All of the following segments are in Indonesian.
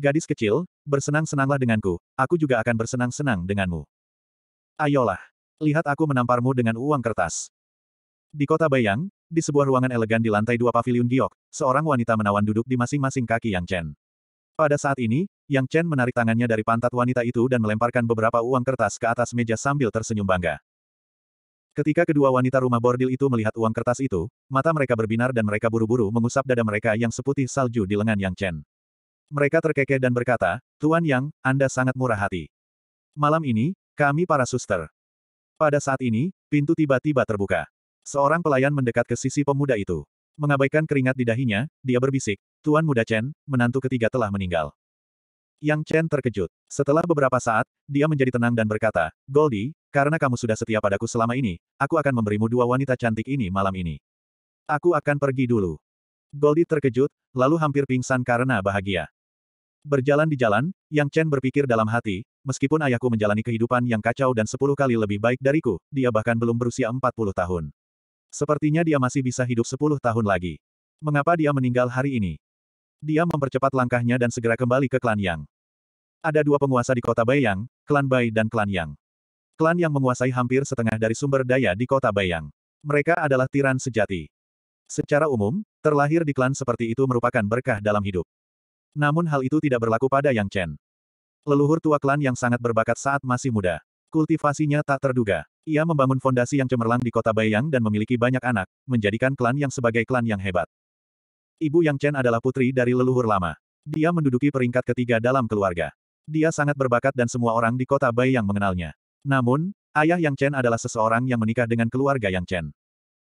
Gadis kecil, bersenang-senanglah denganku, aku juga akan bersenang-senang denganmu. Ayolah. Lihat aku menamparmu dengan uang kertas. Di kota Bayang, di sebuah ruangan elegan di lantai dua pavilion Giok, seorang wanita menawan duduk di masing-masing kaki Yang Chen. Pada saat ini, Yang Chen menarik tangannya dari pantat wanita itu dan melemparkan beberapa uang kertas ke atas meja sambil tersenyum bangga. Ketika kedua wanita rumah bordil itu melihat uang kertas itu, mata mereka berbinar dan mereka buru-buru mengusap dada mereka yang seputih salju di lengan Yang Chen. Mereka terkekeh dan berkata, Tuan Yang, Anda sangat murah hati. Malam ini, kami para suster. Pada saat ini, pintu tiba-tiba terbuka. Seorang pelayan mendekat ke sisi pemuda itu. Mengabaikan keringat di dahinya, dia berbisik, Tuan Muda Chen, menantu ketiga telah meninggal. Yang Chen terkejut. Setelah beberapa saat, dia menjadi tenang dan berkata, Goldie, karena kamu sudah setia padaku selama ini, aku akan memberimu dua wanita cantik ini malam ini. Aku akan pergi dulu. Goldie terkejut, lalu hampir pingsan karena bahagia. Berjalan di jalan, Yang Chen berpikir dalam hati, meskipun ayahku menjalani kehidupan yang kacau dan sepuluh kali lebih baik dariku, dia bahkan belum berusia 40 tahun. Sepertinya dia masih bisa hidup sepuluh tahun lagi. Mengapa dia meninggal hari ini? Dia mempercepat langkahnya dan segera kembali ke klan Yang. Ada dua penguasa di kota Bayang, klan Bai dan klan Yang. Klan yang menguasai hampir setengah dari sumber daya di kota Bayang. Mereka adalah tiran sejati. Secara umum, terlahir di klan seperti itu merupakan berkah dalam hidup. Namun hal itu tidak berlaku pada Yang Chen. Leluhur tua klan yang sangat berbakat saat masih muda. Kultivasinya tak terduga. Ia membangun fondasi yang cemerlang di kota Bayang dan memiliki banyak anak, menjadikan klan yang sebagai klan yang hebat. Ibu Yang Chen adalah putri dari leluhur lama. Dia menduduki peringkat ketiga dalam keluarga. Dia sangat berbakat dan semua orang di kota Bayang mengenalnya. Namun, ayah Yang Chen adalah seseorang yang menikah dengan keluarga Yang Chen.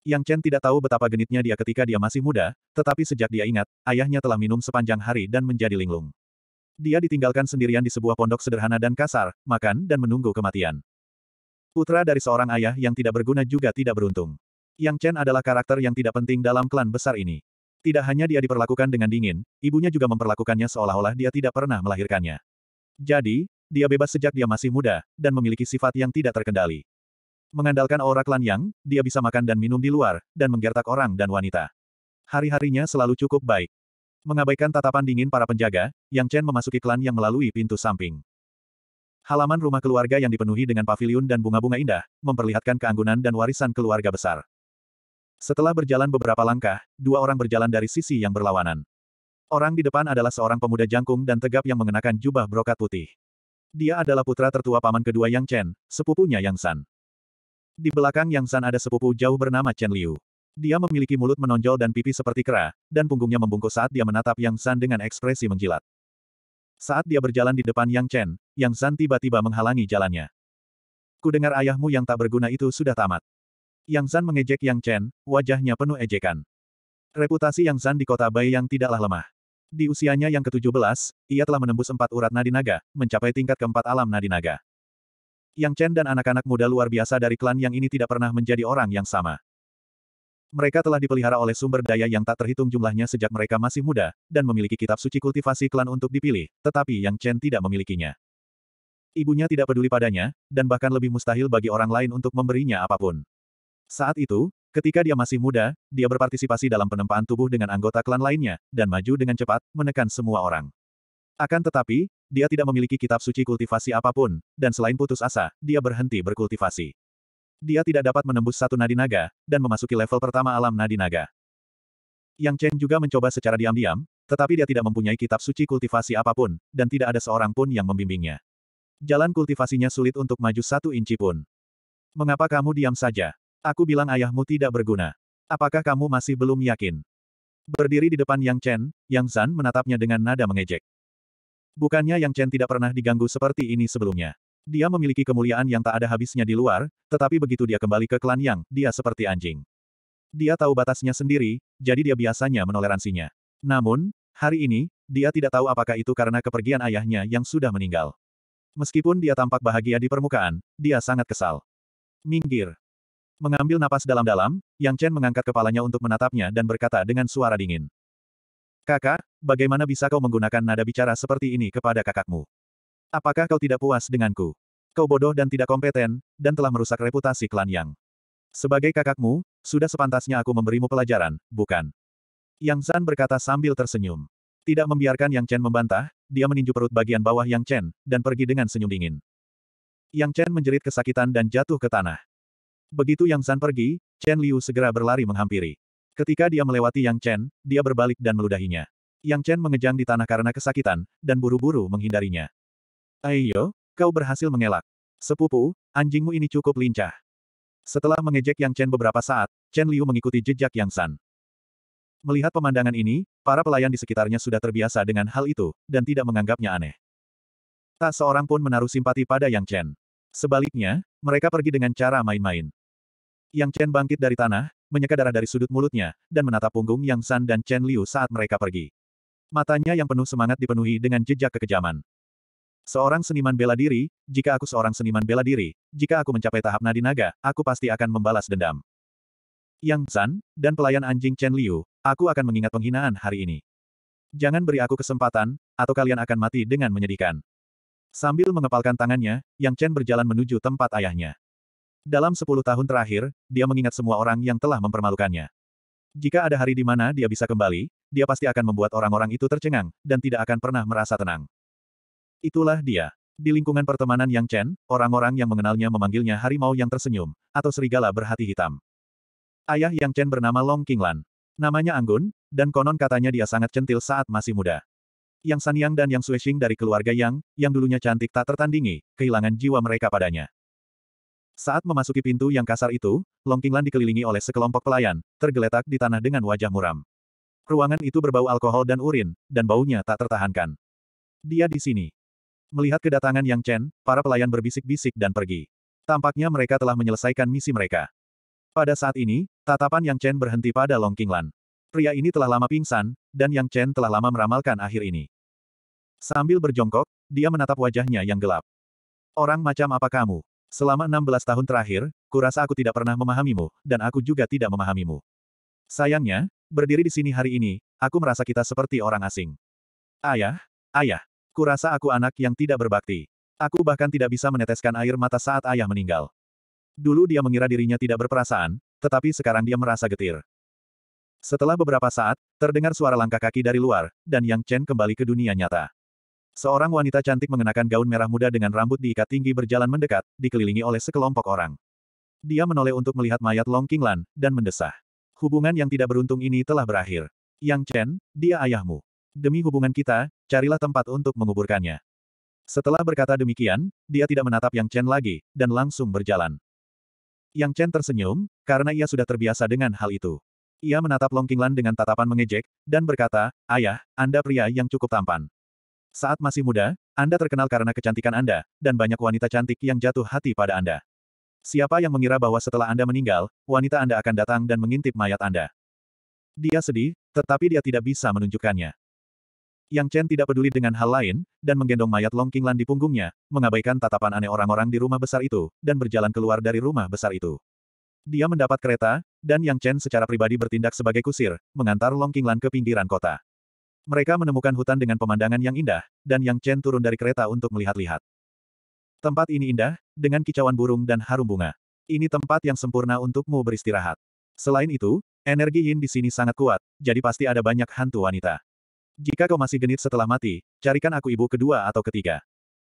Yang Chen tidak tahu betapa genitnya dia ketika dia masih muda, tetapi sejak dia ingat, ayahnya telah minum sepanjang hari dan menjadi linglung. Dia ditinggalkan sendirian di sebuah pondok sederhana dan kasar, makan dan menunggu kematian. Putra dari seorang ayah yang tidak berguna juga tidak beruntung. Yang Chen adalah karakter yang tidak penting dalam klan besar ini. Tidak hanya dia diperlakukan dengan dingin, ibunya juga memperlakukannya seolah-olah dia tidak pernah melahirkannya. Jadi, dia bebas sejak dia masih muda, dan memiliki sifat yang tidak terkendali. Mengandalkan aura klan yang, dia bisa makan dan minum di luar, dan menggertak orang dan wanita. Hari-harinya selalu cukup baik. Mengabaikan tatapan dingin para penjaga, Yang Chen memasuki klan yang melalui pintu samping. Halaman rumah keluarga yang dipenuhi dengan pavilion dan bunga-bunga indah, memperlihatkan keanggunan dan warisan keluarga besar. Setelah berjalan beberapa langkah, dua orang berjalan dari sisi yang berlawanan. Orang di depan adalah seorang pemuda jangkung dan tegap yang mengenakan jubah brokat putih. Dia adalah putra tertua paman kedua Yang Chen, sepupunya Yang San. Di belakang Yang San ada sepupu jauh bernama Chen Liu. Dia memiliki mulut menonjol dan pipi seperti kera, dan punggungnya membungkuk saat dia menatap Yang San dengan ekspresi menjilat. Saat dia berjalan di depan Yang Chen, Yang San tiba-tiba menghalangi jalannya. Kudengar ayahmu yang tak berguna itu sudah tamat. Yang San mengejek Yang Chen, wajahnya penuh ejekan. Reputasi Yang San di kota Bai yang tidaklah lemah. Di usianya yang ke-17, ia telah menembus empat urat nadi naga, mencapai tingkat keempat alam nadi naga. Yang Chen dan anak-anak muda luar biasa dari klan yang ini tidak pernah menjadi orang yang sama. Mereka telah dipelihara oleh sumber daya yang tak terhitung jumlahnya sejak mereka masih muda, dan memiliki kitab suci kultivasi klan untuk dipilih, tetapi Yang Chen tidak memilikinya. Ibunya tidak peduli padanya, dan bahkan lebih mustahil bagi orang lain untuk memberinya apa pun. Saat itu, ketika dia masih muda, dia berpartisipasi dalam penempaan tubuh dengan anggota klan lainnya, dan maju dengan cepat, menekan semua orang. Akan tetapi, dia tidak memiliki kitab suci kultivasi apa pun, dan selain putus asa, dia berhenti berkultivasi. Dia tidak dapat menembus satu nadi naga, dan memasuki level pertama alam nadi naga. Yang Chen juga mencoba secara diam-diam, tetapi dia tidak mempunyai kitab suci kultivasi apa pun, dan tidak ada seorang pun yang membimbingnya. Jalan kultivasinya sulit untuk maju satu inci pun. Mengapa kamu diam saja? Aku bilang ayahmu tidak berguna. Apakah kamu masih belum yakin? Berdiri di depan Yang Chen, Yang Zan menatapnya dengan nada mengejek. Bukannya Yang Chen tidak pernah diganggu seperti ini sebelumnya. Dia memiliki kemuliaan yang tak ada habisnya di luar, tetapi begitu dia kembali ke klan Yang, dia seperti anjing. Dia tahu batasnya sendiri, jadi dia biasanya menoleransinya. Namun, hari ini, dia tidak tahu apakah itu karena kepergian ayahnya yang sudah meninggal. Meskipun dia tampak bahagia di permukaan, dia sangat kesal. Minggir. Mengambil napas dalam-dalam, Yang Chen mengangkat kepalanya untuk menatapnya dan berkata dengan suara dingin. Kakak, bagaimana bisa kau menggunakan nada bicara seperti ini kepada kakakmu? Apakah kau tidak puas denganku? Kau bodoh dan tidak kompeten, dan telah merusak reputasi klan Yang. Sebagai kakakmu, sudah sepantasnya aku memberimu pelajaran, bukan? Yang Zan berkata sambil tersenyum. Tidak membiarkan Yang Chen membantah, dia meninju perut bagian bawah Yang Chen, dan pergi dengan senyum dingin. Yang Chen menjerit kesakitan dan jatuh ke tanah. Begitu Yang San pergi, Chen Liu segera berlari menghampiri. Ketika dia melewati Yang Chen, dia berbalik dan meludahinya. Yang Chen mengejang di tanah karena kesakitan, dan buru-buru menghindarinya. Ayo, kau berhasil mengelak. Sepupu, anjingmu ini cukup lincah. Setelah mengejek Yang Chen beberapa saat, Chen Liu mengikuti jejak Yang San. Melihat pemandangan ini, para pelayan di sekitarnya sudah terbiasa dengan hal itu, dan tidak menganggapnya aneh. Tak seorang pun menaruh simpati pada Yang Chen. Sebaliknya, mereka pergi dengan cara main-main. Yang Chen bangkit dari tanah, menyeka darah dari sudut mulutnya, dan menatap punggung Yang San dan Chen Liu saat mereka pergi. Matanya yang penuh semangat dipenuhi dengan jejak kekejaman. Seorang seniman bela diri, jika aku seorang seniman bela diri, jika aku mencapai tahap nadi naga, aku pasti akan membalas dendam. Yang San, dan pelayan anjing Chen Liu, Aku akan mengingat penghinaan hari ini. Jangan beri aku kesempatan, atau kalian akan mati dengan menyedihkan. Sambil mengepalkan tangannya, Yang Chen berjalan menuju tempat ayahnya. Dalam sepuluh tahun terakhir, dia mengingat semua orang yang telah mempermalukannya. Jika ada hari di mana dia bisa kembali, dia pasti akan membuat orang-orang itu tercengang, dan tidak akan pernah merasa tenang. Itulah dia. Di lingkungan pertemanan Yang Chen, orang-orang yang mengenalnya memanggilnya harimau yang tersenyum, atau serigala berhati hitam. Ayah Yang Chen bernama Long Qinglan. Namanya Anggun, dan konon katanya dia sangat centil saat masih muda. Yang Sanyang dan Yang Sueshing dari keluarga Yang, yang dulunya cantik tak tertandingi, kehilangan jiwa mereka padanya. Saat memasuki pintu yang kasar itu, Long Qinglan dikelilingi oleh sekelompok pelayan, tergeletak di tanah dengan wajah muram. Ruangan itu berbau alkohol dan urin, dan baunya tak tertahankan. Dia di sini. Melihat kedatangan Yang Chen, para pelayan berbisik-bisik dan pergi. Tampaknya mereka telah menyelesaikan misi mereka. Pada saat ini, tatapan Yang Chen berhenti pada Long Qinglan. Pria ini telah lama pingsan, dan Yang Chen telah lama meramalkan akhir ini. Sambil berjongkok, dia menatap wajahnya yang gelap. Orang macam apa kamu? Selama 16 tahun terakhir, kurasa aku tidak pernah memahamimu, dan aku juga tidak memahamimu. Sayangnya, berdiri di sini hari ini, aku merasa kita seperti orang asing. Ayah, ayah, kurasa aku anak yang tidak berbakti. Aku bahkan tidak bisa meneteskan air mata saat ayah meninggal. Dulu dia mengira dirinya tidak berperasaan, tetapi sekarang dia merasa getir. Setelah beberapa saat, terdengar suara langkah kaki dari luar, dan Yang Chen kembali ke dunia nyata. Seorang wanita cantik mengenakan gaun merah muda dengan rambut diikat tinggi berjalan mendekat, dikelilingi oleh sekelompok orang. Dia menoleh untuk melihat mayat Long Qinglan, dan mendesah. Hubungan yang tidak beruntung ini telah berakhir. Yang Chen, dia ayahmu. Demi hubungan kita, carilah tempat untuk menguburkannya. Setelah berkata demikian, dia tidak menatap Yang Chen lagi, dan langsung berjalan. Yang Chen tersenyum, karena ia sudah terbiasa dengan hal itu. Ia menatap Long Qinglan dengan tatapan mengejek, dan berkata, Ayah, Anda pria yang cukup tampan. Saat masih muda, Anda terkenal karena kecantikan Anda, dan banyak wanita cantik yang jatuh hati pada Anda. Siapa yang mengira bahwa setelah Anda meninggal, wanita Anda akan datang dan mengintip mayat Anda? Dia sedih, tetapi dia tidak bisa menunjukkannya. Yang Chen tidak peduli dengan hal lain, dan menggendong mayat Long Qinglan di punggungnya, mengabaikan tatapan aneh orang-orang di rumah besar itu, dan berjalan keluar dari rumah besar itu. Dia mendapat kereta, dan Yang Chen secara pribadi bertindak sebagai kusir, mengantar Long Qinglan ke pinggiran kota. Mereka menemukan hutan dengan pemandangan yang indah, dan Yang Chen turun dari kereta untuk melihat-lihat. Tempat ini indah, dengan kicauan burung dan harum bunga. Ini tempat yang sempurna untukmu beristirahat. Selain itu, energi Yin di sini sangat kuat, jadi pasti ada banyak hantu wanita. Jika kau masih genit setelah mati, carikan aku ibu kedua atau ketiga.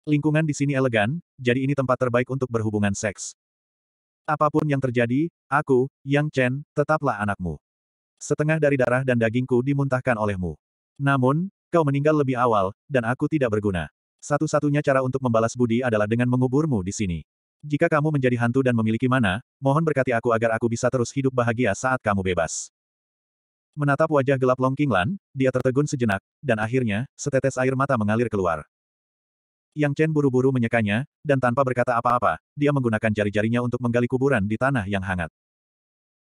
Lingkungan di sini elegan, jadi ini tempat terbaik untuk berhubungan seks. Apa pun yang terjadi, aku, Yang Chen, tetaplah anakmu. Setengah dari darah dan dagingku dimuntahkan olehmu. Namun, kau meninggal lebih awal, dan aku tidak berguna. Satu-satunya cara untuk membalas budi adalah dengan menguburmu di sini. Jika kamu menjadi hantu dan memiliki mana, mohon berkati aku agar aku bisa terus hidup bahagia saat kamu bebas. Menatap wajah gelap Long Qinglan, dia tertegun sejenak, dan akhirnya, setetes air mata mengalir keluar. Yang Chen buru-buru menyekanya, dan tanpa berkata apa-apa, dia menggunakan jari-jarinya untuk menggali kuburan di tanah yang hangat.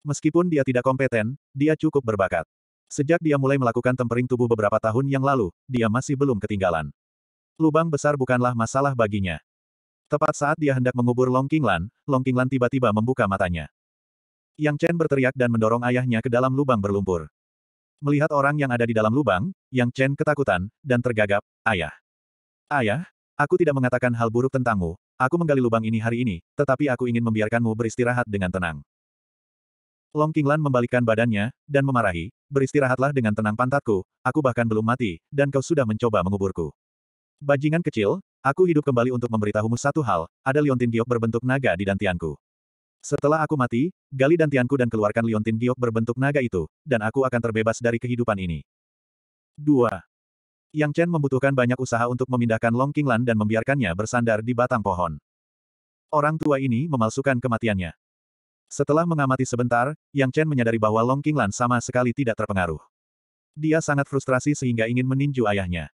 Meskipun dia tidak kompeten, dia cukup berbakat. Sejak dia mulai melakukan tempering tubuh beberapa tahun yang lalu, dia masih belum ketinggalan. Lubang besar bukanlah masalah baginya. Tepat saat dia hendak mengubur Long Qinglan, Long Qinglan tiba-tiba membuka matanya. Yang Chen berteriak dan mendorong ayahnya ke dalam lubang berlumpur. Melihat orang yang ada di dalam lubang, Yang Chen ketakutan, dan tergagap, Ayah. Ayah, aku tidak mengatakan hal buruk tentangmu, aku menggali lubang ini hari ini, tetapi aku ingin membiarkanmu beristirahat dengan tenang. Long Qinglan membalikkan badannya, dan memarahi, beristirahatlah dengan tenang pantatku, aku bahkan belum mati, dan kau sudah mencoba menguburku. Bajingan kecil, aku hidup kembali untuk memberitahumu satu hal, ada liontin giok berbentuk naga di dantianku. Setelah aku mati, gali dantianku dan keluarkan liontin giok berbentuk naga itu, dan aku akan terbebas dari kehidupan ini. 2. Yang Chen membutuhkan banyak usaha untuk memindahkan Long Qinglan dan membiarkannya bersandar di batang pohon. Orang tua ini memalsukan kematiannya. Setelah mengamati sebentar, Yang Chen menyadari bahwa Long Qinglan sama sekali tidak terpengaruh. Dia sangat frustrasi sehingga ingin meninju ayahnya.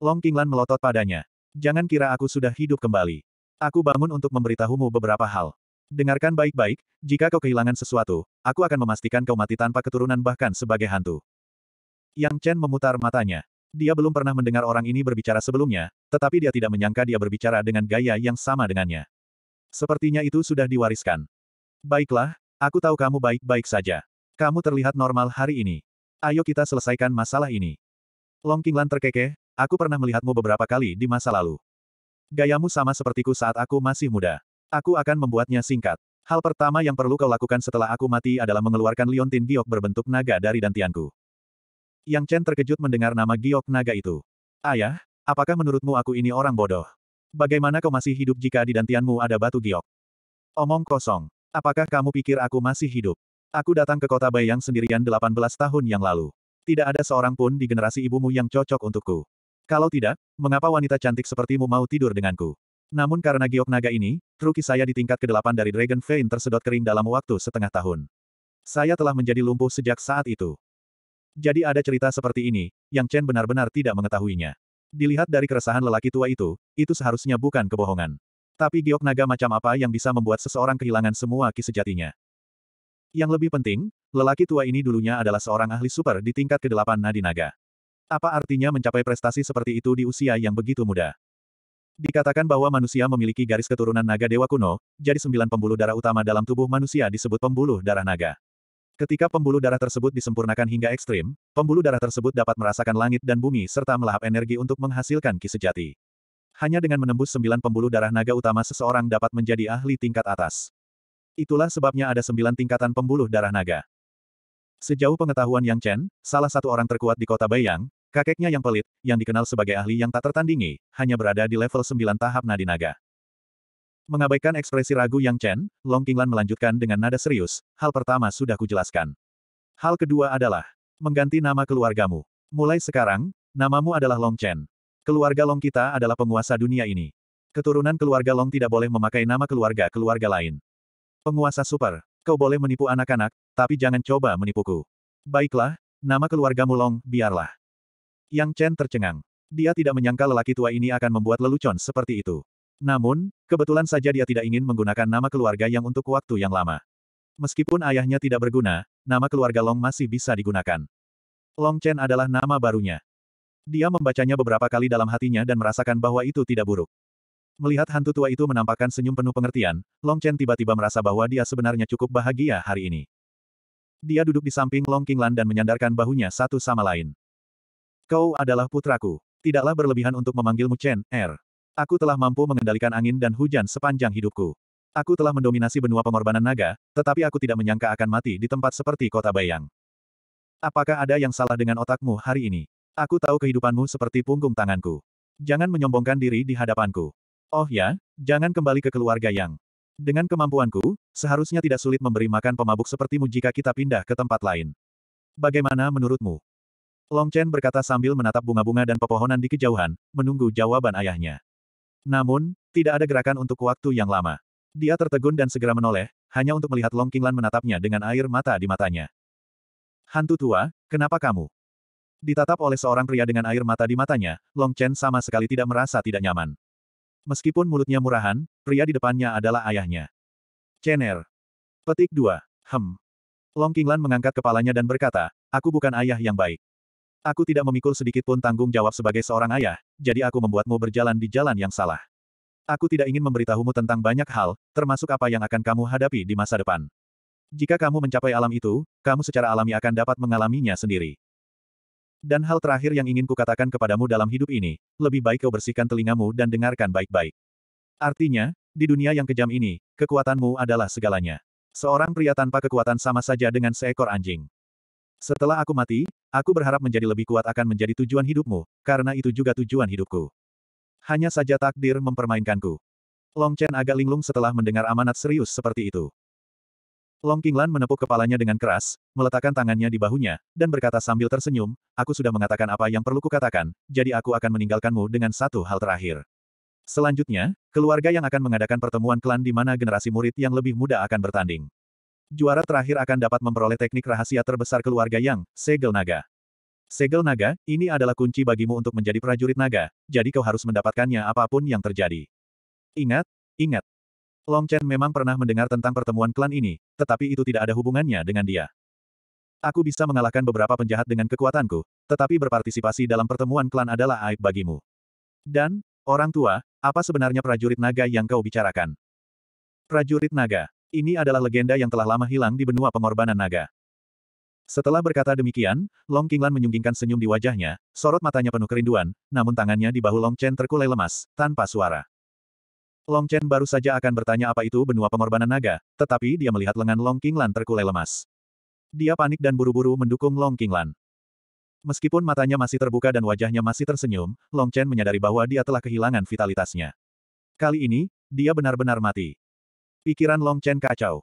Long Qinglan melotot padanya. Jangan kira aku sudah hidup kembali. Aku bangun untuk memberitahumu beberapa hal. Dengarkan baik-baik, jika kau kehilangan sesuatu, aku akan memastikan kau mati tanpa keturunan bahkan sebagai hantu. Yang Chen memutar matanya. Dia belum pernah mendengar orang ini berbicara sebelumnya, tetapi dia tidak menyangka dia berbicara dengan gaya yang sama dengannya. Sepertinya itu sudah diwariskan. Baiklah, aku tahu kamu baik-baik saja. Kamu terlihat normal hari ini. Ayo kita selesaikan masalah ini. Long Qinglan terkekeh, Aku pernah melihatmu beberapa kali di masa lalu. Gayamu sama sepertiku saat aku masih muda. Aku akan membuatnya singkat. Hal pertama yang perlu kau lakukan setelah aku mati adalah mengeluarkan liontin giok berbentuk naga dari dantianku. Yang Chen terkejut mendengar nama giok naga itu. Ayah, apakah menurutmu aku ini orang bodoh? Bagaimana kau masih hidup jika di dantianmu ada batu giok? Omong kosong. Apakah kamu pikir aku masih hidup? Aku datang ke kota Bayang sendirian 18 tahun yang lalu. Tidak ada seorang pun di generasi ibumu yang cocok untukku. Kalau tidak, mengapa wanita cantik sepertimu mau tidur denganku? Namun karena giok naga ini, truki saya di tingkat ke-8 dari Dragon Vein tersedot kering dalam waktu setengah tahun. Saya telah menjadi lumpuh sejak saat itu. Jadi ada cerita seperti ini, yang Chen benar-benar tidak mengetahuinya. Dilihat dari keresahan lelaki tua itu, itu seharusnya bukan kebohongan. Tapi giok naga macam apa yang bisa membuat seseorang kehilangan semua ki sejatinya? Yang lebih penting, lelaki tua ini dulunya adalah seorang ahli super di tingkat ke-8 Nadi Naga. Apa artinya mencapai prestasi seperti itu di usia yang begitu muda? Dikatakan bahwa manusia memiliki garis keturunan naga dewa kuno, jadi sembilan pembuluh darah utama dalam tubuh manusia disebut pembuluh darah naga. Ketika pembuluh darah tersebut disempurnakan hingga ekstrim, pembuluh darah tersebut dapat merasakan langit dan bumi serta melahap energi untuk menghasilkan ki sejati. Hanya dengan menembus sembilan pembuluh darah naga utama seseorang dapat menjadi ahli tingkat atas. Itulah sebabnya ada sembilan tingkatan pembuluh darah naga. Sejauh pengetahuan Yang Chen, salah satu orang terkuat di kota Beiyang, Kakeknya yang pelit, yang dikenal sebagai ahli yang tak tertandingi, hanya berada di level 9 tahap nadi naga. Mengabaikan ekspresi ragu Yang Chen, Long Qinglan melanjutkan dengan nada serius, hal pertama sudah kujelaskan. Hal kedua adalah, mengganti nama keluargamu. Mulai sekarang, namamu adalah Long Chen. Keluarga Long kita adalah penguasa dunia ini. Keturunan keluarga Long tidak boleh memakai nama keluarga-keluarga lain. Penguasa super, kau boleh menipu anak-anak, tapi jangan coba menipuku. Baiklah, nama keluargamu Long, biarlah. Yang Chen tercengang. Dia tidak menyangka lelaki tua ini akan membuat lelucon seperti itu. Namun, kebetulan saja dia tidak ingin menggunakan nama keluarga yang untuk waktu yang lama. Meskipun ayahnya tidak berguna, nama keluarga Long masih bisa digunakan. Long Chen adalah nama barunya. Dia membacanya beberapa kali dalam hatinya dan merasakan bahwa itu tidak buruk. Melihat hantu tua itu menampakkan senyum penuh pengertian, Long Chen tiba-tiba merasa bahwa dia sebenarnya cukup bahagia hari ini. Dia duduk di samping Long Qinglan dan menyandarkan bahunya satu sama lain. Kau adalah putraku. Tidaklah berlebihan untuk memanggilmu Chen, Er. Aku telah mampu mengendalikan angin dan hujan sepanjang hidupku. Aku telah mendominasi benua pengorbanan naga, tetapi aku tidak menyangka akan mati di tempat seperti kota Bayang. Apakah ada yang salah dengan otakmu hari ini? Aku tahu kehidupanmu seperti punggung tanganku. Jangan menyombongkan diri di hadapanku. Oh ya, jangan kembali ke keluarga yang. Dengan kemampuanku, seharusnya tidak sulit memberi makan pemabuk sepertimu jika kita pindah ke tempat lain. Bagaimana menurutmu? Long Chen berkata sambil menatap bunga-bunga dan pepohonan di kejauhan, menunggu jawaban ayahnya. Namun, tidak ada gerakan untuk waktu yang lama. Dia tertegun dan segera menoleh, hanya untuk melihat Long Qinglan menatapnya dengan air mata di matanya. Hantu tua, kenapa kamu? Ditatap oleh seorang pria dengan air mata di matanya, Long Chen sama sekali tidak merasa tidak nyaman. Meskipun mulutnya murahan, pria di depannya adalah ayahnya. Chener. Petik 2. Hem. Long Qinglan mengangkat kepalanya dan berkata, aku bukan ayah yang baik. Aku tidak memikul sedikit pun tanggung jawab sebagai seorang ayah, jadi aku membuatmu berjalan di jalan yang salah. Aku tidak ingin memberitahumu tentang banyak hal, termasuk apa yang akan kamu hadapi di masa depan. Jika kamu mencapai alam itu, kamu secara alami akan dapat mengalaminya sendiri. Dan hal terakhir yang ingin kukatakan kepadamu dalam hidup ini, lebih baik kau bersihkan telingamu dan dengarkan baik-baik. Artinya, di dunia yang kejam ini, kekuatanmu adalah segalanya. Seorang pria tanpa kekuatan sama saja dengan seekor anjing. Setelah aku mati, aku berharap menjadi lebih kuat akan menjadi tujuan hidupmu, karena itu juga tujuan hidupku. Hanya saja takdir mempermainkanku. Long Chen agak linglung setelah mendengar amanat serius seperti itu. Long Qinglan menepuk kepalanya dengan keras, meletakkan tangannya di bahunya, dan berkata sambil tersenyum, aku sudah mengatakan apa yang perlu kukatakan, jadi aku akan meninggalkanmu dengan satu hal terakhir. Selanjutnya, keluarga yang akan mengadakan pertemuan klan di mana generasi murid yang lebih muda akan bertanding. Juara terakhir akan dapat memperoleh teknik rahasia terbesar keluarga yang, Segel Naga. Segel Naga, ini adalah kunci bagimu untuk menjadi prajurit naga, jadi kau harus mendapatkannya apa pun yang terjadi. Ingat, ingat, Long Chen memang pernah mendengar tentang pertemuan klan ini, tetapi itu tidak ada hubungannya dengan dia. Aku bisa mengalahkan beberapa penjahat dengan kekuatanku, tetapi berpartisipasi dalam pertemuan klan adalah aib bagimu. Dan, orang tua, apa sebenarnya prajurit naga yang kau bicarakan? Prajurit naga. Ini adalah legenda yang telah lama hilang di benua pengorbanan naga. Setelah berkata demikian, Long Qinglan menyunggingkan senyum di wajahnya, sorot matanya penuh kerinduan, namun tangannya di bahu Long Chen terkulai lemas, tanpa suara. Long Chen baru saja akan bertanya apa itu benua pengorbanan naga, tetapi dia melihat lengan Long Qinglan terkulai lemas. Dia panik dan buru-buru mendukung Long Qinglan. Meskipun matanya masih terbuka dan wajahnya masih tersenyum, Long Chen menyadari bahwa dia telah kehilangan vitalitasnya. Kali ini, dia benar-benar mati. Pikiran Long Chen kacau.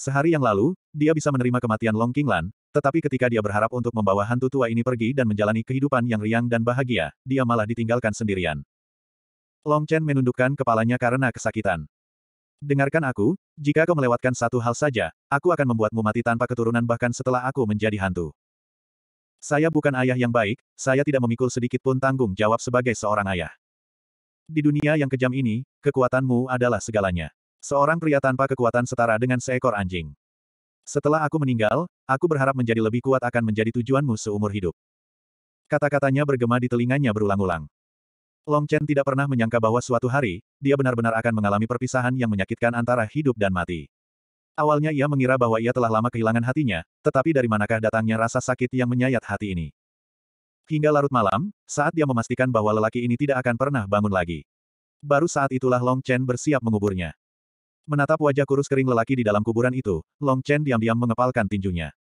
Sehari yang lalu, dia bisa menerima kematian Long Qinglan, tetapi ketika dia berharap untuk membawa hantu tua ini pergi dan menjalani kehidupan yang riang dan bahagia, dia malah ditinggalkan sendirian. Long Chen menundukkan kepalanya karena kesakitan. Dengarkan aku, jika kau melewatkan satu hal saja, aku akan membuatmu mati tanpa keturunan bahkan setelah aku menjadi hantu. Saya bukan ayah yang baik, saya tidak memikul sedikit pun tanggung jawab sebagai seorang ayah. Di dunia yang kejam ini, kekuatanmu adalah segalanya. Seorang pria tanpa kekuatan setara dengan seekor anjing. Setelah aku meninggal, aku berharap menjadi lebih kuat akan menjadi tujuanmu seumur hidup. Kata-katanya bergema di telinganya berulang-ulang. Long Chen tidak pernah menyangka bahwa suatu hari, dia benar-benar akan mengalami perpisahan yang menyakitkan antara hidup dan mati. Awalnya ia mengira bahwa ia telah lama kehilangan hatinya, tetapi dari manakah datangnya rasa sakit yang menyayat hati ini? Hingga larut malam, saat dia memastikan bahwa lelaki ini tidak akan pernah bangun lagi. Baru saat itulah Long Chen bersiap menguburnya. Menatap wajah kurus kering lelaki di dalam kuburan itu, Long Chen diam-diam mengepalkan tinjunya.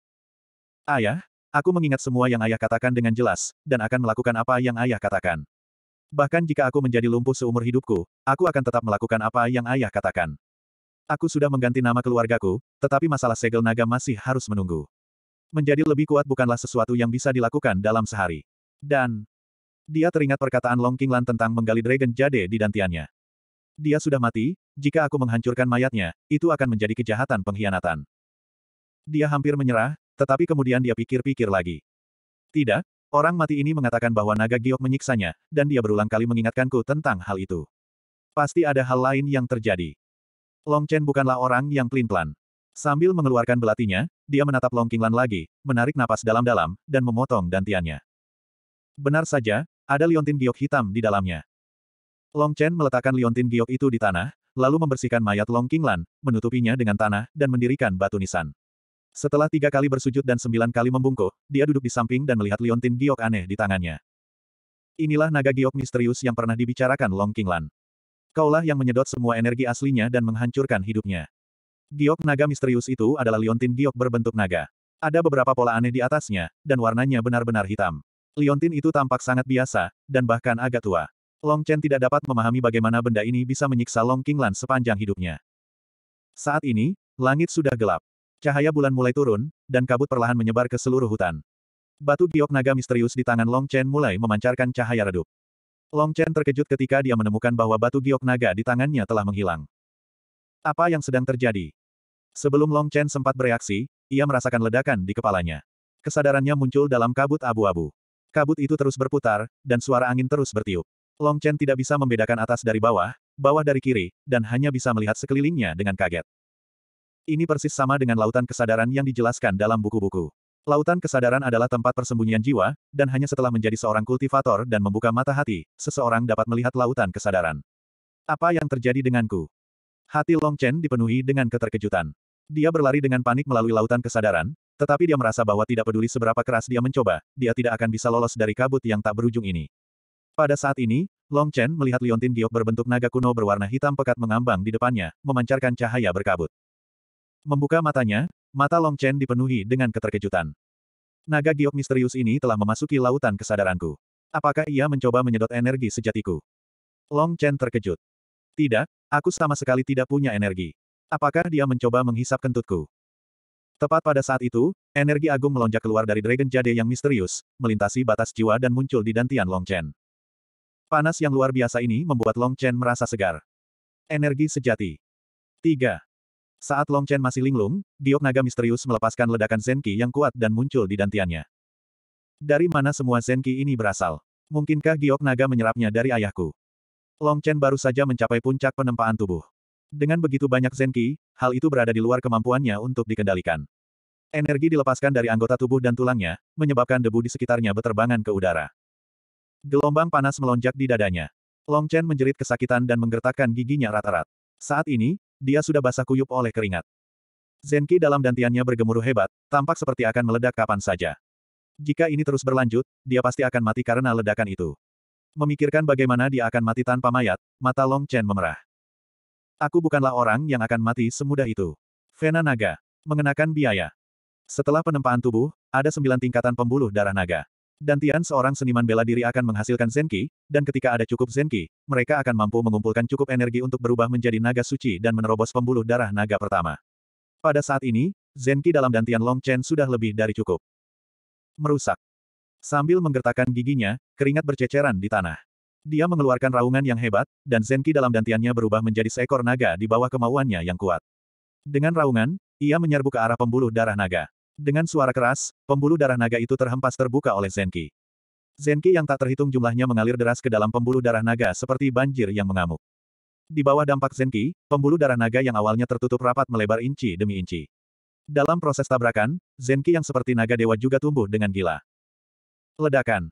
Ayah, aku mengingat semua yang ayah katakan dengan jelas, dan akan melakukan apa yang ayah katakan. Bahkan jika aku menjadi lumpuh seumur hidupku, aku akan tetap melakukan apa yang ayah katakan. Aku sudah mengganti nama keluargaku, tetapi masalah segel naga masih harus menunggu. Menjadi lebih kuat bukanlah sesuatu yang bisa dilakukan dalam sehari. Dan, dia teringat perkataan Long Qinglan tentang menggali Dragon Jade di dantiannya. Dia sudah mati, jika aku menghancurkan mayatnya, itu akan menjadi kejahatan pengkhianatan. Dia hampir menyerah, tetapi kemudian dia pikir-pikir lagi. Tidak, Orang mati ini mengatakan bahwa naga giok menyiksanya, dan dia berulang kali mengingatkanku tentang hal itu. Pasti ada hal lain yang terjadi. Long Chen bukanlah orang yang pelin-pelan. Sambil mengeluarkan belatinya, dia menatap Long Qinglan lagi, menarik napas dalam-dalam, dan memotong dantiannya. Benar saja, ada liontin giok hitam di dalamnya. Long Chen meletakkan liontin giok itu di tanah, lalu membersihkan mayat Long Qinglan, menutupinya dengan tanah, dan mendirikan batu nisan. Setelah tiga kali bersujud dan sembilan kali membungkuk, dia duduk di samping dan melihat liontin giok aneh di tangannya. Inilah naga giok misterius yang pernah dibicarakan Long Qinglan. Kaulah yang menyedot semua energi aslinya dan menghancurkan hidupnya. Giok naga misterius itu adalah liontin giok berbentuk naga. Ada beberapa pola aneh di atasnya, dan warnanya benar-benar hitam. Liontin itu tampak sangat biasa, dan bahkan agak tua. Long Chen tidak dapat memahami bagaimana benda ini bisa menyiksa Long Qinglan sepanjang hidupnya. Saat ini, langit sudah gelap. Cahaya bulan mulai turun, dan kabut perlahan menyebar ke seluruh hutan. Batu giok naga misterius di tangan Long Chen mulai memancarkan cahaya redup. Long Chen terkejut ketika dia menemukan bahwa batu giok naga di tangannya telah menghilang. Apa yang sedang terjadi? Sebelum Long Chen sempat bereaksi, ia merasakan ledakan di kepalanya. Kesadarannya muncul dalam kabut abu-abu. Kabut itu terus berputar, dan suara angin terus bertiup. Long Chen tidak bisa membedakan atas dari bawah, bawah dari kiri, dan hanya bisa melihat sekelilingnya dengan kaget. Ini persis sama dengan lautan kesadaran yang dijelaskan dalam buku-buku. Lautan kesadaran adalah tempat persembunyian jiwa, dan hanya setelah menjadi seorang kultivator dan membuka mata hati, seseorang dapat melihat lautan kesadaran. Apa yang terjadi denganku? Hati Long Chen dipenuhi dengan keterkejutan. Dia berlari dengan panik melalui lautan kesadaran, tetapi dia merasa bahwa tidak peduli seberapa keras dia mencoba, dia tidak akan bisa lolos dari kabut yang tak berujung ini. Pada saat ini, Long Chen melihat liontin giok berbentuk naga kuno berwarna hitam pekat mengambang di depannya, memancarkan cahaya berkabut. Membuka matanya, mata Long Chen dipenuhi dengan keterkejutan. Naga giok misterius ini telah memasuki lautan kesadaranku. Apakah ia mencoba menyedot energi sejatiku? Long Chen terkejut. Tidak, aku sama sekali tidak punya energi. Apakah dia mencoba menghisap kentutku? Tepat pada saat itu, energi agung melonjak keluar dari Dragon Jade yang misterius, melintasi batas jiwa dan muncul di dantian Long Chen. Panas yang luar biasa ini membuat Long Chen merasa segar. Energi sejati. 3. Saat Long Chen masih linglung, giok naga misterius melepaskan ledakan Zenki yang kuat dan muncul di dantiannya. Dari mana semua Zenki ini berasal? Mungkinkah giok naga menyerapnya dari ayahku? Long Chen baru saja mencapai puncak penempaan tubuh. Dengan begitu banyak Zenki, hal itu berada di luar kemampuannya untuk dikendalikan. Energi dilepaskan dari anggota tubuh dan tulangnya, menyebabkan debu di sekitarnya beterbangan ke udara. Gelombang panas melonjak di dadanya. Long Chen menjerit kesakitan dan menggertakkan giginya rata-rat. Saat ini, dia sudah basah kuyup oleh keringat. Zenki dalam dantiannya bergemuruh hebat, tampak seperti akan meledak kapan saja. Jika ini terus berlanjut, dia pasti akan mati karena ledakan itu. Memikirkan bagaimana dia akan mati tanpa mayat, mata Long Chen memerah. Aku bukanlah orang yang akan mati semudah itu. Vena Naga. Mengenakan biaya. Setelah penempaan tubuh, ada sembilan tingkatan pembuluh darah naga. Dantian seorang seniman bela diri akan menghasilkan Zenki, dan ketika ada cukup Zenki, mereka akan mampu mengumpulkan cukup energi untuk berubah menjadi naga suci dan menerobos pembuluh darah naga pertama. Pada saat ini, Zenki dalam dantian Long Chen sudah lebih dari cukup. Merusak. Sambil menggertakkan giginya, keringat berceceran di tanah. Dia mengeluarkan raungan yang hebat, dan Zenki dalam dantiannya berubah menjadi seekor naga di bawah kemauannya yang kuat. Dengan raungan, ia menyerbu ke arah pembuluh darah naga. Dengan suara keras, pembuluh darah naga itu terhempas terbuka oleh Zenki. Zenki yang tak terhitung jumlahnya mengalir deras ke dalam pembuluh darah naga seperti banjir yang mengamuk. Di bawah dampak Zenki, pembuluh darah naga yang awalnya tertutup rapat melebar inci demi inci. Dalam proses tabrakan, Zenki yang seperti naga dewa juga tumbuh dengan gila. Ledakan.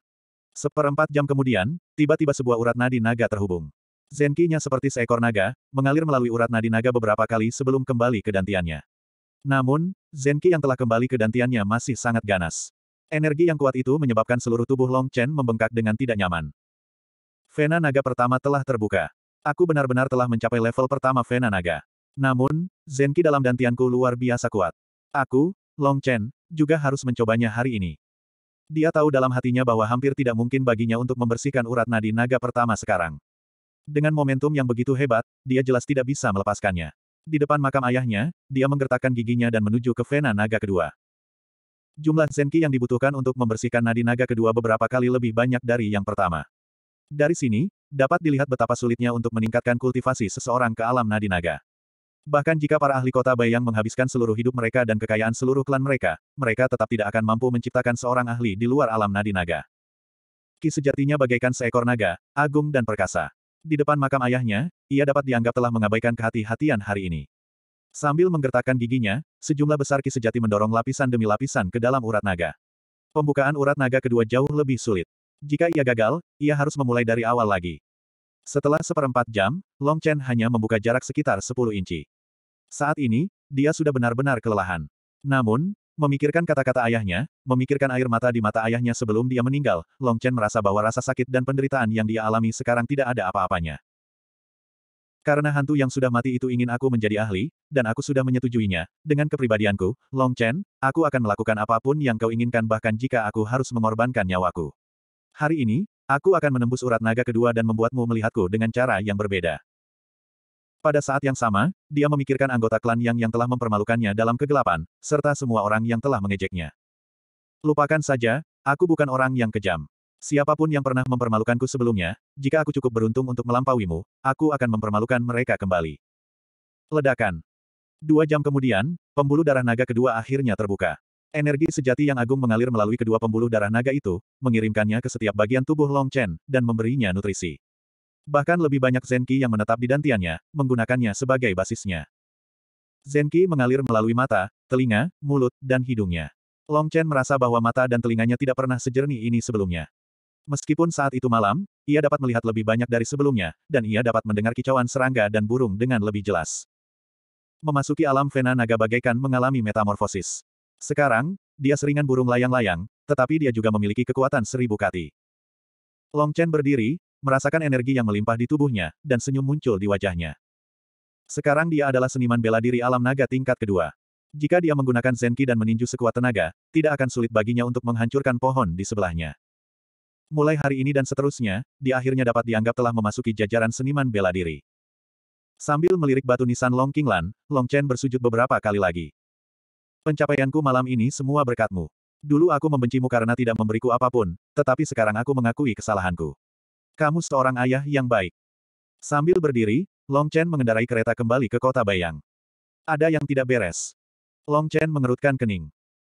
Seperempat jam kemudian, tiba-tiba sebuah urat nadi naga terhubung. Zenki-nya seperti seekor naga, mengalir melalui urat nadi naga beberapa kali sebelum kembali ke dantiannya. Namun, Zenki yang telah kembali ke dantiannya masih sangat ganas. Energi yang kuat itu menyebabkan seluruh tubuh Long Chen membengkak dengan tidak nyaman. Vena naga pertama telah terbuka. Aku benar-benar telah mencapai level pertama Vena naga. Namun, Zenki dalam dantianku luar biasa kuat. Aku, Long Chen, juga harus mencobanya hari ini. Dia tahu dalam hatinya bahwa hampir tidak mungkin baginya untuk membersihkan urat nadi naga pertama sekarang. Dengan momentum yang begitu hebat, dia jelas tidak bisa melepaskannya. Di depan makam ayahnya, dia menggertakkan giginya dan menuju ke vena naga kedua. Jumlah Zenki yang dibutuhkan untuk membersihkan nadi naga kedua beberapa kali lebih banyak dari yang pertama. Dari sini, dapat dilihat betapa sulitnya untuk meningkatkan kultivasi seseorang ke alam nadi naga. Bahkan jika para ahli kota Bayang menghabiskan seluruh hidup mereka dan kekayaan seluruh klan mereka, mereka tetap tidak akan mampu menciptakan seorang ahli di luar alam nadi naga. Ki sejatinya bagaikan seekor naga, agung dan perkasa. Di depan makam ayahnya, ia dapat dianggap telah mengabaikan kehati-hatian hari ini. Sambil menggertakkan giginya, sejumlah besar ki sejati mendorong lapisan demi lapisan ke dalam urat naga. Pembukaan urat naga kedua jauh lebih sulit. Jika ia gagal, ia harus memulai dari awal lagi. Setelah seperempat jam, Long Chen hanya membuka jarak sekitar 10 inci. Saat ini, dia sudah benar-benar kelelahan. Namun, memikirkan kata-kata ayahnya, memikirkan air mata di mata ayahnya sebelum dia meninggal, Long Chen merasa bahwa rasa sakit dan penderitaan yang dia alami sekarang tidak ada apa-apanya. Karena hantu yang sudah mati itu ingin aku menjadi ahli, dan aku sudah menyetujuinya, dengan kepribadianku, Long Chen, aku akan melakukan apa pun yang kau inginkan bahkan jika aku harus mengorbankan nyawaku. Hari ini, aku akan menembus urat naga kedua dan membuatmu melihatku dengan cara yang berbeda. Pada saat yang sama, dia memikirkan anggota klan yang yang telah mempermalukannya dalam kegelapan, serta semua orang yang telah mengejeknya. Lupakan saja, aku bukan orang yang kejam. Siapa pun yang pernah mempermalukanku sebelumnya, jika aku cukup beruntung untuk melampauimu, aku akan mempermalukan mereka kembali. Ledakan. Dua jam kemudian, pembuluh darah naga kedua akhirnya terbuka. Energi sejati yang agung mengalir melalui kedua pembuluh darah naga itu, mengirimkannya ke setiap bagian tubuh Long Chen, dan memberinya nutrisi. Bahkan lebih banyak Zenki yang menetap di dantiannya, menggunakannya sebagai basisnya. Zenki mengalir melalui mata, telinga, mulut, dan hidungnya. Long Chen merasa bahwa mata dan telinganya tidak pernah sejernih ini sebelumnya. Meskipun saat itu malam, ia dapat melihat lebih banyak dari sebelumnya, dan ia dapat mendengar kicauan serangga dan burung dengan lebih jelas. Memasuki alam Vena naga bagaikan mengalami metamorfosis. Sekarang, dia seringan burung layang-layang, tetapi dia juga memiliki kekuatan seribu kati. Long Chen berdiri, merasakan energi yang melimpah di tubuhnya, dan senyum muncul di wajahnya. Sekarang dia adalah seniman bela diri alam naga tingkat kedua. Jika dia menggunakan Zenki dan meninju sekuat tenaga, tidak akan sulit baginya untuk menghancurkan pohon di sebelahnya. Mulai hari ini dan seterusnya, dia akhirnya dapat dianggap telah memasuki jajaran seniman bela diri. Sambil melirik batu nisan Long Qinglan, Long Chen bersujud beberapa kali lagi. Pencapaianku malam ini semua berkatmu. Dulu aku membencimu karena tidak memberiku apa pun, tetapi sekarang aku mengakui kesalahanku. Kamu seorang ayah yang baik. Sambil berdiri, Long Chen mengendarai kereta kembali ke kota Bayang. Ada yang tidak beres. Long Chen mengerutkan kening.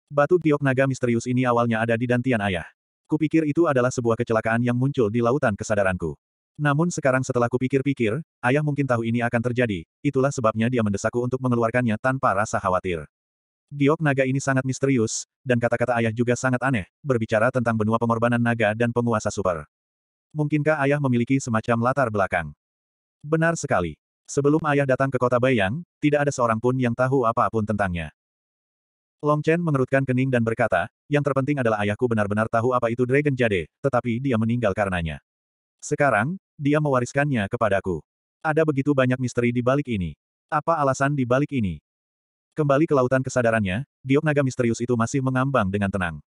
Batu giok naga misterius ini awalnya ada di dantian ayah. Kupikir itu adalah sebuah kecelakaan yang muncul di lautan kesadaranku. Namun sekarang setelah kupikir-pikir, ayah mungkin tahu ini akan terjadi, itulah sebabnya dia mendesakku untuk mengeluarkannya tanpa rasa khawatir. Giok naga ini sangat misterius, dan kata-kata ayah juga sangat aneh, berbicara tentang benua pengorbanan naga dan penguasa super. Mungkinkah ayah memiliki semacam latar belakang? Benar sekali. Sebelum ayah datang ke kota Bayang, tidak ada seorang pun yang tahu apa pun tentangnya. Long Chen mengerutkan kening dan berkata, yang terpenting adalah ayahku benar-benar tahu apa itu Dragon Jade, tetapi dia meninggal karenanya. Sekarang, dia mewariskannya kepadaku. Ada begitu banyak misteri di balik ini. Apa alasan di balik ini? Kembali ke lautan kesadarannya, giok naga misterius itu masih mengambang dengan tenang.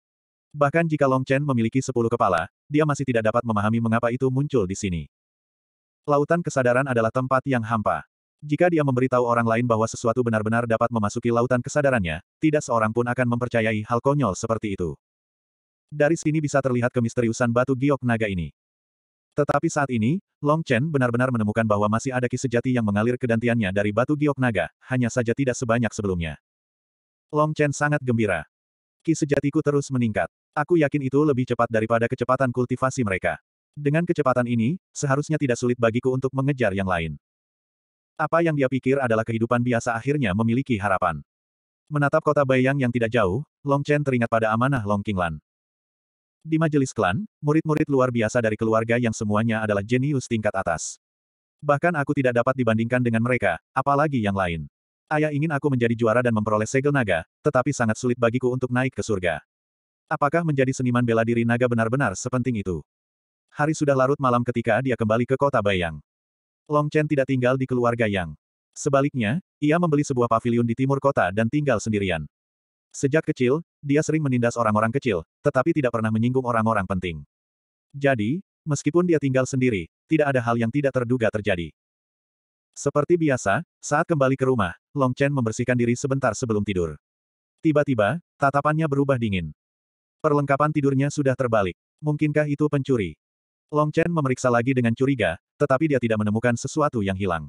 Bahkan jika Long Chen memiliki sepuluh kepala, dia masih tidak dapat memahami mengapa itu muncul di sini. Lautan kesadaran adalah tempat yang hampa. Jika dia memberitahu orang lain bahwa sesuatu benar-benar dapat memasuki lautan kesadarannya, tidak seorang pun akan mempercayai hal konyol seperti itu. Dari sini bisa terlihat kemisteriusan batu giok naga ini. Tetapi saat ini, Long Chen benar-benar menemukan bahwa masih ada ki sejati yang mengalir kedantiannya dari batu giok naga, hanya saja tidak sebanyak sebelumnya. Long Chen sangat gembira. Ki sejatiku terus meningkat. Aku yakin itu lebih cepat daripada kecepatan kultivasi mereka. Dengan kecepatan ini, seharusnya tidak sulit bagiku untuk mengejar yang lain. Apa yang dia pikir adalah kehidupan biasa akhirnya memiliki harapan. Menatap kota Bayang yang tidak jauh, Long Chen teringat pada amanah Long Qinglan. Di majelis klan, murid-murid luar biasa dari keluarga yang semuanya adalah jenius tingkat atas. Bahkan aku tidak dapat dibandingkan dengan mereka, apalagi yang lain. Ayah ingin aku menjadi juara dan memperoleh segel naga, tetapi sangat sulit bagiku untuk naik ke surga. Apakah menjadi seniman bela diri naga benar-benar sepenting itu? Hari sudah larut malam ketika dia kembali ke kota Bayang. Long Chen tidak tinggal di keluarga Yang. Sebaliknya, ia membeli sebuah pavilion di timur kota dan tinggal sendirian. Sejak kecil, dia sering menindas orang-orang kecil, tetapi tidak pernah menyinggung orang-orang penting. Jadi, meskipun dia tinggal sendiri, tidak ada hal yang tidak terduga terjadi. Seperti biasa, saat kembali ke rumah, Long Chen membersihkan diri sebentar sebelum tidur. Tiba-tiba, tatapannya berubah dingin. Perlengkapan tidurnya sudah terbalik. Mungkinkah itu pencuri? Long Chen memeriksa lagi dengan curiga, tetapi dia tidak menemukan sesuatu yang hilang.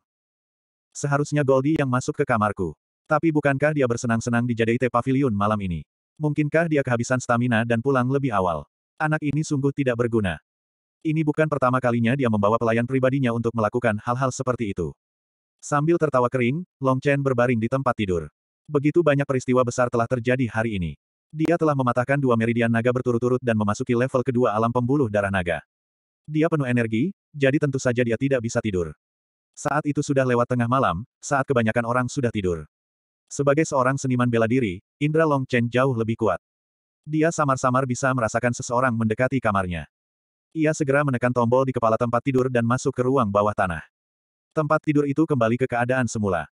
Seharusnya Goldie yang masuk ke kamarku. Tapi bukankah dia bersenang-senang di Jadaite Pavilion malam ini? Mungkinkah dia kehabisan stamina dan pulang lebih awal? Anak ini sungguh tidak berguna. Ini bukan pertama kalinya dia membawa pelayan pribadinya untuk melakukan hal-hal seperti itu. Sambil tertawa kering, Long Chen berbaring di tempat tidur. Begitu banyak peristiwa besar telah terjadi hari ini. Dia telah mematahkan dua meridian naga berturut-turut dan memasuki level kedua alam pembuluh darah naga. Dia penuh energi, jadi tentu saja dia tidak bisa tidur. Saat itu sudah lewat tengah malam, saat kebanyakan orang sudah tidur. Sebagai seorang seniman bela diri, Indra Long Chen jauh lebih kuat. Dia samar-samar bisa merasakan seseorang mendekati kamarnya. Ia segera menekan tombol di kepala tempat tidur dan masuk ke ruang bawah tanah. Tempat tidur itu kembali ke keadaan semula.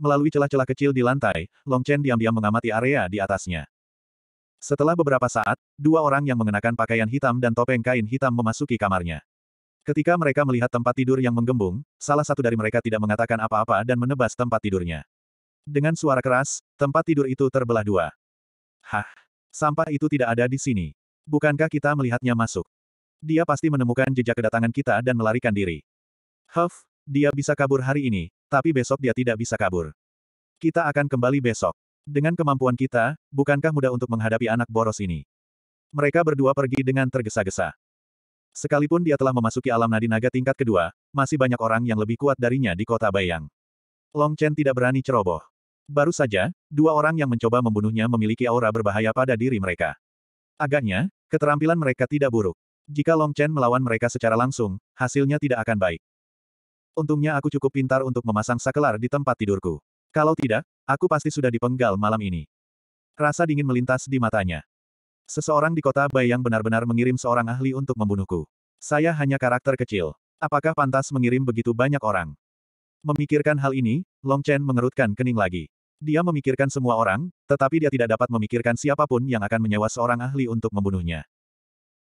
Melalui celah-celah kecil di lantai, Long Chen diam-diam mengamati area di atasnya. Setelah beberapa saat, dua orang yang mengenakan pakaian hitam dan topeng kain hitam memasuki kamarnya. Ketika mereka melihat tempat tidur yang menggembung, salah satu dari mereka tidak mengatakan apa-apa dan menebas tempat tidurnya. Dengan suara keras, tempat tidur itu terbelah dua. Hah! Sampah itu tidak ada di sini. Bukankah kita melihatnya masuk? Dia pasti menemukan jejak kedatangan kita dan melarikan diri. Huff, dia bisa kabur hari ini, tapi besok dia tidak bisa kabur. Kita akan kembali besok. Dengan kemampuan kita, bukankah mudah untuk menghadapi anak boros ini? Mereka berdua pergi dengan tergesa-gesa. Sekalipun dia telah memasuki alam nadi naga tingkat kedua, masih banyak orang yang lebih kuat darinya di kota Bayang. Long Chen tidak berani ceroboh. Baru saja, dua orang yang mencoba membunuhnya memiliki aura berbahaya pada diri mereka. Agaknya, keterampilan mereka tidak buruk. Jika Long Chen melawan mereka secara langsung, hasilnya tidak akan baik. Untungnya aku cukup pintar untuk memasang sakelar di tempat tidurku. Kalau tidak, aku pasti sudah dipenggal malam ini. Rasa dingin melintas di matanya. Seseorang di kota Bayang benar-benar mengirim seorang ahli untuk membunuhku. Saya hanya karakter kecil. Apakah pantas mengirim begitu banyak orang? Memikirkan hal ini, Long Chen mengerutkan kening lagi. Dia memikirkan semua orang, tetapi dia tidak dapat memikirkan siapa pun yang akan menyewa seorang ahli untuk membunuhnya.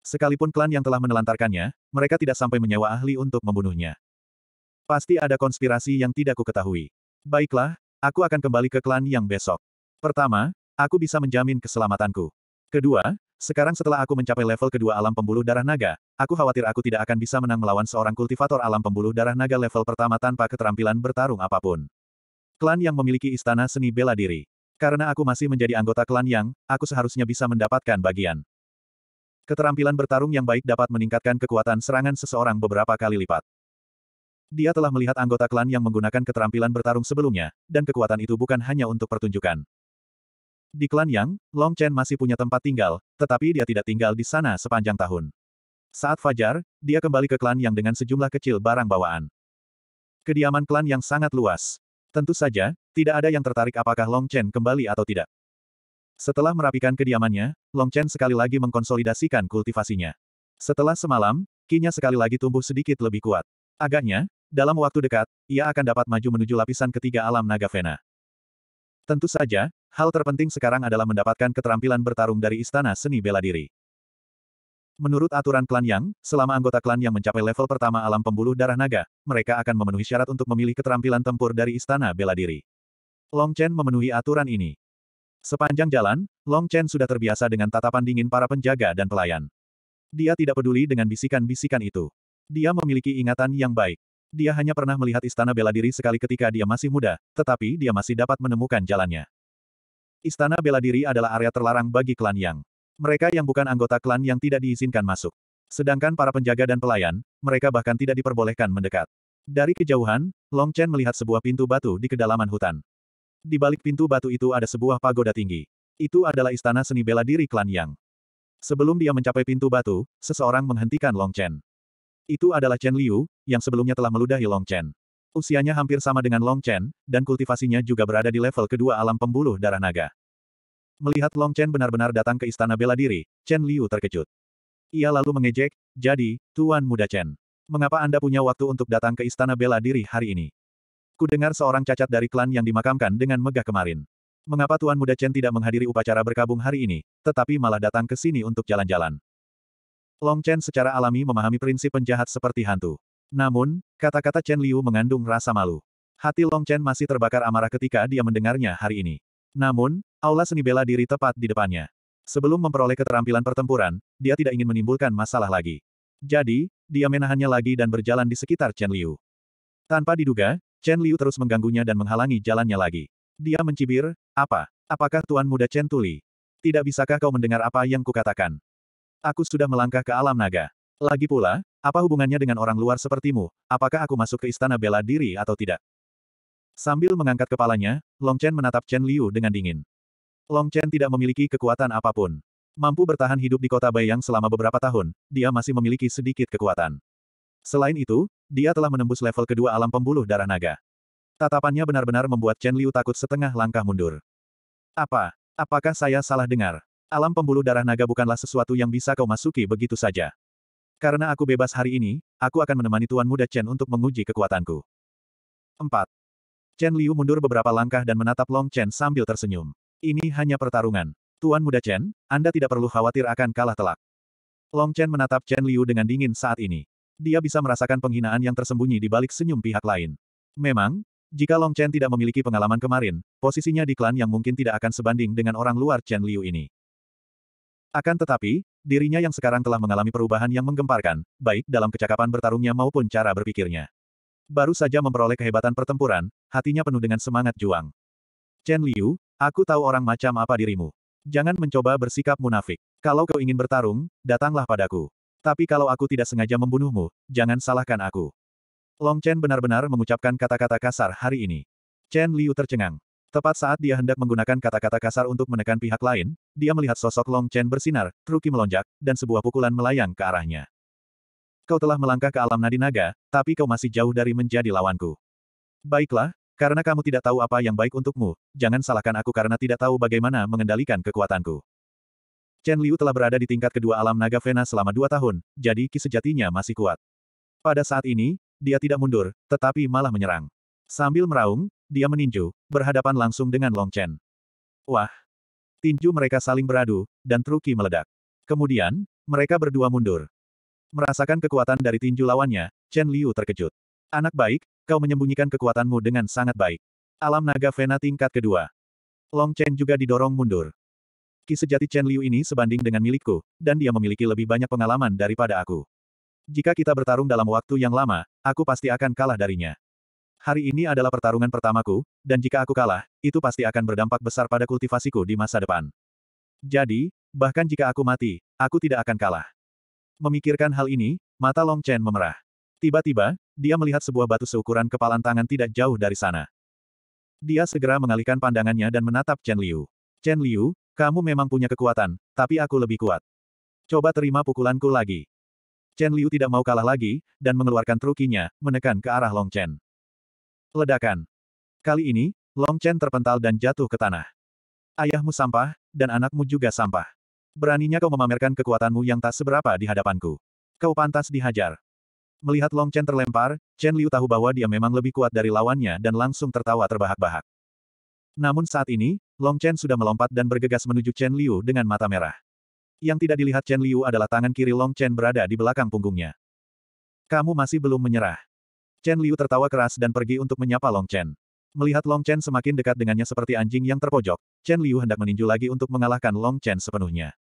Sekalipun klan yang telah menelantarkannya, mereka tidak sampai menyewa ahli untuk membunuhnya. Pasti ada konspirasi yang tidak kuketahui. Baiklah, aku akan kembali ke klan yang besok. Pertama, aku bisa menjamin keselamatanku. Kedua, sekarang setelah aku mencapai level kedua alam pembuluh darah naga, aku khawatir aku tidak akan bisa menang melawan seorang kultivator alam pembuluh darah naga level pertama tanpa keterampilan bertarung apa pun. Klan yang memiliki istana seni bela diri. Karena aku masih menjadi anggota klan yang, aku seharusnya bisa mendapatkan bagian. Keterampilan bertarung yang baik dapat meningkatkan kekuatan serangan seseorang beberapa kali lipat. Dia telah melihat anggota klan yang menggunakan keterampilan bertarung sebelumnya, dan kekuatan itu bukan hanya untuk pertunjukan. Di klan Yang, Long Chen masih punya tempat tinggal, tetapi dia tidak tinggal di sana sepanjang tahun. Saat fajar, dia kembali ke klan Yang dengan sejumlah kecil barang bawaan. Kediaman klan yang sangat luas. Tentu saja, tidak ada yang tertarik apakah Long Chen kembali atau tidak. Setelah merapikan kediamannya, Long Chen sekali lagi mengkonsolidasikan kultivasinya. Setelah semalam, kinya sekali lagi tumbuh sedikit lebih kuat. Agaknya, dalam waktu dekat, ia akan dapat maju menuju lapisan ketiga alam naga Vena. Tentu saja, hal terpenting sekarang adalah mendapatkan keterampilan bertarung dari istana seni bela diri. Menurut aturan klan Yang, selama anggota klan yang mencapai level pertama alam pembuluh darah naga, mereka akan memenuhi syarat untuk memilih keterampilan tempur dari istana bela diri. Long Chen memenuhi aturan ini. Sepanjang jalan, Long Chen sudah terbiasa dengan tatapan dingin para penjaga dan pelayan. Dia tidak peduli dengan bisikan-bisikan itu. Dia memiliki ingatan yang baik. Dia hanya pernah melihat istana bela diri sekali ketika dia masih muda, tetapi dia masih dapat menemukan jalannya. Istana bela diri adalah area terlarang bagi klan Yang. Mereka yang bukan anggota klan yang tidak diizinkan masuk. Sedangkan para penjaga dan pelayan, mereka bahkan tidak diperbolehkan mendekat. Dari kejauhan, Long Chen melihat sebuah pintu batu di kedalaman hutan. Di balik pintu batu itu ada sebuah pagoda tinggi. Itu adalah istana seni bela diri klan Yang. Sebelum dia mencapai pintu batu, seseorang menghentikan Long Chen. Itu adalah Chen Liu, yang sebelumnya telah meludahi Long Chen. Usianya hampir sama dengan Long Chen, dan kultivasinya juga berada di level kedua alam pembuluh darah naga. Melihat Long Chen benar-benar datang ke istana bela diri, Chen Liu terkejut. Ia lalu mengejek, jadi, Tuan Muda Chen. Mengapa Anda punya waktu untuk datang ke istana bela diri hari ini? Ku dengar seorang cacat dari klan yang dimakamkan dengan megah kemarin. Mengapa Tuan Muda Chen tidak menghadiri upacara berkabung hari ini, tetapi malah datang ke sini untuk jalan-jalan? Long Chen secara alami memahami prinsip penjahat seperti hantu. Namun, kata-kata Chen Liu mengandung rasa malu. Hati Long Chen masih terbakar amarah ketika dia mendengarnya hari ini. Namun, aula seni bela diri tepat di depannya. Sebelum memperoleh keterampilan pertempuran, dia tidak ingin menimbulkan masalah lagi. Jadi, dia menahannya lagi dan berjalan di sekitar Chen Liu. Tanpa diduga, Chen Liu terus mengganggunya dan menghalangi jalannya lagi. Dia mencibir, apa? Apakah Tuan Muda Chen Tuli? Tidak bisakah kau mendengar apa yang kukatakan? Aku sudah melangkah ke alam naga. Lagi pula, apa hubungannya dengan orang luar sepertimu? Apakah aku masuk ke istana bela diri atau tidak? Sambil mengangkat kepalanya, Long Chen menatap Chen Liu dengan dingin. Long Chen tidak memiliki kekuatan apa pun. Mampu bertahan hidup di kota Bayang selama beberapa tahun, dia masih memiliki sedikit kekuatan. Selain itu, dia telah menembus level kedua alam pembuluh darah naga. Tatapannya benar-benar membuat Chen Liu takut setengah langkah mundur. Apa? Apakah saya salah dengar? Alam pembuluh darah naga bukanlah sesuatu yang bisa kau masuki begitu saja. Karena aku bebas hari ini, aku akan menemani Tuan Muda Chen untuk menguji kekuatanku. 4. Chen Liu mundur beberapa langkah dan menatap Long Chen sambil tersenyum. Ini hanya pertarungan. Tuan Muda Chen, Anda tidak perlu khawatir akan kalah telak. Long Chen menatap Chen Liu dengan dingin saat ini. Dia bisa merasakan penghinaan yang tersembunyi di balik senyum pihak lain. Memang, jika Long Chen tidak memiliki pengalaman kemarin, posisinya di klan yang mungkin tidak akan sebanding dengan orang luar Chen Liu ini. Akan tetapi, dirinya yang sekarang telah mengalami perubahan yang menggemparkan, baik dalam kecakapan bertarungnya maupun cara berpikirnya. Baru saja memperoleh kehebatan pertempuran, hatinya penuh dengan semangat juang. Chen Liu, aku tahu orang macam apa dirimu. Jangan mencoba bersikap munafik. Kalau kau ingin bertarung, datanglah padaku. Tapi kalau aku tidak sengaja membunuhmu, jangan salahkan aku. Long Chen benar-benar mengucapkan kata-kata kasar hari ini. Chen Liu tercengang. Tepat saat dia hendak menggunakan kata-kata kasar untuk menekan pihak lain, dia melihat sosok Long Chen bersinar, Truki melonjak, dan sebuah pukulan melayang ke arahnya. Kau telah melangkah ke alam nadi naga, tapi kau masih jauh dari menjadi lawanku. Baiklah, karena kamu tidak tahu apa yang baik untukmu, jangan salahkan aku karena tidak tahu bagaimana mengendalikan kekuatanku. Chen Liu telah berada di tingkat kedua alam naga Vena selama dua tahun, jadi ki sejatinya masih kuat. Pada saat ini, dia tidak mundur, tetapi malah menyerang. Sambil meraung, dia meninju, berhadapan langsung dengan Long Chen. Wah! Tinju mereka saling beradu, dan Truki meledak. Kemudian, Mereka berdua mundur. Merasakan kekuatan dari tinju lawannya, Chen Liu terkejut. Anak baik, kau menyembunyikan kekuatanmu dengan sangat baik. Alam naga Vena tingkat kedua. Long Chen juga didorong mundur. Ki sejati Chen Liu ini sebanding dengan milikku, dan dia memiliki lebih banyak pengalaman daripada aku. Jika kita bertarung dalam waktu yang lama, aku pasti akan kalah darinya. Hari ini adalah pertarungan pertamaku, dan jika aku kalah, itu pasti akan berdampak besar pada kultivasiku di masa depan. Jadi, bahkan jika aku mati, aku tidak akan kalah. Memikirkan hal ini, mata Long Chen memerah. Tiba-tiba, dia melihat sebuah batu seukuran kepalan tangan tidak jauh dari sana. Dia segera mengalihkan pandangannya dan menatap Chen Liu. Chen Liu, kamu memang punya kekuatan, tapi aku lebih kuat. Coba terima pukulanku lagi. Chen Liu tidak mau kalah lagi, dan mengeluarkan trukinya, menekan ke arah Long Chen. Ledakan. Kali ini, Long Chen terpental dan jatuh ke tanah. Ayahmu sampah, dan anakmu juga sampah. Beraninya kau memamerkan kekuatanmu yang tak seberapa di hadapanku. Kau pantas dihajar. Melihat Long Chen terlempar, Chen Liu tahu bahwa dia memang lebih kuat dari lawannya dan langsung tertawa terbahak-bahak. Namun saat ini, Long Chen sudah melompat dan bergegas menuju Chen Liu dengan mata merah. Yang tidak dilihat Chen Liu adalah tangan kiri Long Chen berada di belakang punggungnya. Kamu masih belum menyerah. Chen Liu tertawa keras dan pergi untuk menyapa Long Chen. Melihat Long Chen semakin dekat dengannya seperti anjing yang terpojok, Chen Liu hendak meninju lagi untuk mengalahkan Long Chen sepenuhnya.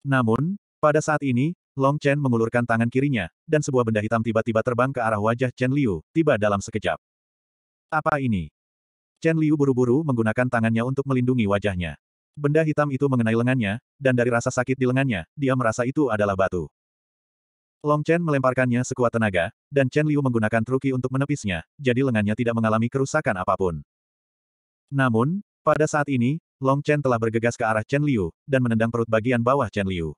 Namun, pada saat ini, Long Chen mengulurkan tangan kirinya, dan sebuah benda hitam tiba-tiba terbang ke arah wajah Chen Liu, tiba dalam sekejap. Apa ini? Chen Liu buru-buru menggunakan tangannya untuk melindungi wajahnya. Benda hitam itu mengenai lengannya, dan dari rasa sakit di lengannya, dia merasa itu adalah batu. Long Chen melemparkannya sekuat tenaga, dan Chen Liu menggunakan truki untuk menepisnya, jadi lengannya tidak mengalami kerusakan apa pun. Namun, pada saat ini, Long Chen telah bergegas ke arah Chen Liu, dan menendang perut bagian bawah Chen Liu.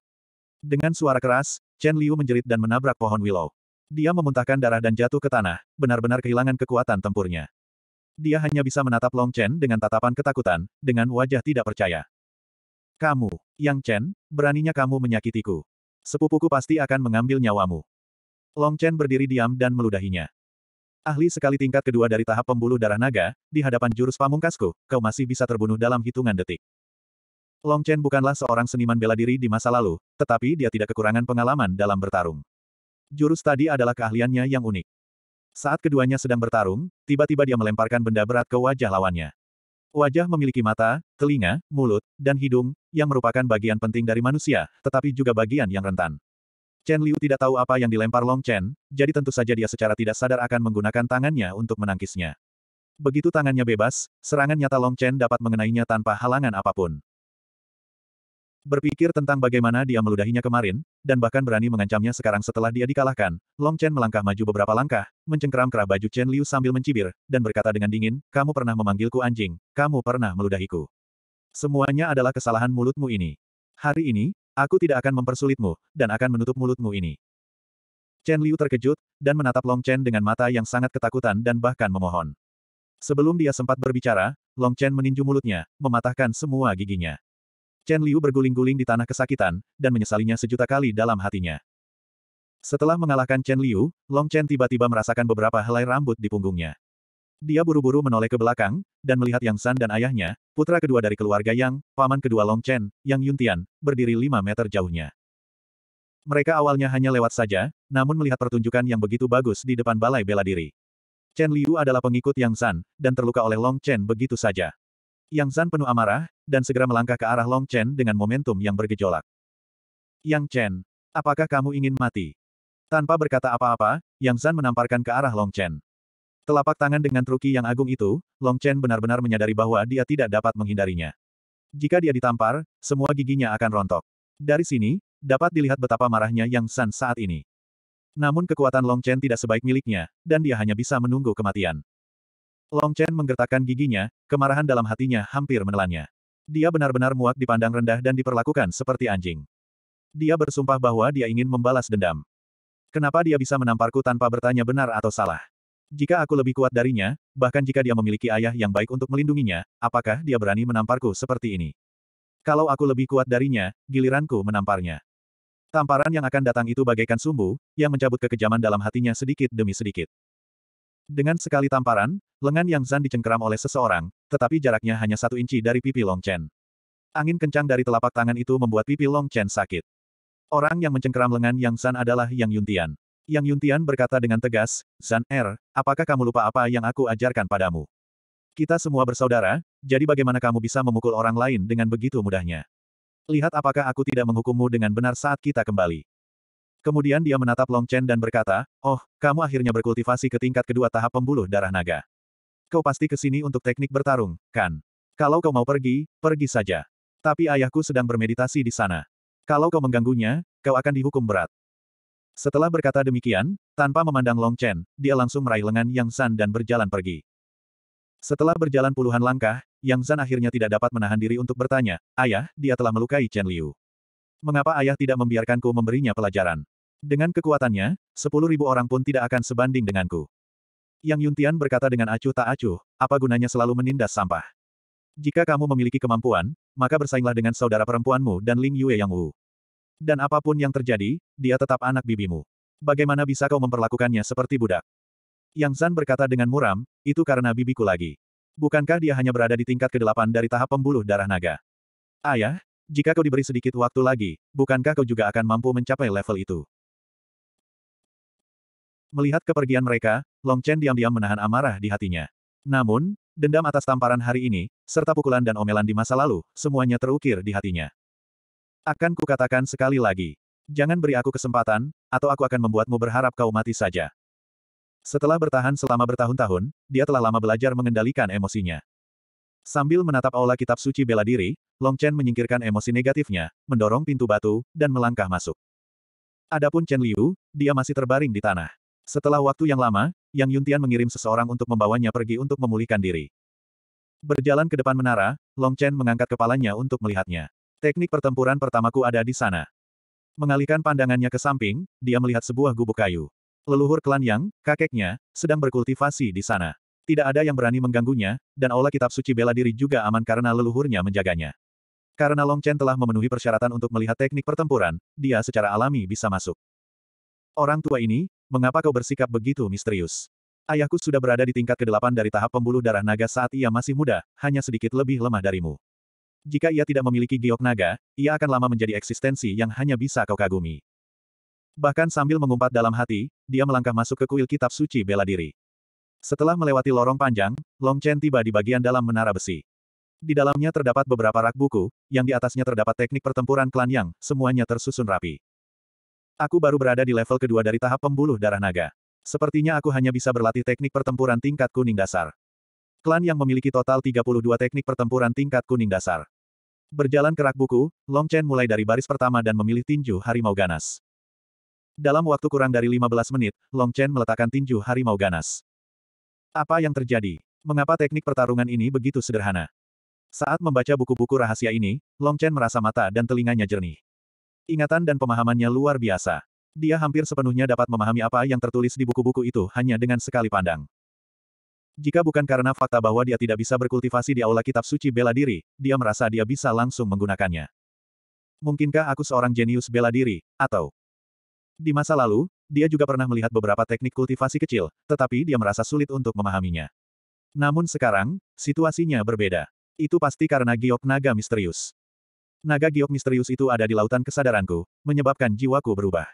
Dengan suara keras, Chen Liu menjerit dan menabrak pohon willow. Dia memuntahkan darah dan jatuh ke tanah, benar-benar kehilangan kekuatan tempurnya. Dia hanya bisa menatap Long Chen dengan tatapan ketakutan, dengan wajah tidak percaya. Kamu, Yang Chen, beraninya kamu menyakitiku. Sepupuku pasti akan mengambil nyawamu. Long Chen berdiri diam dan meludahinya. Ahli sekali tingkat kedua dari tahap pembuluh darah naga, di hadapan jurus pamungkasku, kau masih bisa terbunuh dalam hitungan detik. Long Chen bukanlah seorang seniman bela diri di masa lalu, tetapi dia tidak kekurangan pengalaman dalam bertarung. Jurus tadi adalah keahliannya yang unik. Saat keduanya sedang bertarung, tiba-tiba dia melemparkan benda berat ke wajah lawannya. Wajah memiliki mata, telinga, mulut, dan hidung, yang merupakan bagian penting dari manusia, tetapi juga bagian yang rentan. Chen Liu tidak tahu apa yang dilempar Long Chen, jadi tentu saja dia secara tidak sadar akan menggunakan tangannya untuk menangkisnya. Begitu tangannya bebas, serangan nyata Long Chen dapat mengenainya tanpa halangan apa pun. Berpikir tentang bagaimana dia meludahinya kemarin, dan bahkan berani mengancamnya sekarang setelah dia dikalahkan, Long Chen melangkah maju beberapa langkah, mencengkeram kerah baju Chen Liu sambil mencibir, dan berkata dengan dingin, kamu pernah memanggilku anjing, kamu pernah meludahiku. Semuanya adalah kesalahan mulutmu ini. Hari ini, aku tidak akan mempersulitmu, dan akan menutup mulutmu ini. Chen Liu terkejut, dan menatap Long Chen dengan mata yang sangat ketakutan dan bahkan memohon. Sebelum dia sempat berbicara, Long Chen meninju mulutnya, mematahkan semua giginya. Chen Liu berguling-guling di tanah kesakitan, dan menyesalinya sejuta kali dalam hatinya. Setelah mengalahkan Chen Liu, Long Chen tiba-tiba merasakan beberapa helai rambut di punggungnya. Dia buru-buru menoleh ke belakang, dan melihat Yang San dan ayahnya, putra kedua dari keluarga Yang, paman kedua Long Chen, Yang Yuntian, berdiri lima meter jauhnya. Mereka awalnya hanya lewat saja, namun melihat pertunjukan yang begitu bagus di depan balai bela diri. Chen Liu adalah pengikut Yang San, dan terluka oleh Long Chen begitu saja. Yang Zan penuh amarah, dan segera melangkah ke arah Long Chen dengan momentum yang bergejolak. Yang Chen, apakah kamu ingin mati? Tanpa berkata apa-apa, Yang Zan menamparkan ke arah Long Chen. Telapak tangan dengan truki yang agung itu, Long Chen benar-benar menyadari bahwa dia tidak dapat menghindarinya. Jika dia ditampar, semua giginya akan rontok. Dari sini, dapat dilihat betapa marahnya Yang San saat ini. Namun kekuatan Long Chen tidak sebaik miliknya, dan dia hanya bisa menunggu kematian. Long Chen menggertakkan giginya, kemarahan dalam hatinya hampir menelannya. Dia benar-benar muak dipandang rendah dan diperlakukan seperti anjing. Dia bersumpah bahwa dia ingin membalas dendam. Kenapa dia bisa menamparku tanpa bertanya benar atau salah? Jika aku lebih kuat darinya, bahkan jika dia memiliki ayah yang baik untuk melindunginya, apakah dia berani menamparku seperti ini? Kalau aku lebih kuat darinya, giliranku menamparnya. Tamparan yang akan datang itu bagaikan sumbu, yang mencabut kekejaman dalam hatinya sedikit demi sedikit. Dengan sekali tamparan, lengan Yang Zan dicengkeram oleh seseorang, tetapi jaraknya hanya satu inci dari pipi Long Chen. Angin kencang dari telapak tangan itu membuat pipi Long Chen sakit. Orang yang mencengkeram lengan Yang San adalah Yang Yuntian. Yang Yuntian berkata dengan tegas, Zan Er, apakah kamu lupa apa yang aku ajarkan padamu? Kita semua bersaudara, jadi bagaimana kamu bisa memukul orang lain dengan begitu mudahnya? Lihat apakah aku tidak menghukummu dengan benar saat kita kembali. Kemudian dia menatap Long Chen dan berkata, Oh, kamu akhirnya berkultivasi ke tingkat kedua tahap pembuluh darah naga. Kau pasti ke sini untuk teknik bertarung, kan? Kalau kau mau pergi, pergi saja. Tapi ayahku sedang bermeditasi di sana. Kalau kau mengganggunya, kau akan dihukum berat. Setelah berkata demikian, tanpa memandang Long Chen, dia langsung meraih lengan Yang San dan berjalan pergi. Setelah berjalan puluhan langkah, Yang San akhirnya tidak dapat menahan diri untuk bertanya, Ayah, dia telah melukai Chen Liu. Mengapa ayah tidak membiarkanku memberinya pelajaran? Dengan kekuatannya, sepuluh ribu orang pun tidak akan sebanding denganku. Yang Yuntian berkata dengan acuh tak acuh, apa gunanya selalu menindas sampah? Jika kamu memiliki kemampuan, maka bersainglah dengan saudara perempuanmu dan Ling Yue Yang Wu. Dan apa pun yang terjadi, dia tetap anak bibimu. Bagaimana bisa kau memperlakukannya seperti budak? Yang Zan berkata dengan muram, itu karena bibiku lagi. Bukankah dia hanya berada di tingkat ke-8 dari tahap pembuluh darah naga? Ayah, jika kau diberi sedikit waktu lagi, bukankah kau juga akan mampu mencapai level itu? Melihat kepergian mereka, Long Chen diam-diam menahan amarah di hatinya. Namun, dendam atas tamparan hari ini, serta pukulan dan omelan di masa lalu, semuanya terukir di hatinya. Akan kukatakan sekali lagi, jangan beri aku kesempatan, atau aku akan membuatmu berharap kau mati saja. Setelah bertahan selama bertahun-tahun, dia telah lama belajar mengendalikan emosinya. Sambil menatap aula kitab suci bela diri, Long Chen menyingkirkan emosi negatifnya, mendorong pintu batu, dan melangkah masuk. Adapun Chen Liu, dia masih terbaring di tanah. Setelah waktu yang lama, Yang Yuntian mengirim seseorang untuk membawanya pergi untuk memulihkan diri. Berjalan ke depan menara, Long Chen mengangkat kepalanya untuk melihatnya. Teknik pertempuran pertamaku ada di sana. Mengalihkan pandangannya ke samping, dia melihat sebuah gubuk kayu. Leluhur klan Yang, kakeknya, sedang berkultivasi di sana. Tidak ada yang berani mengganggunya, dan aula kitab suci bela diri juga aman karena leluhurnya menjaganya. Karena Long Chen telah memenuhi persyaratan untuk melihat teknik pertempuran, dia secara alami bisa masuk. Orang tua ini, Mengapa kau bersikap begitu misterius? Ayahku sudah berada di tingkat ke-8 dari tahap pembuluh darah naga saat ia masih muda, hanya sedikit lebih lemah darimu. Jika ia tidak memiliki giok naga, ia akan lama menjadi eksistensi yang hanya bisa kau kagumi. Bahkan sambil mengumpat dalam hati, dia melangkah masuk ke kuil kitab suci bela diri. Setelah melewati lorong panjang, Long Chen tiba di bagian dalam menara besi. Di dalamnya terdapat beberapa rak buku, yang di atasnya terdapat teknik pertempuran klan yang, semuanya tersusun rapi. Aku baru berada di level kedua dari tahap pembuluh darah naga. Sepertinya aku hanya bisa berlatih teknik pertempuran tingkat kuning dasar. Klan yang memiliki total 32 teknik pertempuran tingkat kuning dasar. Berjalan ke rak buku, Long Chen mulai dari baris pertama dan memilih tinju harimau ganas. Dalam waktu kurang dari 15 menit, Long Chen meletakkan tinju harimau ganas. Apa yang terjadi? Mengapa teknik pertarungan ini begitu sederhana? Saat membaca buku-buku rahasia ini, Long Chen merasa mata dan telinganya jernih. Ingatan dan pemahamannya luar biasa. Dia hampir sepenuhnya dapat memahami apa yang tertulis di buku-buku itu hanya dengan sekali pandang. Jika bukan karena fakta bahwa dia tidak bisa berkultivasi di aula kitab suci bela diri, dia merasa dia bisa langsung menggunakannya. Mungkinkah aku seorang jenius bela diri, atau... Di masa lalu, dia juga pernah melihat beberapa teknik kultivasi kecil, tetapi dia merasa sulit untuk memahaminya. Namun sekarang, situasinya berbeda. Itu pasti karena giok naga misterius. Naga giok misterius itu ada di lautan kesadaranku, menyebabkan jiwaku berubah.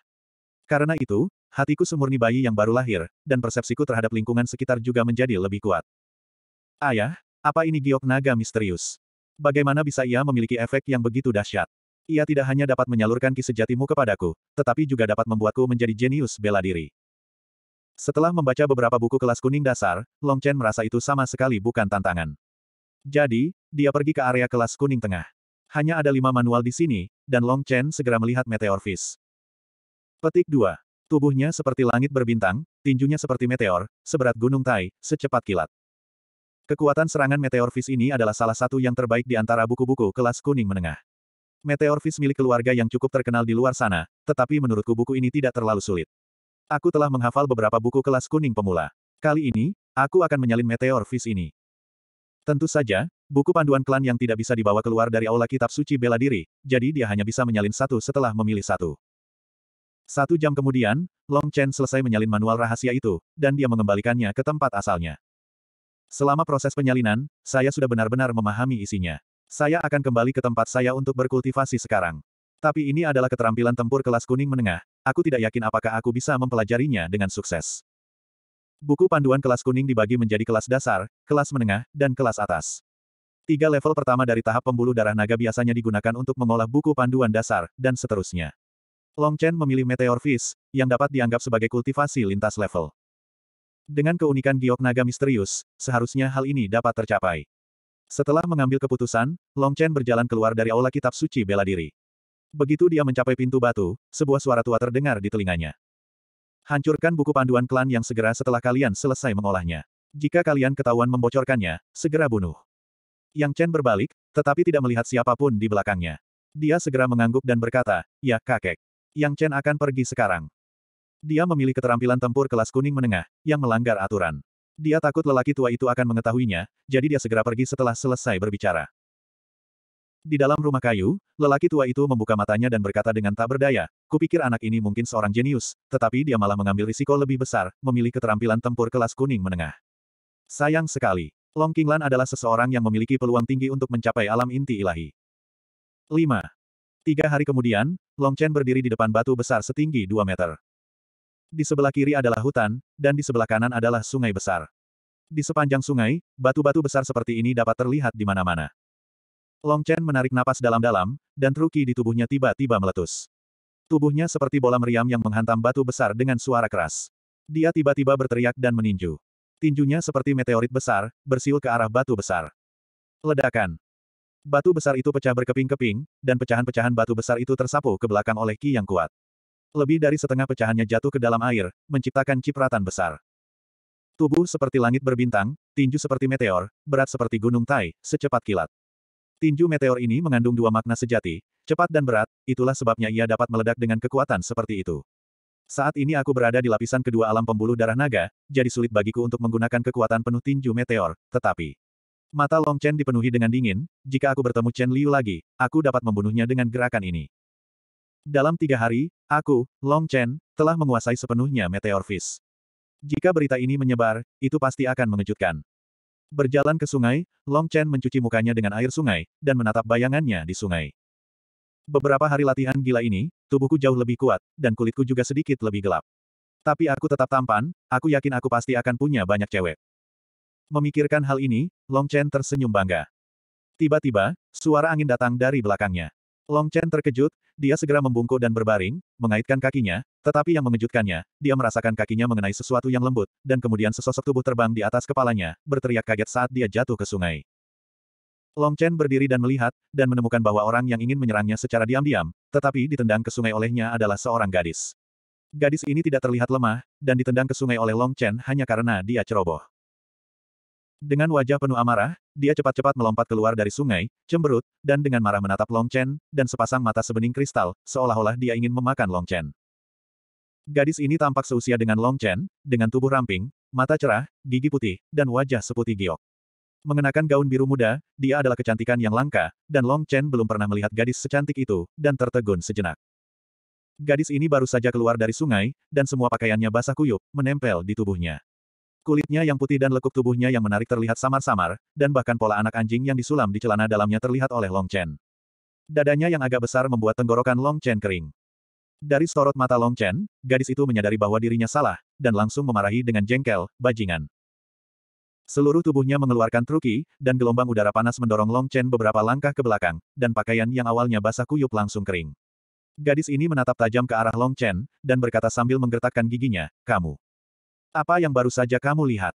Karena itu, hatiku semurni bayi yang baru lahir, dan persepsiku terhadap lingkungan sekitar juga menjadi lebih kuat. Ayah, apa ini giok naga misterius? Bagaimana bisa ia memiliki efek yang begitu dahsyat? Ia tidak hanya dapat menyalurkan kisah jatimu kepadaku, tetapi juga dapat membuatku menjadi jenius bela diri. Setelah membaca beberapa buku kelas kuning dasar, Long Chen merasa itu sama sekali bukan tantangan. Jadi, dia pergi ke area kelas kuning tengah. Hanya ada lima manual di sini, dan Long Chen segera melihat Meteor Fish. Petik 2. Tubuhnya seperti langit berbintang, tinjunya seperti meteor, seberat gunung Tai, secepat kilat. Kekuatan serangan Meteor Fish ini adalah salah satu yang terbaik di antara buku-buku kelas kuning menengah. Meteor Fish milik keluarga yang cukup terkenal di luar sana, tetapi menurutku buku ini tidak terlalu sulit. Aku telah menghafal beberapa buku kelas kuning pemula. Kali ini, aku akan menyalin Meteor Fish ini. Tentu saja, buku panduan klan yang tidak bisa dibawa keluar dari aula kitab suci bela diri, jadi dia hanya bisa menyalin satu setelah memilih satu. Satu jam kemudian, Long Chen selesai menyalin manual rahasia itu, dan dia mengembalikannya ke tempat asalnya. Selama proses penyalinan, saya sudah benar-benar memahami isinya. Saya akan kembali ke tempat saya untuk berkultivasi sekarang. Tapi ini adalah keterampilan tempur kelas kuning menengah, aku tidak yakin apakah aku bisa mempelajarinya dengan sukses. Buku panduan kelas kuning dibagi menjadi kelas dasar, kelas menengah, dan kelas atas. Tiga level pertama dari tahap pembuluh darah naga biasanya digunakan untuk mengolah buku panduan dasar, dan seterusnya. Long Chen memilih Meteor Fish, yang dapat dianggap sebagai kultivasi lintas level. Dengan keunikan giok naga misterius, seharusnya hal ini dapat tercapai. Setelah mengambil keputusan, Long Chen berjalan keluar dari aula kitab suci bela diri. Begitu dia mencapai pintu batu, sebuah suara tua terdengar di telinganya. Hancurkan buku panduan klan yang segera setelah kalian selesai mengolahnya. Jika kalian ketahuan membocorkannya, segera bunuh. Yang Chen berbalik, tetapi tidak melihat siapa pun di belakangnya. Dia segera mengangguk dan berkata, ya kakek. Yang Chen akan pergi sekarang. Dia memilih keterampilan tempur kelas kuning menengah, yang melanggar aturan. Dia takut lelaki tua itu akan mengetahuinya, jadi dia segera pergi setelah selesai berbicara. Di dalam rumah kayu, lelaki tua itu membuka matanya dan berkata dengan tak berdaya, kupikir anak ini mungkin seorang jenius, tetapi dia malah mengambil risiko lebih besar, memilih keterampilan tempur kelas kuning menengah. Sayang sekali, Long Qinglan adalah seseorang yang memiliki peluang tinggi untuk mencapai alam inti ilahi. 5. Tiga hari kemudian, Long Chen berdiri di depan batu besar setinggi 2 meter. Di sebelah kiri adalah hutan, dan di sebelah kanan adalah sungai besar. Di sepanjang sungai, batu-batu besar seperti ini dapat terlihat di mana-mana. Long Chen menarik napas dalam-dalam, dan truki di tubuhnya tiba-tiba meletus. Tubuhnya seperti bola meriam yang menghantam batu besar dengan suara keras. Dia tiba-tiba berteriak dan meninju. Tinjunya seperti meteorit besar, bersiul ke arah batu besar. Ledakan. Batu besar itu pecah berkeping-keping, dan pecahan-pecahan batu besar itu tersapu ke belakang oleh ki yang kuat. Lebih dari setengah pecahannya jatuh ke dalam air, menciptakan cipratan besar. Tubuh seperti langit berbintang, tinju seperti meteor, berat seperti gunung Tai, secepat kilat. Tinju meteor ini mengandung dua makna sejati, cepat dan berat, itulah sebabnya ia dapat meledak dengan kekuatan seperti itu. Saat ini aku berada di lapisan kedua alam pembuluh darah naga, jadi sulit bagiku untuk menggunakan kekuatan penuh tinju meteor, tetapi... Mata Long Chen dipenuhi dengan dingin, jika aku bertemu Chen Liu lagi, aku dapat membunuhnya dengan gerakan ini. Dalam tiga hari, aku, Long Chen, telah menguasai sepenuhnya Meteor Fish. Jika berita ini menyebar, itu pasti akan mengejutkan. Berjalan ke sungai, Long Chen mencuci mukanya dengan air sungai, dan menatap bayangannya di sungai. Beberapa hari latihan gila ini, tubuhku jauh lebih kuat, dan kulitku juga sedikit lebih gelap. Tapi aku tetap tampan, aku yakin aku pasti akan punya banyak cewek. Memikirkan hal ini, Long Chen tersenyum bangga. Tiba-tiba, suara angin datang dari belakangnya. Long Chen terkejut, dia segera membungkuk dan berbaring, mengaitkan kakinya, tetapi yang mengejutkannya, dia merasakan kakinya mengenai sesuatu yang lembut, dan kemudian sesosok tubuh terbang di atas kepalanya, berteriak kaget saat dia jatuh ke sungai. Long Chen berdiri dan melihat, dan menemukan bahwa orang yang ingin menyerangnya secara diam-diam, tetapi ditendang ke sungai olehnya adalah seorang gadis. Gadis ini tidak terlihat lemah, dan ditendang ke sungai oleh Long Chen hanya karena dia ceroboh. Dengan wajah penuh amarah, dia cepat-cepat melompat keluar dari sungai, cemberut, dan dengan marah menatap Long Chen, dan sepasang mata sebening kristal, seolah-olah dia ingin memakan Long Chen. Gadis ini tampak seusia dengan Long Chen, dengan tubuh ramping, mata cerah, gigi putih, dan wajah seputih giok. Mengenakan gaun biru muda, dia adalah kecantikan yang langka, dan Long Chen belum pernah melihat gadis secantik itu, dan tertegun sejenak. Gadis ini baru saja keluar dari sungai, dan semua pakaiannya basah kuyup, menempel di tubuhnya. Kulitnya yang putih dan lekuk tubuhnya yang menarik terlihat samar-samar, dan bahkan pola anak anjing yang disulam di celana dalamnya terlihat oleh Long Chen. Dadanya yang agak besar membuat tenggorokan Long Chen kering. Dari sorot mata Long Chen, gadis itu menyadari bahwa dirinya salah, dan langsung memarahi dengan jengkel, bajingan. Seluruh tubuhnya mengeluarkan truki, dan gelombang udara panas mendorong Long Chen beberapa langkah ke belakang, dan pakaian yang awalnya basah kuyup langsung kering. Gadis ini menatap tajam ke arah Long Chen, dan berkata sambil menggertakkan giginya, kamu. Apa yang baru saja kamu lihat?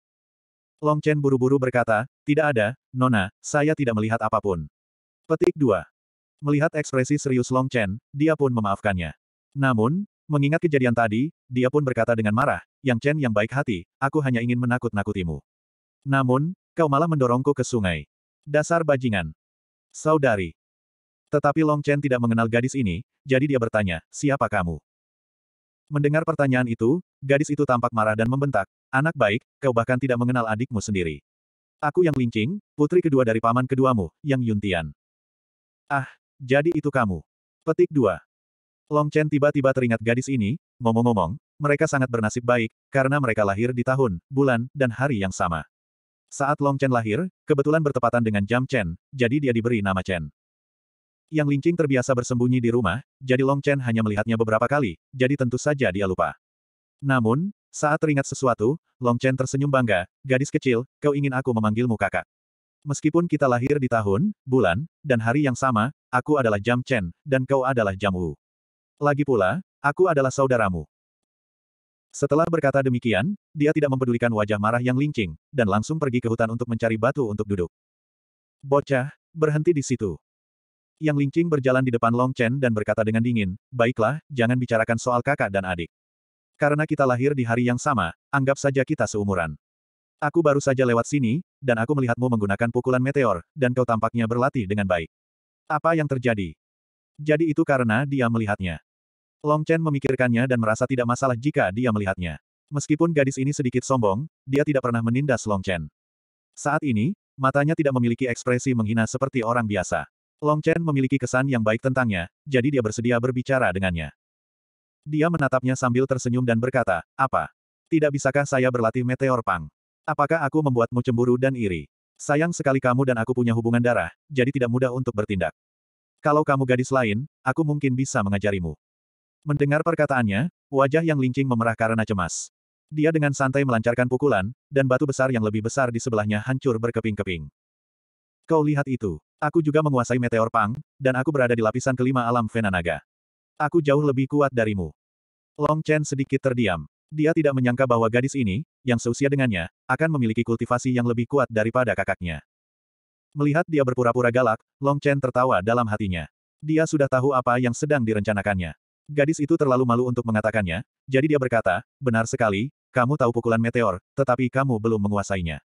Long Chen buru-buru berkata, tidak ada, Nona, saya tidak melihat apa pun. Petik 2. Melihat ekspresi serius Long Chen, dia pun memaafkannya. Namun, mengingat kejadian tadi, dia pun berkata dengan marah, Yang Chen yang baik hati, aku hanya ingin menakut-nakutimu. Namun, kau malah mendorongku ke sungai. Dasar bajingan. Saudari. Tetapi Long Chen tidak mengenal gadis ini, jadi dia bertanya, siapa kamu? Mendengar pertanyaan itu, gadis itu tampak marah dan membentak, anak baik, kau bahkan tidak mengenal adikmu sendiri. Aku yang lincing, putri kedua dari paman keduamu, yang Yuntian. Ah, jadi itu kamu. Petik 2. Long Chen tiba-tiba teringat gadis ini, ngomong-ngomong, mereka sangat bernasib baik, karena mereka lahir di tahun, bulan, dan hari yang sama. Saat Long Chen lahir, kebetulan bertepatan dengan jam Chen, jadi dia diberi nama Chen. Yang Linqing terbiasa bersembunyi di rumah, jadi Long Chen hanya melihatnya beberapa kali, jadi tentu saja dia lupa. Namun, saat teringat sesuatu, Long Chen tersenyum bangga, gadis kecil, kau ingin aku memanggilmu kakak. Meskipun kita lahir di tahun, bulan, dan hari yang sama, aku adalah Jam Chen, dan kau adalah Jam Wu. Lagi pula, aku adalah saudaramu. Setelah berkata demikian, dia tidak mempedulikan wajah marah yang lincing, dan langsung pergi ke hutan untuk mencari batu untuk duduk. Bocah, berhenti di situ. Yang Linqing berjalan di depan Long Chen dan berkata dengan dingin, baiklah, jangan bicarakan soal kakak dan adik. Karena kita lahir di hari yang sama, anggap saja kita seumuran. Aku baru saja lewat sini, dan aku melihatmu menggunakan pukulan meteor, dan kau tampaknya berlatih dengan baik. Apa yang terjadi? Jadi itu karena dia melihatnya. Long Chen memikirkannya dan merasa tidak masalah jika dia melihatnya. Meskipun gadis ini sedikit sombong, dia tidak pernah menindas Long Chen. Saat ini, matanya tidak memiliki ekspresi menghina seperti orang biasa. Long Chen memiliki kesan yang baik tentangnya, jadi dia bersedia berbicara dengannya. Dia menatapnya sambil tersenyum dan berkata, apa? Tidak bisakah saya berlatih meteor pang? Apakah aku membuatmu cemburu dan iri? Sayang sekali kamu dan aku punya hubungan darah, jadi tidak mudah untuk bertindak. Kalau kamu gadis lain, aku mungkin bisa mengajarimu. Mendengar perkataannya, wajah yang lincing memerah karena cemas. Dia dengan santai melancarkan pukulan, dan batu besar yang lebih besar di sebelahnya hancur berkeping-keping. Kau lihat itu. Aku juga menguasai meteor pang, dan aku berada di lapisan kelima alam Venanaga. Aku jauh lebih kuat darimu. Long Chen sedikit terdiam. Dia tidak menyangka bahwa gadis ini, yang seusia dengannya, akan memiliki kultivasi yang lebih kuat daripada kakaknya. Melihat dia berpura-pura galak, Long Chen tertawa dalam hatinya. Dia sudah tahu apa yang sedang direncanakannya. Gadis itu terlalu malu untuk mengatakannya, jadi dia berkata, benar sekali, kamu tahu pukulan meteor, tetapi kamu belum menguasainya.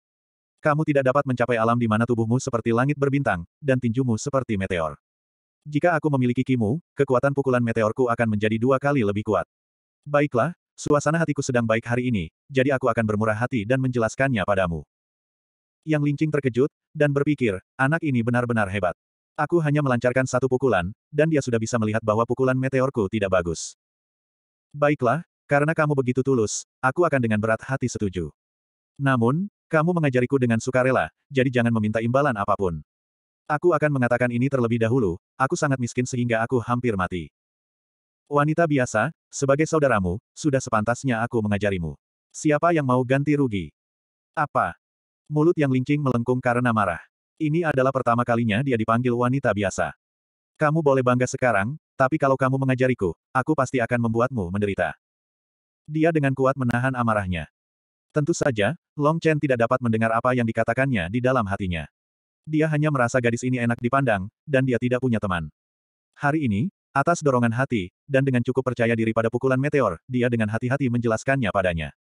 Kamu tidak dapat mencapai alam di mana tubuhmu seperti langit berbintang, dan tinjumu seperti meteor. Jika aku memiliki kimu, kekuatan pukulan meteorku akan menjadi dua kali lebih kuat. Baiklah, suasana hatiku sedang baik hari ini, jadi aku akan bermurah hati dan menjelaskannya padamu. Yang Lincing terkejut, dan berpikir, anak ini benar-benar hebat. Aku hanya melancarkan satu pukulan, dan dia sudah bisa melihat bahwa pukulan meteorku tidak bagus. Baiklah, karena kamu begitu tulus, aku akan dengan berat hati setuju. Namun, kamu mengajariku dengan sukarela, jadi jangan meminta imbalan apa pun. Aku akan mengatakan ini terlebih dahulu, aku sangat miskin sehingga aku hampir mati. Wanita biasa, sebagai saudaramu, sudah sepantasnya aku mengajarimu. Siapa yang mau ganti rugi? Apa? Mulut yang lincing melengkung karena marah. Ini adalah pertama kalinya dia dipanggil wanita biasa. Kamu boleh bangga sekarang, tapi kalau kamu mengajariku, aku pasti akan membuatmu menderita. Dia dengan kuat menahan amarahnya. Tentu saja, Long Chen tidak dapat mendengar apa yang dikatakannya di dalam hatinya. Dia hanya merasa gadis ini enak dipandang, dan dia tidak punya teman. Hari ini, atas dorongan hati, dan dengan cukup percaya diri pada pukulan meteor, dia dengan hati-hati menjelaskannya padanya.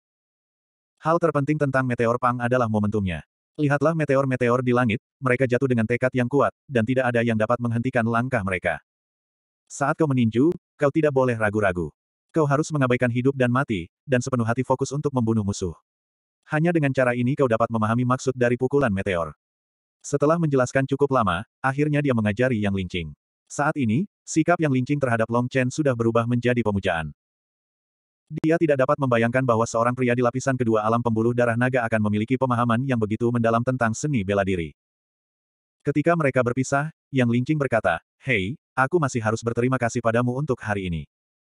Hal terpenting tentang meteor Pang adalah momentumnya. Lihatlah meteor-meteor di langit, mereka jatuh dengan tekad yang kuat, dan tidak ada yang dapat menghentikan langkah mereka. Saat kau meninju, kau tidak boleh ragu-ragu. Kau harus mengabaikan hidup dan mati, dan sepenuh hati fokus untuk membunuh musuh. Hanya dengan cara ini kau dapat memahami maksud dari pukulan meteor. Setelah menjelaskan cukup lama, akhirnya dia mengajari Yang Lincing. Saat ini, sikap Yang Lincing terhadap Long Chen sudah berubah menjadi pemujaan. Dia tidak dapat membayangkan bahwa seorang pria di lapisan kedua alam pembuluh darah naga akan memiliki pemahaman yang begitu mendalam tentang seni bela diri. Ketika mereka berpisah, Yang Lincing berkata, Hei, aku masih harus berterima kasih padamu untuk hari ini.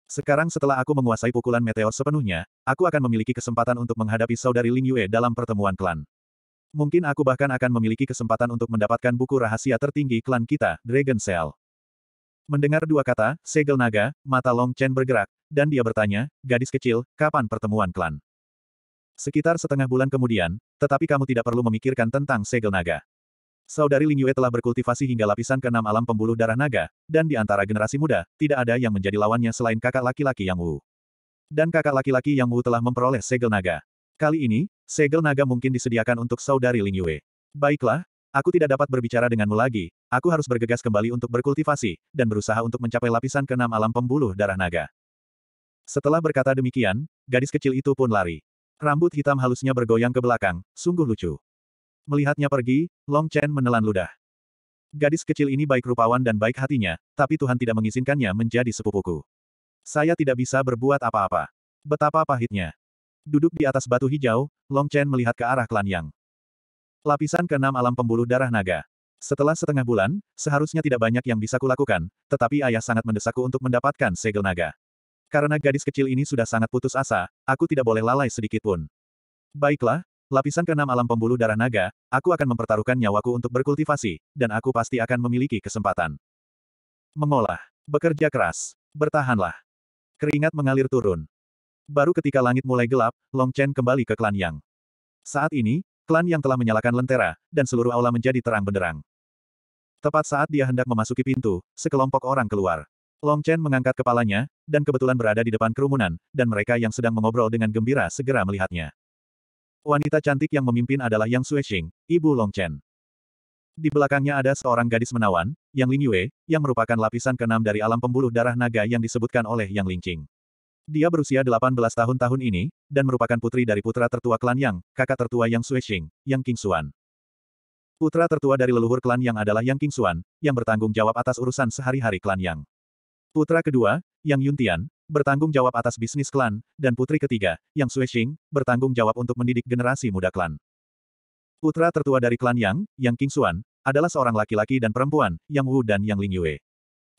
Sekarang setelah aku menguasai pukulan meteor sepenuhnya, aku akan memiliki kesempatan untuk menghadapi saudari Ling Yue dalam pertemuan klan. Mungkin aku bahkan akan memiliki kesempatan untuk mendapatkan buku rahasia tertinggi klan kita, Dragon Cell. Mendengar dua kata, segel naga, mata Long Chen bergerak, dan dia bertanya, gadis kecil, kapan pertemuan klan? Sekitar setengah bulan kemudian, tetapi kamu tidak perlu memikirkan tentang segel naga. Saudari Ling Yue telah berkultivasi hingga lapisan ke-6 alam pembuluh darah naga, dan di antara generasi muda, tidak ada yang menjadi lawannya selain kakak laki-laki Yang Wu. Dan kakak laki-laki Yang Wu telah memperoleh segel naga. Kali ini, segel naga mungkin disediakan untuk saudari Ling Yue. Baiklah, aku tidak dapat berbicara denganmu lagi, aku harus bergegas kembali untuk berkultivasi, dan berusaha untuk mencapai lapisan ke-6 alam pembuluh darah naga. Setelah berkata demikian, gadis kecil itu pun lari. Rambut hitam halusnya bergoyang ke belakang, sungguh lucu. Melihatnya pergi, Long Chen menelan ludah. Gadis kecil ini baik rupawan dan baik hatinya, tapi Tuhan tidak mengizinkannya menjadi sepupuku. Saya tidak bisa berbuat apa-apa. Betapa pahitnya. Duduk di atas batu hijau, Long Chen melihat ke arah klan Yang. Lapisan ke-6 alam pembuluh darah naga. Setelah setengah bulan, seharusnya tidak banyak yang bisa kulakukan, tetapi ayah sangat mendesakku untuk mendapatkan segel naga. Karena gadis kecil ini sudah sangat putus asa, aku tidak boleh lalai sedikit pun. Baiklah, lapisan keenam alam pembuluh darah naga, aku akan mempertaruhkan nyawaku untuk berkultivasi, dan aku pasti akan memiliki kesempatan. Mengolah. Bekerja keras. Bertahanlah. Keringat mengalir turun. Baru ketika langit mulai gelap, Long Chen kembali ke klan Yang. Saat ini, klan yang telah menyalakan lentera, dan seluruh aula menjadi terang benderang. Tepat saat dia hendak memasuki pintu, sekelompok orang keluar. Long Chen mengangkat kepalanya, dan kebetulan berada di depan kerumunan, dan mereka yang sedang mengobrol dengan gembira segera melihatnya. Wanita cantik yang memimpin adalah Yang Sueshing, ibu Long Chen. Di belakangnya ada seorang gadis menawan, Yang Ling Yue, yang merupakan lapisan keenam dari alam pembuluh darah naga yang disebutkan oleh Yang Lingqing. Dia berusia 18 tahun tahun ini, dan merupakan putri dari putra tertua klan Yang, kakak tertua Yang Sueshing, Yang King Xuan. Putra tertua dari leluhur klan yang adalah Yang King Xuan, yang bertanggung jawab atas urusan sehari-hari klan Yang. Putra kedua, Yang Yuntian, bertanggung jawab atas bisnis klan, dan putri ketiga, Yang Sueshing, bertanggung jawab untuk mendidik generasi muda klan. Putra tertua dari klan Yang, Yang King Xuan, adalah seorang laki-laki dan perempuan, Yang Wu dan Yang Ling Yue.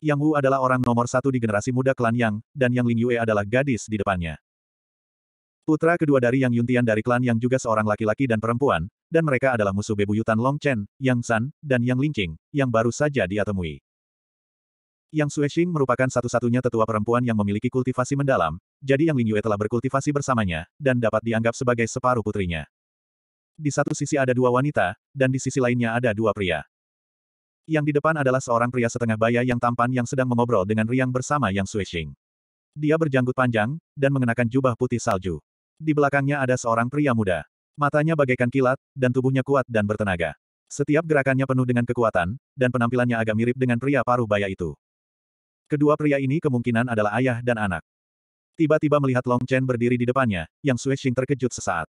Yang Wu adalah orang nomor satu di generasi muda klan Yang, dan Yang Ling Yue adalah gadis di depannya. Putra kedua dari Yang Yuntian dari klan yang juga seorang laki-laki dan perempuan, dan mereka adalah musuh bebuyutan Long Chen, Yang San, dan Yang Lingqing, yang baru saja dia temui. Yang Sueshing merupakan satu-satunya tetua perempuan yang memiliki kultivasi mendalam, jadi Yang Ling Yue telah berkultivasi bersamanya, dan dapat dianggap sebagai separuh putrinya. Di satu sisi ada dua wanita, dan di sisi lainnya ada dua pria. Yang di depan adalah seorang pria setengah baya yang tampan yang sedang mengobrol dengan riang bersama Yang Sueshing. Dia berjanggut panjang, dan mengenakan jubah putih salju. Di belakangnya ada seorang pria muda. Matanya bagaikan kilat, dan tubuhnya kuat dan bertenaga. Setiap gerakannya penuh dengan kekuatan, dan penampilannya agak mirip dengan pria paruh baya itu. Kedua pria ini kemungkinan adalah ayah dan anak. Tiba-tiba melihat Long Chen berdiri di depannya, yang Xing terkejut sesaat.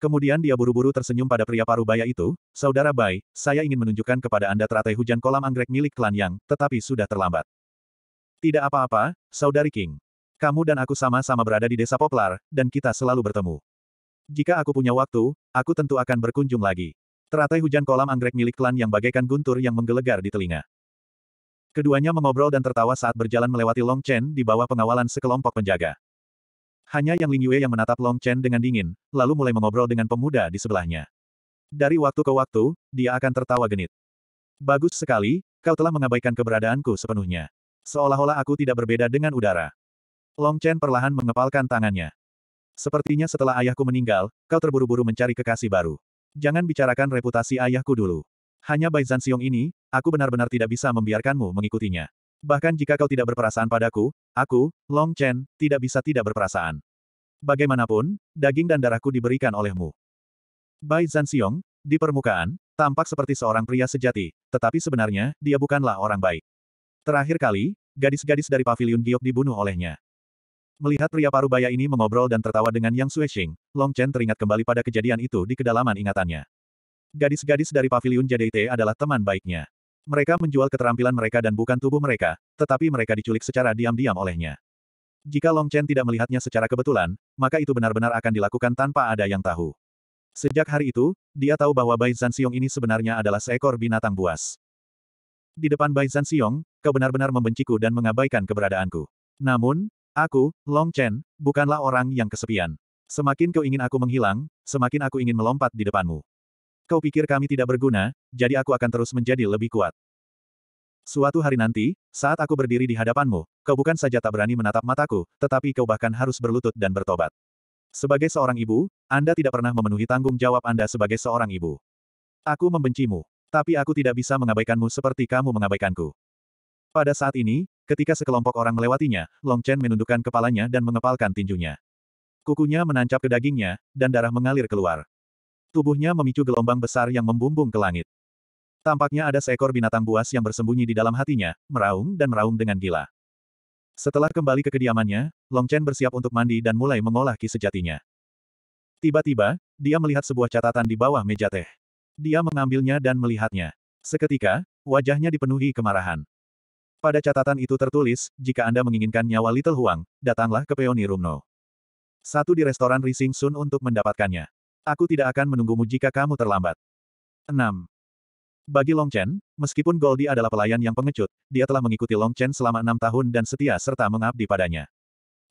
Kemudian dia buru-buru tersenyum pada pria paruh baya itu, Saudara Bai, saya ingin menunjukkan kepada Anda teratai hujan kolam anggrek milik klan Yang, tetapi sudah terlambat. Tidak apa-apa, Saudari King. Kamu dan aku sama-sama berada di desa Poplar, dan kita selalu bertemu. Jika aku punya waktu, aku tentu akan berkunjung lagi. Teratai hujan kolam anggrek milik klan yang bagaikan guntur yang menggelegar di telinga. Keduanya mengobrol dan tertawa saat berjalan melewati Long Chen di bawah pengawalan sekelompok penjaga. Hanya Yang Ling Yue yang menatap Long Chen dengan dingin, lalu mulai mengobrol dengan pemuda di sebelahnya. Dari waktu ke waktu, dia akan tertawa genit. Bagus sekali, kau telah mengabaikan keberadaanku sepenuhnya. Seolah-olah aku tidak berbeda dengan udara. Long Chen perlahan mengepalkan tangannya. Sepertinya setelah ayahku meninggal, kau terburu-buru mencari kekasih baru. Jangan bicarakan reputasi ayahku dulu. Hanya Bai Zanxiong ini, aku benar-benar tidak bisa membiarkanmu mengikutinya. Bahkan jika kau tidak berperasaan padaku, aku, Long Chen, tidak bisa tidak berperasaan. Bagaimanapun, daging dan darahku diberikan olehmu. Bai Zanxiong, di permukaan, tampak seperti seorang pria sejati, tetapi sebenarnya, dia bukanlah orang baik. Terakhir kali, gadis-gadis dari pavilion Giok dibunuh olehnya. Melihat pria parubaya ini mengobrol dan tertawa dengan Yang Sueshing, Long Chen teringat kembali pada kejadian itu di kedalaman ingatannya. Gadis-gadis dari pavilion JDT adalah teman baiknya. Mereka menjual keterampilan mereka dan bukan tubuh mereka, tetapi mereka diculik secara diam-diam olehnya. Jika Long Chen tidak melihatnya secara kebetulan, maka itu benar-benar akan dilakukan tanpa ada yang tahu. Sejak hari itu, dia tahu bahwa Bai Zanxiong ini sebenarnya adalah seekor binatang buas. Di depan Bai Zanxiong, kau benar-benar membenciku dan mengabaikan keberadaanku. Namun, Aku, Long Chen, bukanlah orang yang kesepian. Semakin kau ingin aku menghilang, semakin aku ingin melompat di depanmu. Kau pikir kami tidak berguna, jadi aku akan terus menjadi lebih kuat. Suatu hari nanti, saat aku berdiri di hadapanmu, kau bukan saja tak berani menatap mataku, tetapi kau bahkan harus berlutut dan bertobat. Sebagai seorang ibu, Anda tidak pernah memenuhi tanggung jawab Anda sebagai seorang ibu. Aku membencimu, tapi aku tidak bisa mengabaikanmu seperti kamu mengabaikanku. Pada saat ini, Ketika sekelompok orang melewatinya, Long Chen menundukkan kepalanya dan mengepalkan tinjunya. Kukunya menancap ke dagingnya, dan darah mengalir keluar. Tubuhnya memicu gelombang besar yang membumbung ke langit. Tampaknya ada seekor binatang buas yang bersembunyi di dalam hatinya, meraung dan meraung dengan gila. Setelah kembali ke kediamannya, Long Chen bersiap untuk mandi dan mulai mengolah ki sejatinya. Tiba-tiba, dia melihat sebuah catatan di bawah meja teh. Dia mengambilnya dan melihatnya. Seketika, wajahnya dipenuhi kemarahan. Pada catatan itu tertulis, jika Anda menginginkan nyawa Little Huang, datanglah ke Peony Rumno. Satu di restoran Rising Sun untuk mendapatkannya. Aku tidak akan menunggumu jika kamu terlambat. 6. Bagi Long Chen, meskipun Goldie adalah pelayan yang pengecut, dia telah mengikuti Long Chen selama enam tahun dan setia serta mengabdi padanya.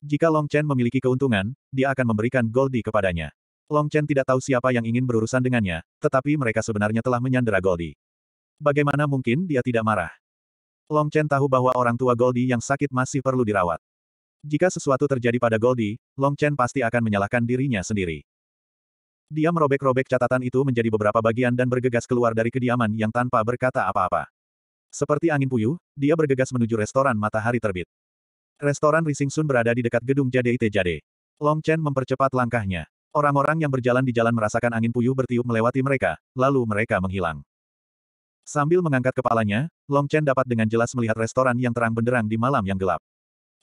Jika Long Chen memiliki keuntungan, dia akan memberikan Goldie kepadanya. Long Chen tidak tahu siapa yang ingin berurusan dengannya, tetapi mereka sebenarnya telah menyandera Goldie. Bagaimana mungkin dia tidak marah? Long Chen tahu bahwa orang tua Goldie yang sakit masih perlu dirawat. Jika sesuatu terjadi pada Goldie, Long Chen pasti akan menyalahkan dirinya sendiri. Dia merobek-robek catatan itu menjadi beberapa bagian dan bergegas keluar dari kediaman yang tanpa berkata apa-apa. Seperti angin puyuh, dia bergegas menuju restoran matahari terbit. Restoran Rising Sun berada di dekat gedung Jade Ite Jade. Long Chen mempercepat langkahnya. Orang-orang yang berjalan di jalan merasakan angin puyuh bertiup melewati mereka, lalu mereka menghilang. Sambil mengangkat kepalanya, Long Chen dapat dengan jelas melihat restoran yang terang benderang di malam yang gelap.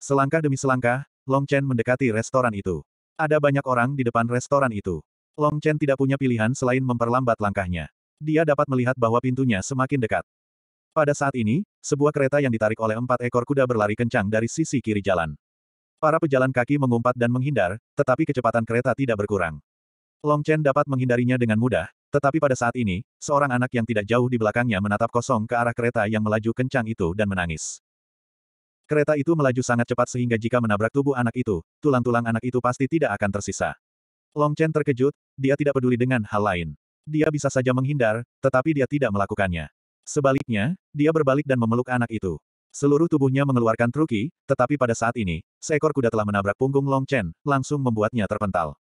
Selangkah demi selangkah, Long Chen mendekati restoran itu. Ada banyak orang di depan restoran itu. Long Chen tidak punya pilihan selain memperlambat langkahnya. Dia dapat melihat bahwa pintunya semakin dekat. Pada saat ini, sebuah kereta yang ditarik oleh empat ekor kuda berlari kencang dari sisi kiri jalan. Para pejalan kaki mengumpat dan menghindar, tetapi kecepatan kereta tidak berkurang. Long Chen dapat menghindarinya dengan mudah, tetapi pada saat ini, seorang anak yang tidak jauh di belakangnya menatap kosong ke arah kereta yang melaju kencang itu dan menangis. Kereta itu melaju sangat cepat sehingga jika menabrak tubuh anak itu, tulang-tulang anak itu pasti tidak akan tersisa. Long Chen terkejut, dia tidak peduli dengan hal lain. Dia bisa saja menghindar, tetapi dia tidak melakukannya. Sebaliknya, dia berbalik dan memeluk anak itu. Seluruh tubuhnya mengeluarkan truki, tetapi pada saat ini, seekor kuda telah menabrak punggung Long Chen, langsung membuatnya terpental.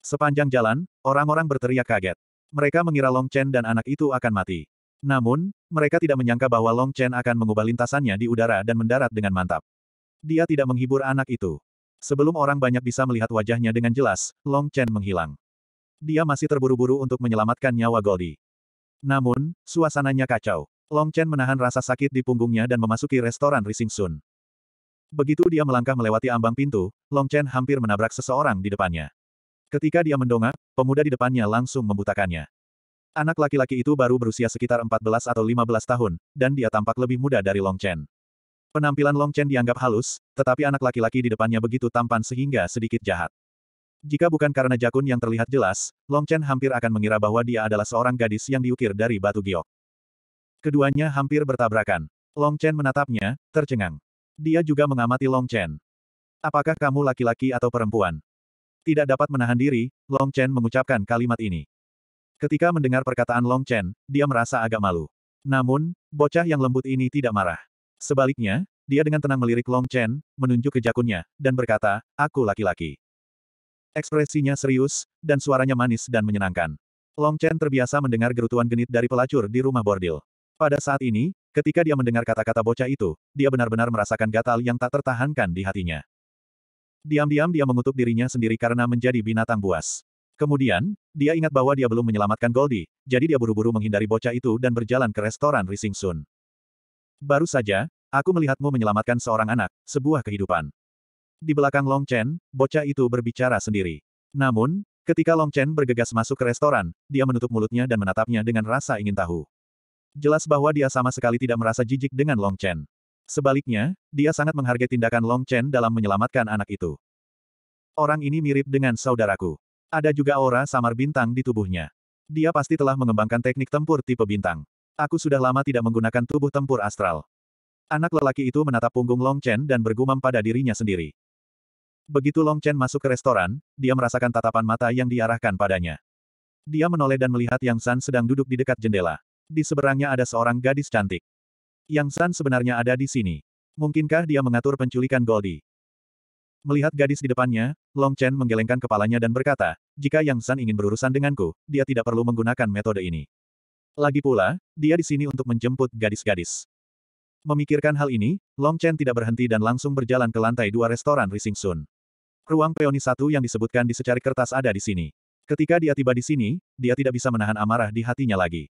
Sepanjang jalan, orang-orang berteriak kaget. Mereka mengira Long Chen dan anak itu akan mati. Namun, mereka tidak menyangka bahwa Long Chen akan mengubah lintasannya di udara dan mendarat dengan mantap. Dia tidak menghibur anak itu. Sebelum orang banyak bisa melihat wajahnya dengan jelas, Long Chen menghilang. Dia masih terburu-buru untuk menyelamatkan nyawa Goldie. Namun, suasananya kacau. Long Chen menahan rasa sakit di punggungnya dan memasuki restoran Rising Sun. Begitu dia melangkah melewati ambang pintu, Long Chen hampir menabrak seseorang di depannya. Ketika dia mendongak, pemuda di depannya langsung membutakannya. Anak laki-laki itu baru berusia sekitar 14 atau 15 tahun, dan dia tampak lebih muda dari Long Chen. Penampilan Long Chen dianggap halus, tetapi anak laki-laki di depannya begitu tampan sehingga sedikit jahat. Jika bukan karena jakun yang terlihat jelas, Long Chen hampir akan mengira bahwa dia adalah seorang gadis yang diukir dari batu giok. Keduanya hampir bertabrakan. Long Chen menatapnya, tercengang. Dia juga mengamati Long Chen. Apakah kamu laki-laki atau perempuan? Tidak dapat menahan diri, Long Chen mengucapkan kalimat ini. Ketika mendengar perkataan Long Chen, dia merasa agak malu. Namun, bocah yang lembut ini tidak marah. Sebaliknya, dia dengan tenang melirik Long Chen, menunjuk ke jakunnya, dan berkata, aku laki-laki. Ekspresinya serius, dan suaranya manis dan menyenangkan. Long Chen terbiasa mendengar gerutuan genit dari pelacur di rumah bordil. Pada saat ini, ketika dia mendengar kata-kata bocah itu, dia benar-benar merasakan gatal yang tak tertahankan di hatinya. Diam-diam dia mengutuk dirinya sendiri karena menjadi binatang buas. Kemudian, dia ingat bahwa dia belum menyelamatkan Goldie, jadi dia buru-buru menghindari bocah itu dan berjalan ke restoran Rising Sun. Baru saja, aku melihatmu menyelamatkan seorang anak, sebuah kehidupan. Di belakang Long Chen, bocah itu berbicara sendiri. Namun, ketika Long Chen bergegas masuk ke restoran, dia menutup mulutnya dan menatapnya dengan rasa ingin tahu. Jelas bahwa dia sama sekali tidak merasa jijik dengan Long Chen. Sebaliknya, dia sangat menghargai tindakan Long Chen dalam menyelamatkan anak itu. Orang ini mirip dengan saudaraku. Ada juga aura samar bintang di tubuhnya. Dia pasti telah mengembangkan teknik tempur tipe bintang. Aku sudah lama tidak menggunakan tubuh tempur astral. Anak lelaki itu menatap punggung Long Chen dan bergumam pada dirinya sendiri. Begitu Long Chen masuk ke restoran, dia merasakan tatapan mata yang diarahkan padanya. Dia menoleh dan melihat Yang San sedang duduk di dekat jendela. Di seberangnya ada seorang gadis cantik. Yang San sebenarnya ada di sini. Mungkinkah dia mengatur penculikan Goldie? Melihat gadis di depannya, Long Chen menggelengkan kepalanya dan berkata, jika Yang San ingin berurusan denganku, dia tidak perlu menggunakan metode ini. Lagi pula, dia di sini untuk menjemput gadis-gadis. Memikirkan hal ini, Long Chen tidak berhenti dan langsung berjalan ke lantai dua restoran Rising Sun. Ruang peoni satu yang disebutkan di secari kertas ada di sini. Ketika dia tiba di sini, dia tidak bisa menahan amarah di hatinya lagi.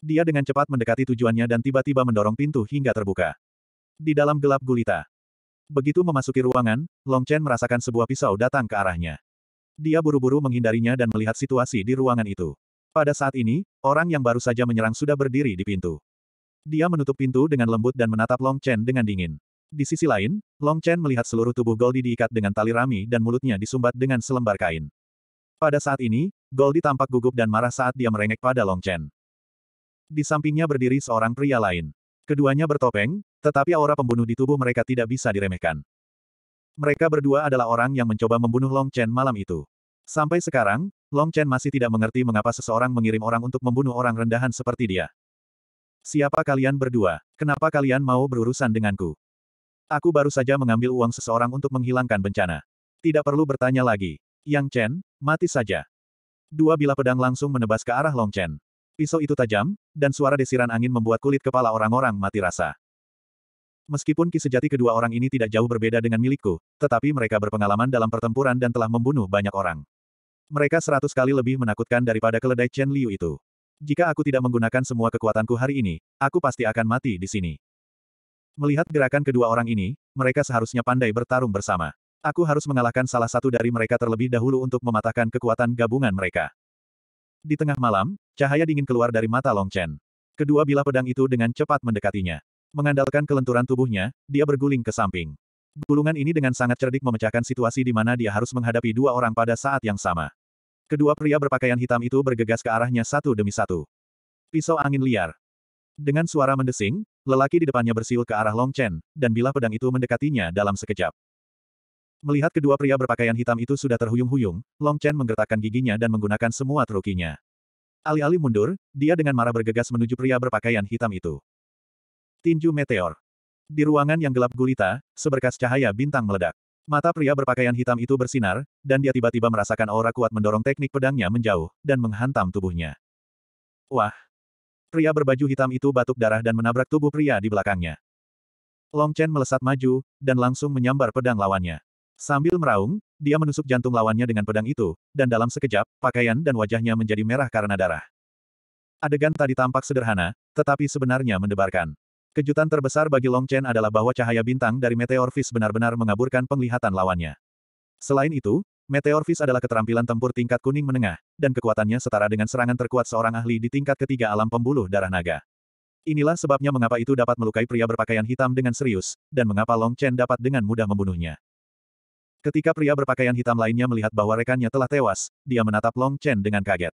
Dia dengan cepat mendekati tujuannya dan tiba-tiba mendorong pintu hingga terbuka. Di dalam gelap gulita, Begitu memasuki ruangan, Long Chen merasakan sebuah pisau datang ke arahnya. Dia buru-buru menghindarinya dan melihat situasi di ruangan itu. Pada saat ini, orang yang baru saja menyerang sudah berdiri di pintu. Dia menutup pintu dengan lembut dan menatap Long Chen dengan dingin. Di sisi lain, Long Chen melihat seluruh tubuh Goldie diikat dengan tali rami dan mulutnya disumbat dengan selembar kain. Pada saat ini, Goldie tampak gugup dan marah saat dia merengek pada Long Chen. Di sampingnya berdiri seorang pria lain. Keduanya bertopeng, tetapi aura pembunuh di tubuh mereka tidak bisa diremehkan. Mereka berdua adalah orang yang mencoba membunuh Long Chen malam itu. Sampai sekarang, Long Chen masih tidak mengerti mengapa seseorang mengirim orang untuk membunuh orang rendahan seperti dia. Siapa kalian berdua? Kenapa kalian mau berurusan denganku? Aku baru saja mengambil uang seseorang untuk menghilangkan bencana. Tidak perlu bertanya lagi. Yang Chen, mati saja. Dua bilah pedang langsung menebas ke arah Long Chen. Pisau itu tajam, dan suara desiran angin membuat kulit kepala orang-orang mati rasa. Meskipun kisah sejati kedua orang ini tidak jauh berbeda dengan milikku, tetapi mereka berpengalaman dalam pertempuran dan telah membunuh banyak orang. Mereka seratus kali lebih menakutkan daripada keledai Chen Liu itu. Jika aku tidak menggunakan semua kekuatanku hari ini, aku pasti akan mati di sini. Melihat gerakan kedua orang ini, mereka seharusnya pandai bertarung bersama. Aku harus mengalahkan salah satu dari mereka terlebih dahulu untuk mematahkan kekuatan gabungan mereka. Di tengah malam, cahaya dingin keluar dari mata Long Chen. Kedua bilah pedang itu dengan cepat mendekatinya. Mengandalkan kelenturan tubuhnya, dia berguling ke samping. Gulungan ini dengan sangat cerdik memecahkan situasi di mana dia harus menghadapi dua orang pada saat yang sama. Kedua pria berpakaian hitam itu bergegas ke arahnya satu demi satu. Pisau angin liar. Dengan suara mendesing, lelaki di depannya bersiul ke arah Long Chen, dan bilah pedang itu mendekatinya dalam sekejap. Melihat kedua pria berpakaian hitam itu sudah terhuyung-huyung, Long Chen menggertakkan giginya dan menggunakan semua trukinya. Alih-alih mundur, dia dengan marah bergegas menuju pria berpakaian hitam itu. Tinju meteor. Di ruangan yang gelap gulita, seberkas cahaya bintang meledak. Mata pria berpakaian hitam itu bersinar, dan dia tiba-tiba merasakan aura kuat mendorong teknik pedangnya menjauh, dan menghantam tubuhnya. Wah! Pria berbaju hitam itu batuk darah dan menabrak tubuh pria di belakangnya. Long Chen melesat maju, dan langsung menyambar pedang lawannya. Sambil meraung, dia menusuk jantung lawannya dengan pedang itu, dan dalam sekejap, pakaian dan wajahnya menjadi merah karena darah. Adegan tadi tampak sederhana, tetapi sebenarnya mendebarkan. Kejutan terbesar bagi Long Chen adalah bahwa cahaya bintang dari Meteor Fish benar-benar mengaburkan penglihatan lawannya. Selain itu, Meteor Fish adalah keterampilan tempur tingkat kuning menengah, dan kekuatannya setara dengan serangan terkuat seorang ahli di tingkat ketiga alam pembuluh darah naga. Inilah sebabnya mengapa itu dapat melukai pria berpakaian hitam dengan serius, dan mengapa Long Chen dapat dengan mudah membunuhnya. Ketika pria berpakaian hitam lainnya melihat bahwa rekannya telah tewas, dia menatap Long Chen dengan kaget.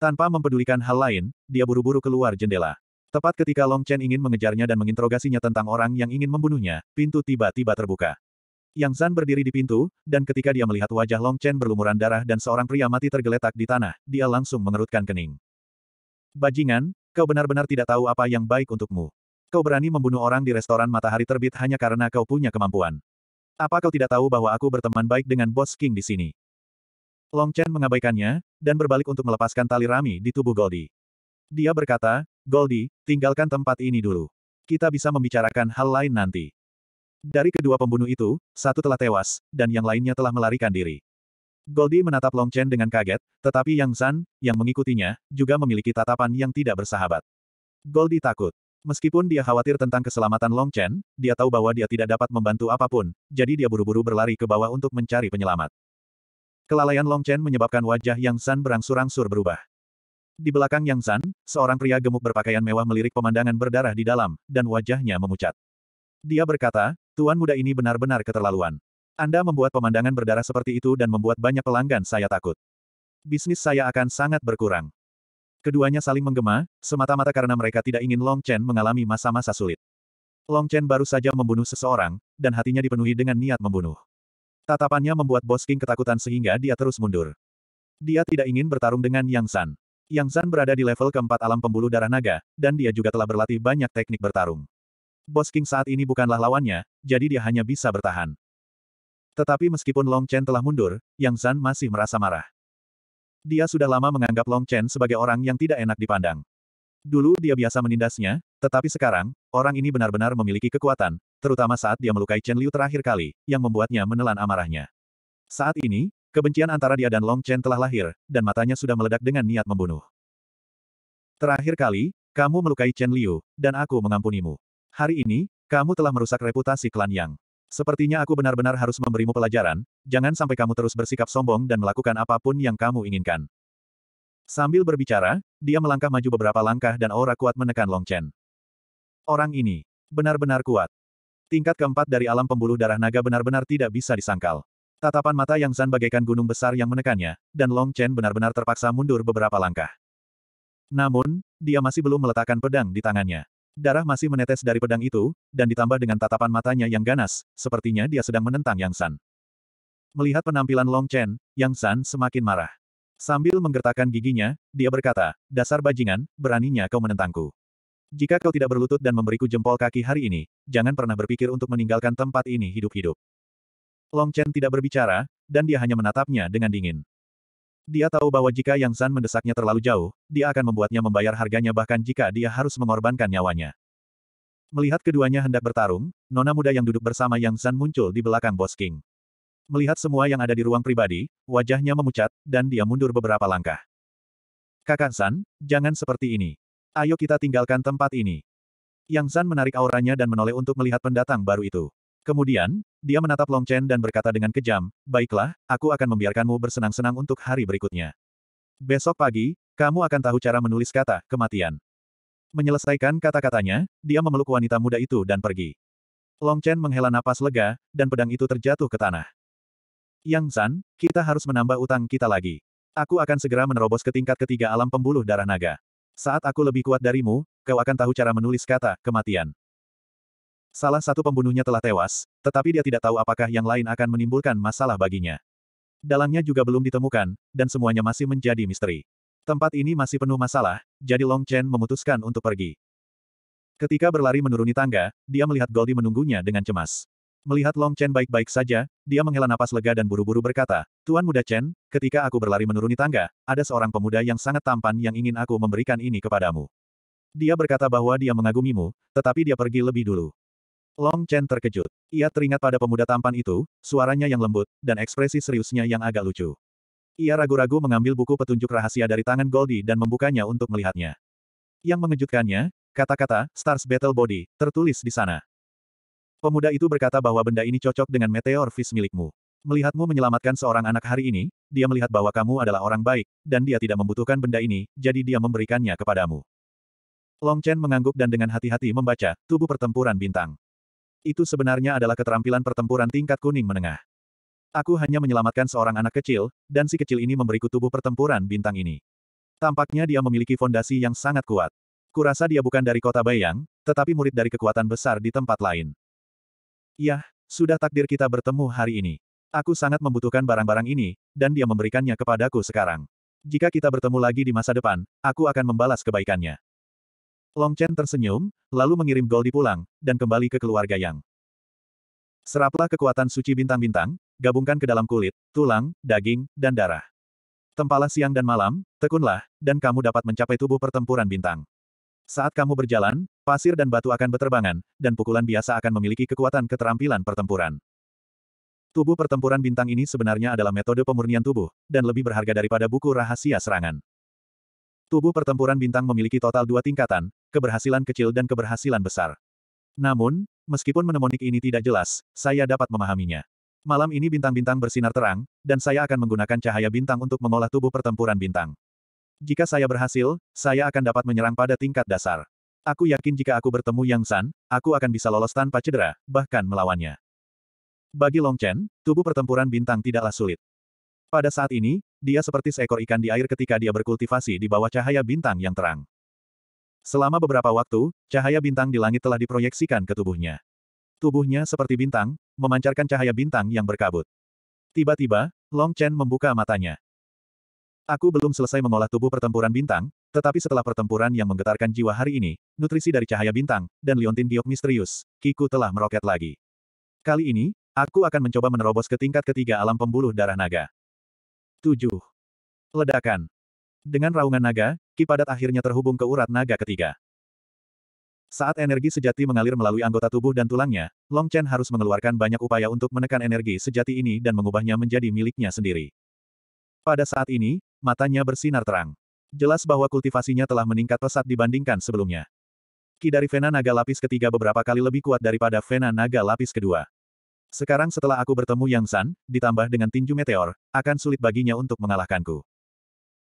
Tanpa mempedulikan hal lain, dia buru-buru keluar jendela. Tepat ketika Long Chen ingin mengejarnya dan menginterogasinya tentang orang yang ingin membunuhnya, pintu tiba-tiba terbuka. Yang Zan berdiri di pintu, dan ketika dia melihat wajah Long Chen berlumuran darah dan seorang pria mati tergeletak di tanah, dia langsung mengerutkan kening. Bajingan, kau benar-benar tidak tahu apa yang baik untukmu. Kau berani membunuh orang di restoran matahari terbit hanya karena kau punya kemampuan. Apa kau tidak tahu bahwa aku berteman baik dengan bos King di sini? Long Chen mengabaikannya, dan berbalik untuk melepaskan tali rami di tubuh Goldie. Dia berkata, Goldie, tinggalkan tempat ini dulu. Kita bisa membicarakan hal lain nanti. Dari kedua pembunuh itu, satu telah tewas, dan yang lainnya telah melarikan diri. Goldie menatap Long Chen dengan kaget, tetapi Yang Zan, yang mengikutinya, juga memiliki tatapan yang tidak bersahabat. Goldie takut. Meskipun dia khawatir tentang keselamatan Long Chen, dia tahu bahwa dia tidak dapat membantu apa pun, jadi dia buru-buru berlari ke bawah untuk mencari penyelamat. Kelalaian Long Chen menyebabkan wajah Yang Zan berangsur-angsur berubah. Di belakang Yang Zan, seorang pria gemuk berpakaian mewah melirik pemandangan berdarah di dalam, dan wajahnya memucat. Dia berkata, Tuan muda ini benar-benar keterlaluan. Anda membuat pemandangan berdarah seperti itu dan membuat banyak pelanggan saya takut. Bisnis saya akan sangat berkurang. Keduanya saling menggema, semata-mata karena mereka tidak ingin Long Chen mengalami masa-masa sulit. Long Chen baru saja membunuh seseorang, dan hatinya dipenuhi dengan niat membunuh. Tatapannya membuat Bos King ketakutan sehingga dia terus mundur. Dia tidak ingin bertarung dengan Yang San. Yang Zan berada di level keempat alam pembuluh darah naga, dan dia juga telah berlatih banyak teknik bertarung. Bos King saat ini bukanlah lawannya, jadi dia hanya bisa bertahan. Tetapi meskipun Long Chen telah mundur, Yang Zan masih merasa marah. Dia sudah lama menganggap Long Chen sebagai orang yang tidak enak dipandang. Dulu dia biasa menindasnya, tetapi sekarang, orang ini benar-benar memiliki kekuatan, terutama saat dia melukai Chen Liu terakhir kali, yang membuatnya menelan amarahnya. Saat ini, Kebencian antara dia dan Long Chen telah lahir, dan matanya sudah meledak dengan niat membunuh. Terakhir kali, kamu melukai Chen Liu, dan aku mengampunimu. Hari ini, kamu telah merusak reputasi klan Yang. Sepertinya aku benar-benar harus memberimu pelajaran, jangan sampai kamu terus bersikap sombong dan melakukan apa pun yang kamu inginkan. Sambil berbicara, dia melangkah maju beberapa langkah dan aura kuat menekan Long Chen. Orang ini, benar-benar kuat. Tingkat keempat dari alam pembuluh darah naga benar-benar tidak bisa disangkal. Tatapan mata Yang Zan bagaikan gunung besar yang menekannya, dan Long Chen benar-benar terpaksa mundur beberapa langkah. Namun, dia masih belum meletakkan pedang di tangannya. Darah masih menetes dari pedang itu, dan ditambah dengan tatapan matanya yang ganas, sepertinya dia sedang menentang Yang San. Melihat penampilan Long Chen, Yang San semakin marah. Sambil menggertakkan giginya, dia berkata, dasar bajingan, beraninya kau menentangku. Jika kau tidak berlutut dan memberiku jempol kaki hari ini, jangan pernah berpikir untuk meninggalkan tempat ini hidup-hidup. Long Chen tidak berbicara, dan dia hanya menatapnya dengan dingin. Dia tahu bahwa jika Yang San mendesaknya terlalu jauh, dia akan membuatnya membayar harganya bahkan jika dia harus mengorbankan nyawanya. Melihat keduanya hendak bertarung, nona muda yang duduk bersama Yang San muncul di belakang Bos King. Melihat semua yang ada di ruang pribadi, wajahnya memucat, dan dia mundur beberapa langkah. Kakak San, jangan seperti ini. Ayo kita tinggalkan tempat ini. Yang San menarik auranya dan menoleh untuk melihat pendatang baru itu. Kemudian, dia menatap Long Chen dan berkata dengan kejam, Baiklah, aku akan membiarkanmu bersenang-senang untuk hari berikutnya. Besok pagi, kamu akan tahu cara menulis kata, kematian. Menyelesaikan kata-katanya, dia memeluk wanita muda itu dan pergi. Long Chen menghela napas lega, dan pedang itu terjatuh ke tanah. Yang San, kita harus menambah utang kita lagi. Aku akan segera menerobos ke tingkat ketiga alam pembuluh darah naga. Saat aku lebih kuat darimu, kau akan tahu cara menulis kata kematian. Salah satu pembunuhnya telah tewas, tetapi dia tidak tahu apakah yang lain akan menimbulkan masalah baginya. Dalangnya juga belum ditemukan, dan semuanya masih menjadi misteri. Tempat ini masih penuh masalah, jadi Long Chen memutuskan untuk pergi. Ketika berlari menuruni tangga, dia melihat Goldie menunggunya dengan cemas. Melihat Long Chen baik-baik saja, dia menghela napas lega dan buru-buru berkata, Tuan Muda Chen, ketika aku berlari menuruni tangga, ada seorang pemuda yang sangat tampan yang ingin aku memberikan ini kepadamu. Dia berkata bahwa dia mengagumimu, tetapi dia pergi lebih dulu. Long Chen terkejut. Ia teringat pada pemuda tampan itu, suaranya yang lembut, dan ekspresi seriusnya yang agak lucu. Ia ragu-ragu mengambil buku petunjuk rahasia dari tangan Goldie dan membukanya untuk melihatnya. Yang mengejutkannya, kata-kata, Stars Battle Body, tertulis di sana. Pemuda itu berkata bahwa benda ini cocok dengan meteor fish milikmu. Melihatmu menyelamatkan seorang anak hari ini, dia melihat bahwa kamu adalah orang baik, dan dia tidak membutuhkan benda ini, jadi dia memberikannya kepadamu. Long Chen mengangguk dan dengan hati-hati membaca, tubuh pertempuran bintang. Itu sebenarnya adalah keterampilan pertempuran tingkat kuning menengah. Aku hanya menyelamatkan seorang anak kecil, dan si kecil ini memberiku tubuh pertempuran bintang ini. Tampaknya dia memiliki fondasi yang sangat kuat. Kurasa dia bukan dari kota Bayang, tetapi murid dari kekuatan besar di tempat lain. Yah, sudah takdir kita bertemu hari ini. Aku sangat membutuhkan barang-barang ini, dan dia memberikannya kepadaku sekarang. Jika kita bertemu lagi di masa depan, aku akan membalas kebaikannya. Long Chen tersenyum, lalu mengirim Goldie pulang, dan kembali ke keluarga Yang. Seraplah kekuatan suci bintang-bintang, gabungkan ke dalam kulit, tulang, daging, dan darah. Tempalah siang dan malam, tekunlah, dan kamu dapat mencapai tubuh pertempuran bintang. Saat kamu berjalan, pasir dan batu akan berterbangan, dan pukulan biasa akan memiliki kekuatan keterampilan pertempuran. Tubuh pertempuran bintang ini sebenarnya adalah metode pemurnian tubuh, dan lebih berharga daripada buku rahasia serangan. Tubuh pertempuran bintang memiliki total dua tingkatan, keberhasilan kecil dan keberhasilan besar. Namun, meskipun mnemonik ini tidak jelas, saya dapat memahaminya. Malam ini bintang-bintang bersinar terang, dan saya akan menggunakan cahaya bintang untuk mengolah tubuh pertempuran bintang. Jika saya berhasil, saya akan dapat menyerang pada tingkat dasar. Aku yakin jika aku bertemu Yang San, aku akan bisa lolos tanpa cedera, bahkan melawannya. Bagi Long Chen, tubuh pertempuran bintang tidaklah sulit. Pada saat ini, dia seperti seekor ikan di air ketika dia berkultivasi di bawah cahaya bintang yang terang. Selama beberapa waktu, cahaya bintang di langit telah diproyeksikan ke tubuhnya. Tubuhnya seperti bintang, memancarkan cahaya bintang yang berkabut. Tiba-tiba, Long Chen membuka matanya. Aku belum selesai mengolah tubuh pertempuran bintang, tetapi setelah pertempuran yang menggetarkan jiwa hari ini, nutrisi dari cahaya bintang, dan liontin giok misterius, kiku telah meroket lagi. Kali ini, aku akan mencoba menerobos ke tingkat ketiga alam pembuluh darah naga. 7. Ledakan. Dengan raungan naga, ki padat akhirnya terhubung ke urat naga ketiga. Saat energi sejati mengalir melalui anggota tubuh dan tulangnya, Long Chen harus mengeluarkan banyak upaya untuk menekan energi sejati ini dan mengubahnya menjadi miliknya sendiri. Pada saat ini, matanya bersinar terang. Jelas bahwa kultivasinya telah meningkat pesat dibandingkan sebelumnya. Ki dari Vena Naga Lapis ketiga beberapa kali lebih kuat daripada Vena Naga Lapis kedua. Sekarang setelah aku bertemu Yang San, ditambah dengan tinju meteor, akan sulit baginya untuk mengalahkanku.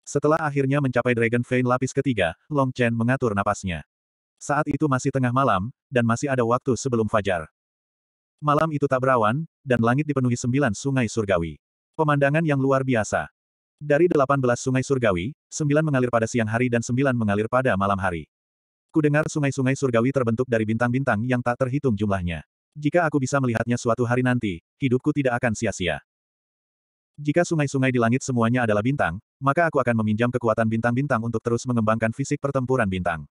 Setelah akhirnya mencapai Dragon Vein lapis ketiga, Long Chen mengatur napasnya. Saat itu masih tengah malam, dan masih ada waktu sebelum fajar. Malam itu tak berawan, dan langit dipenuhi sembilan sungai surgawi. Pemandangan yang luar biasa. Dari 18 sungai surgawi, sembilan mengalir pada siang hari dan sembilan mengalir pada malam hari. Kudengar sungai-sungai surgawi terbentuk dari bintang-bintang yang tak terhitung jumlahnya. Jika aku bisa melihatnya suatu hari nanti, hidupku tidak akan sia-sia. Jika sungai-sungai di langit semuanya adalah bintang, maka aku akan meminjam kekuatan bintang-bintang untuk terus mengembangkan fisik pertempuran bintang.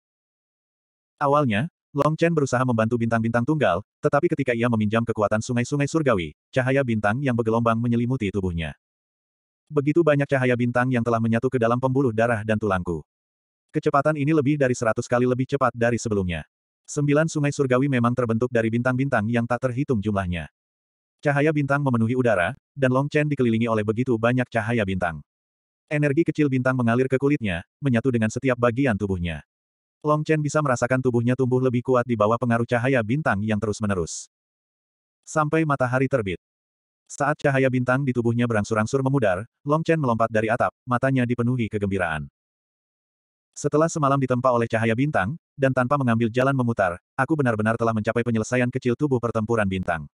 Awalnya, Long Chen berusaha membantu bintang-bintang tunggal, tetapi ketika ia meminjam kekuatan sungai-sungai surgawi, cahaya bintang yang bergelombang menyelimuti tubuhnya. Begitu banyak cahaya bintang yang telah menyatu ke dalam pembuluh darah dan tulangku. Kecepatan ini lebih dari seratus kali lebih cepat dari sebelumnya. Sembilan sungai surgawi memang terbentuk dari bintang-bintang yang tak terhitung jumlahnya. Cahaya bintang memenuhi udara, dan Long Chen dikelilingi oleh begitu banyak cahaya bintang. Energi kecil bintang mengalir ke kulitnya, menyatu dengan setiap bagian tubuhnya. Long Chen bisa merasakan tubuhnya tumbuh lebih kuat di bawah pengaruh cahaya bintang yang terus-menerus. Sampai matahari terbit. Saat cahaya bintang di tubuhnya berangsur-angsur memudar, Long Chen melompat dari atap, matanya dipenuhi kegembiraan. Setelah semalam ditempa oleh cahaya bintang, dan tanpa mengambil jalan memutar, aku benar-benar telah mencapai penyelesaian kecil tubuh pertempuran bintang.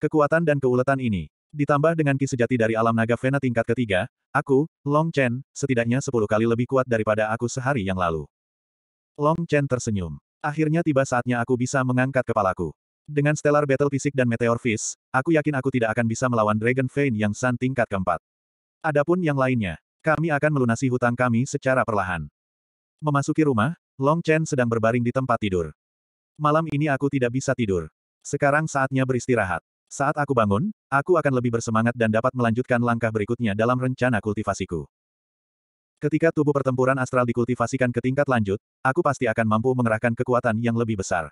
Kekuatan dan keuletan ini, ditambah dengan ki sejati dari alam naga Vena tingkat ketiga, aku, Long Chen, setidaknya sepuluh kali lebih kuat daripada aku sehari yang lalu. Long Chen tersenyum. Akhirnya tiba saatnya aku bisa mengangkat kepalaku. Dengan Stellar Battle Fisik dan Meteor Fist, aku yakin aku tidak akan bisa melawan Dragon Vein yang Sun tingkat keempat. Adapun yang lainnya, kami akan melunasi hutang kami secara perlahan. Memasuki rumah, Long Chen sedang berbaring di tempat tidur. Malam ini aku tidak bisa tidur. Sekarang saatnya beristirahat. Saat aku bangun, aku akan lebih bersemangat dan dapat melanjutkan langkah berikutnya dalam rencana kultivasiku. Ketika tubuh pertempuran astral dikultivasikan ke tingkat lanjut, aku pasti akan mampu mengerahkan kekuatan yang lebih besar.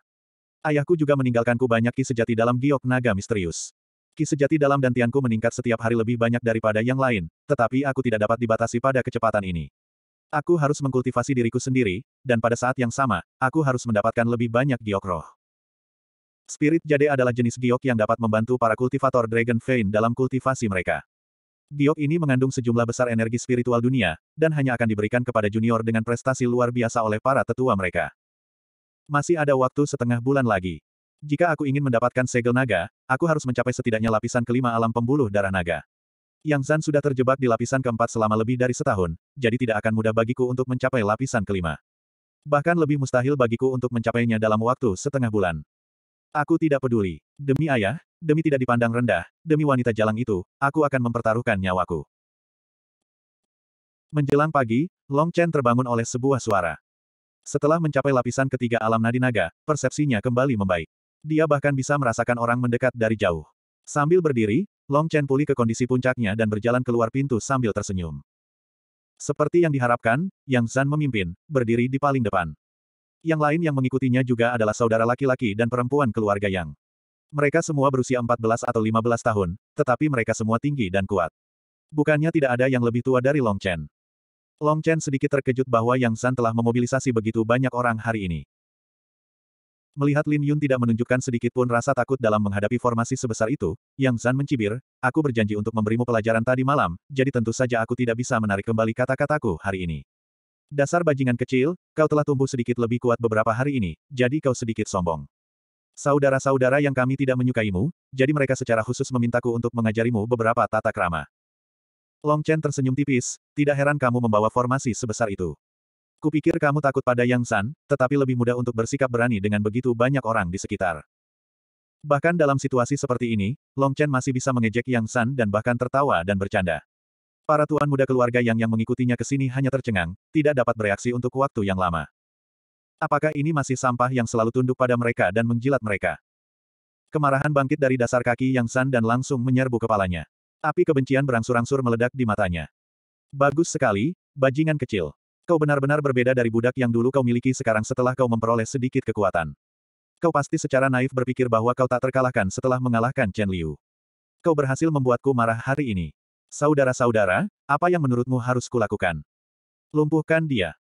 Ayahku juga meninggalkanku banyak ki sejati dalam giok naga misterius. Ki sejati dalam dantianku meningkat setiap hari lebih banyak daripada yang lain, tetapi aku tidak dapat dibatasi pada kecepatan ini. Aku harus mengkultivasi diriku sendiri, dan pada saat yang sama, aku harus mendapatkan lebih banyak giok roh. Spirit jade adalah jenis giok yang dapat membantu para kultivator Dragon Vein dalam kultivasi mereka. Giok ini mengandung sejumlah besar energi spiritual dunia, dan hanya akan diberikan kepada junior dengan prestasi luar biasa oleh para tetua mereka. Masih ada waktu setengah bulan lagi. Jika aku ingin mendapatkan segel naga, aku harus mencapai setidaknya lapisan kelima alam pembuluh darah naga. Yang Zan sudah terjebak di lapisan keempat selama lebih dari setahun, jadi tidak akan mudah bagiku untuk mencapai lapisan kelima. Bahkan lebih mustahil bagiku untuk mencapainya dalam waktu setengah bulan. Aku tidak peduli. Demi ayah, demi tidak dipandang rendah, demi wanita jalang itu, aku akan mempertaruhkan nyawaku. Menjelang pagi, Long Chen terbangun oleh sebuah suara. Setelah mencapai lapisan ketiga alam nadi naga, persepsinya kembali membaik. Dia bahkan bisa merasakan orang mendekat dari jauh. Sambil berdiri, Long Chen pulih ke kondisi puncaknya dan berjalan keluar pintu sambil tersenyum. Seperti yang diharapkan, Yang Zan memimpin, berdiri di paling depan. Yang lain yang mengikutinya juga adalah saudara laki-laki dan perempuan keluarga Yang. Mereka semua berusia 14 atau 15 tahun, tetapi mereka semua tinggi dan kuat. Bukannya tidak ada yang lebih tua dari Long Chen. Long Chen sedikit terkejut bahwa Yang San telah memobilisasi begitu banyak orang hari ini. Melihat Lin Yun tidak menunjukkan sedikit pun rasa takut dalam menghadapi formasi sebesar itu, Yang Zan mencibir, aku berjanji untuk memberimu pelajaran tadi malam, jadi tentu saja aku tidak bisa menarik kembali kata-kataku hari ini. Dasar bajingan kecil, kau telah tumbuh sedikit lebih kuat beberapa hari ini, jadi kau sedikit sombong. Saudara-saudara yang kami tidak menyukaimu, jadi mereka secara khusus memintaku untuk mengajarimu beberapa tata krama. Long Chen tersenyum tipis, tidak heran kamu membawa formasi sebesar itu. Kupikir kamu takut pada Yang San, tetapi lebih mudah untuk bersikap berani dengan begitu banyak orang di sekitar. Bahkan dalam situasi seperti ini, Long Chen masih bisa mengejek Yang San dan bahkan tertawa dan bercanda. Para tuan muda keluarga yang yang mengikutinya ke sini hanya tercengang, tidak dapat bereaksi untuk waktu yang lama. Apakah ini masih sampah yang selalu tunduk pada mereka dan menjilat mereka? Kemarahan bangkit dari dasar kaki Yang San dan langsung menyerbu kepalanya. Api kebencian berangsur-angsur meledak di matanya. Bagus sekali, bajingan kecil. Kau benar-benar berbeda dari budak yang dulu kau miliki sekarang setelah kau memperoleh sedikit kekuatan. Kau pasti secara naif berpikir bahwa kau tak terkalahkan setelah mengalahkan Chen Liu. Kau berhasil membuatku marah hari ini. Saudara-saudara, apa yang menurutmu harus kulakukan? Lumpuhkan dia.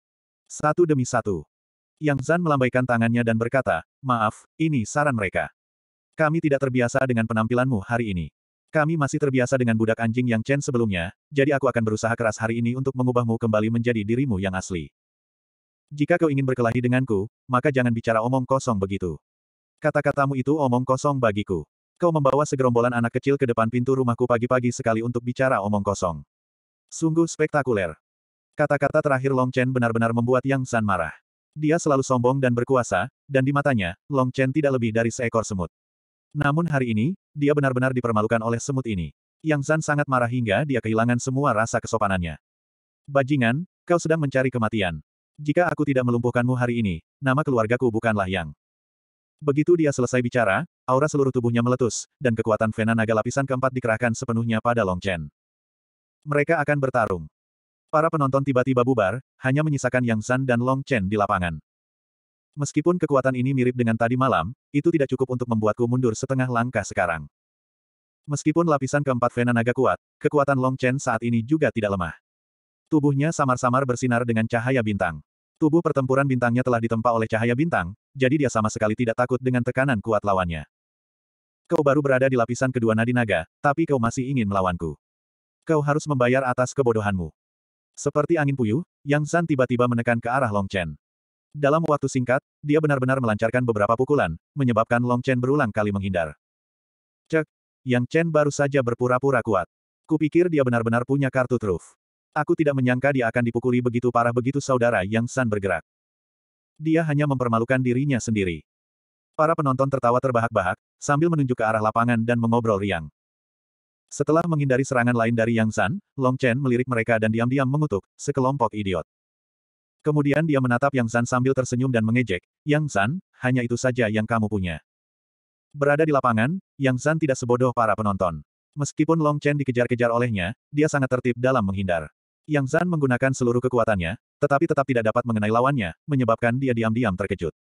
Satu demi satu. Yang Zan melambaikan tangannya dan berkata, maaf, ini saran mereka. Kami tidak terbiasa dengan penampilanmu hari ini. Kami masih terbiasa dengan budak anjing yang Chen sebelumnya, jadi aku akan berusaha keras hari ini untuk mengubahmu kembali menjadi dirimu yang asli. Jika kau ingin berkelahi denganku, maka jangan bicara omong kosong begitu. Kata-katamu itu omong kosong bagiku. Kau membawa segerombolan anak kecil ke depan pintu rumahku pagi-pagi sekali untuk bicara omong kosong. Sungguh spektakuler. Kata-kata terakhir Long Chen benar-benar membuat Yang San marah. Dia selalu sombong dan berkuasa, dan di matanya, Long Chen tidak lebih dari seekor semut. Namun hari ini, dia benar-benar dipermalukan oleh semut ini. Yang San sangat marah hingga dia kehilangan semua rasa kesopanannya. Bajingan, kau sedang mencari kematian. Jika aku tidak melumpuhkanmu hari ini, nama keluargaku bukanlah Yang. Begitu dia selesai bicara, aura seluruh tubuhnya meletus, dan kekuatan Vena Naga lapisan keempat dikerahkan sepenuhnya pada Long Chen. Mereka akan bertarung. Para penonton tiba-tiba bubar, hanya menyisakan Yang San dan Long Chen di lapangan. Meskipun kekuatan ini mirip dengan tadi malam, itu tidak cukup untuk membuatku mundur setengah langkah sekarang. Meskipun lapisan keempat Vena Naga kuat, kekuatan Long Chen saat ini juga tidak lemah. Tubuhnya samar-samar bersinar dengan cahaya bintang. Tubuh pertempuran bintangnya telah ditempa oleh cahaya bintang, jadi dia sama sekali tidak takut dengan tekanan kuat lawannya. Kau baru berada di lapisan kedua nadi naga, tapi kau masih ingin melawanku. Kau harus membayar atas kebodohanmu. Seperti angin puyuh, Yang San tiba-tiba menekan ke arah Long Chen. Dalam waktu singkat, dia benar-benar melancarkan beberapa pukulan, menyebabkan Long Chen berulang kali menghindar. Cek, Yang Chen baru saja berpura-pura kuat. Kupikir dia benar-benar punya kartu truf. Aku tidak menyangka dia akan dipukuli begitu parah begitu saudara Yang San bergerak. Dia hanya mempermalukan dirinya sendiri. Para penonton tertawa terbahak-bahak, sambil menunjuk ke arah lapangan dan mengobrol riang. Setelah menghindari serangan lain dari Yang San, Long Chen melirik mereka dan diam-diam mengutuk, sekelompok idiot. Kemudian dia menatap Yang San sambil tersenyum dan mengejek, Yang San, hanya itu saja yang kamu punya. Berada di lapangan, Yang San tidak sebodoh para penonton. Meskipun Long Chen dikejar-kejar olehnya, dia sangat tertib dalam menghindar. Yang San menggunakan seluruh kekuatannya, tetapi tetap tidak dapat mengenai lawannya, menyebabkan dia diam-diam terkejut.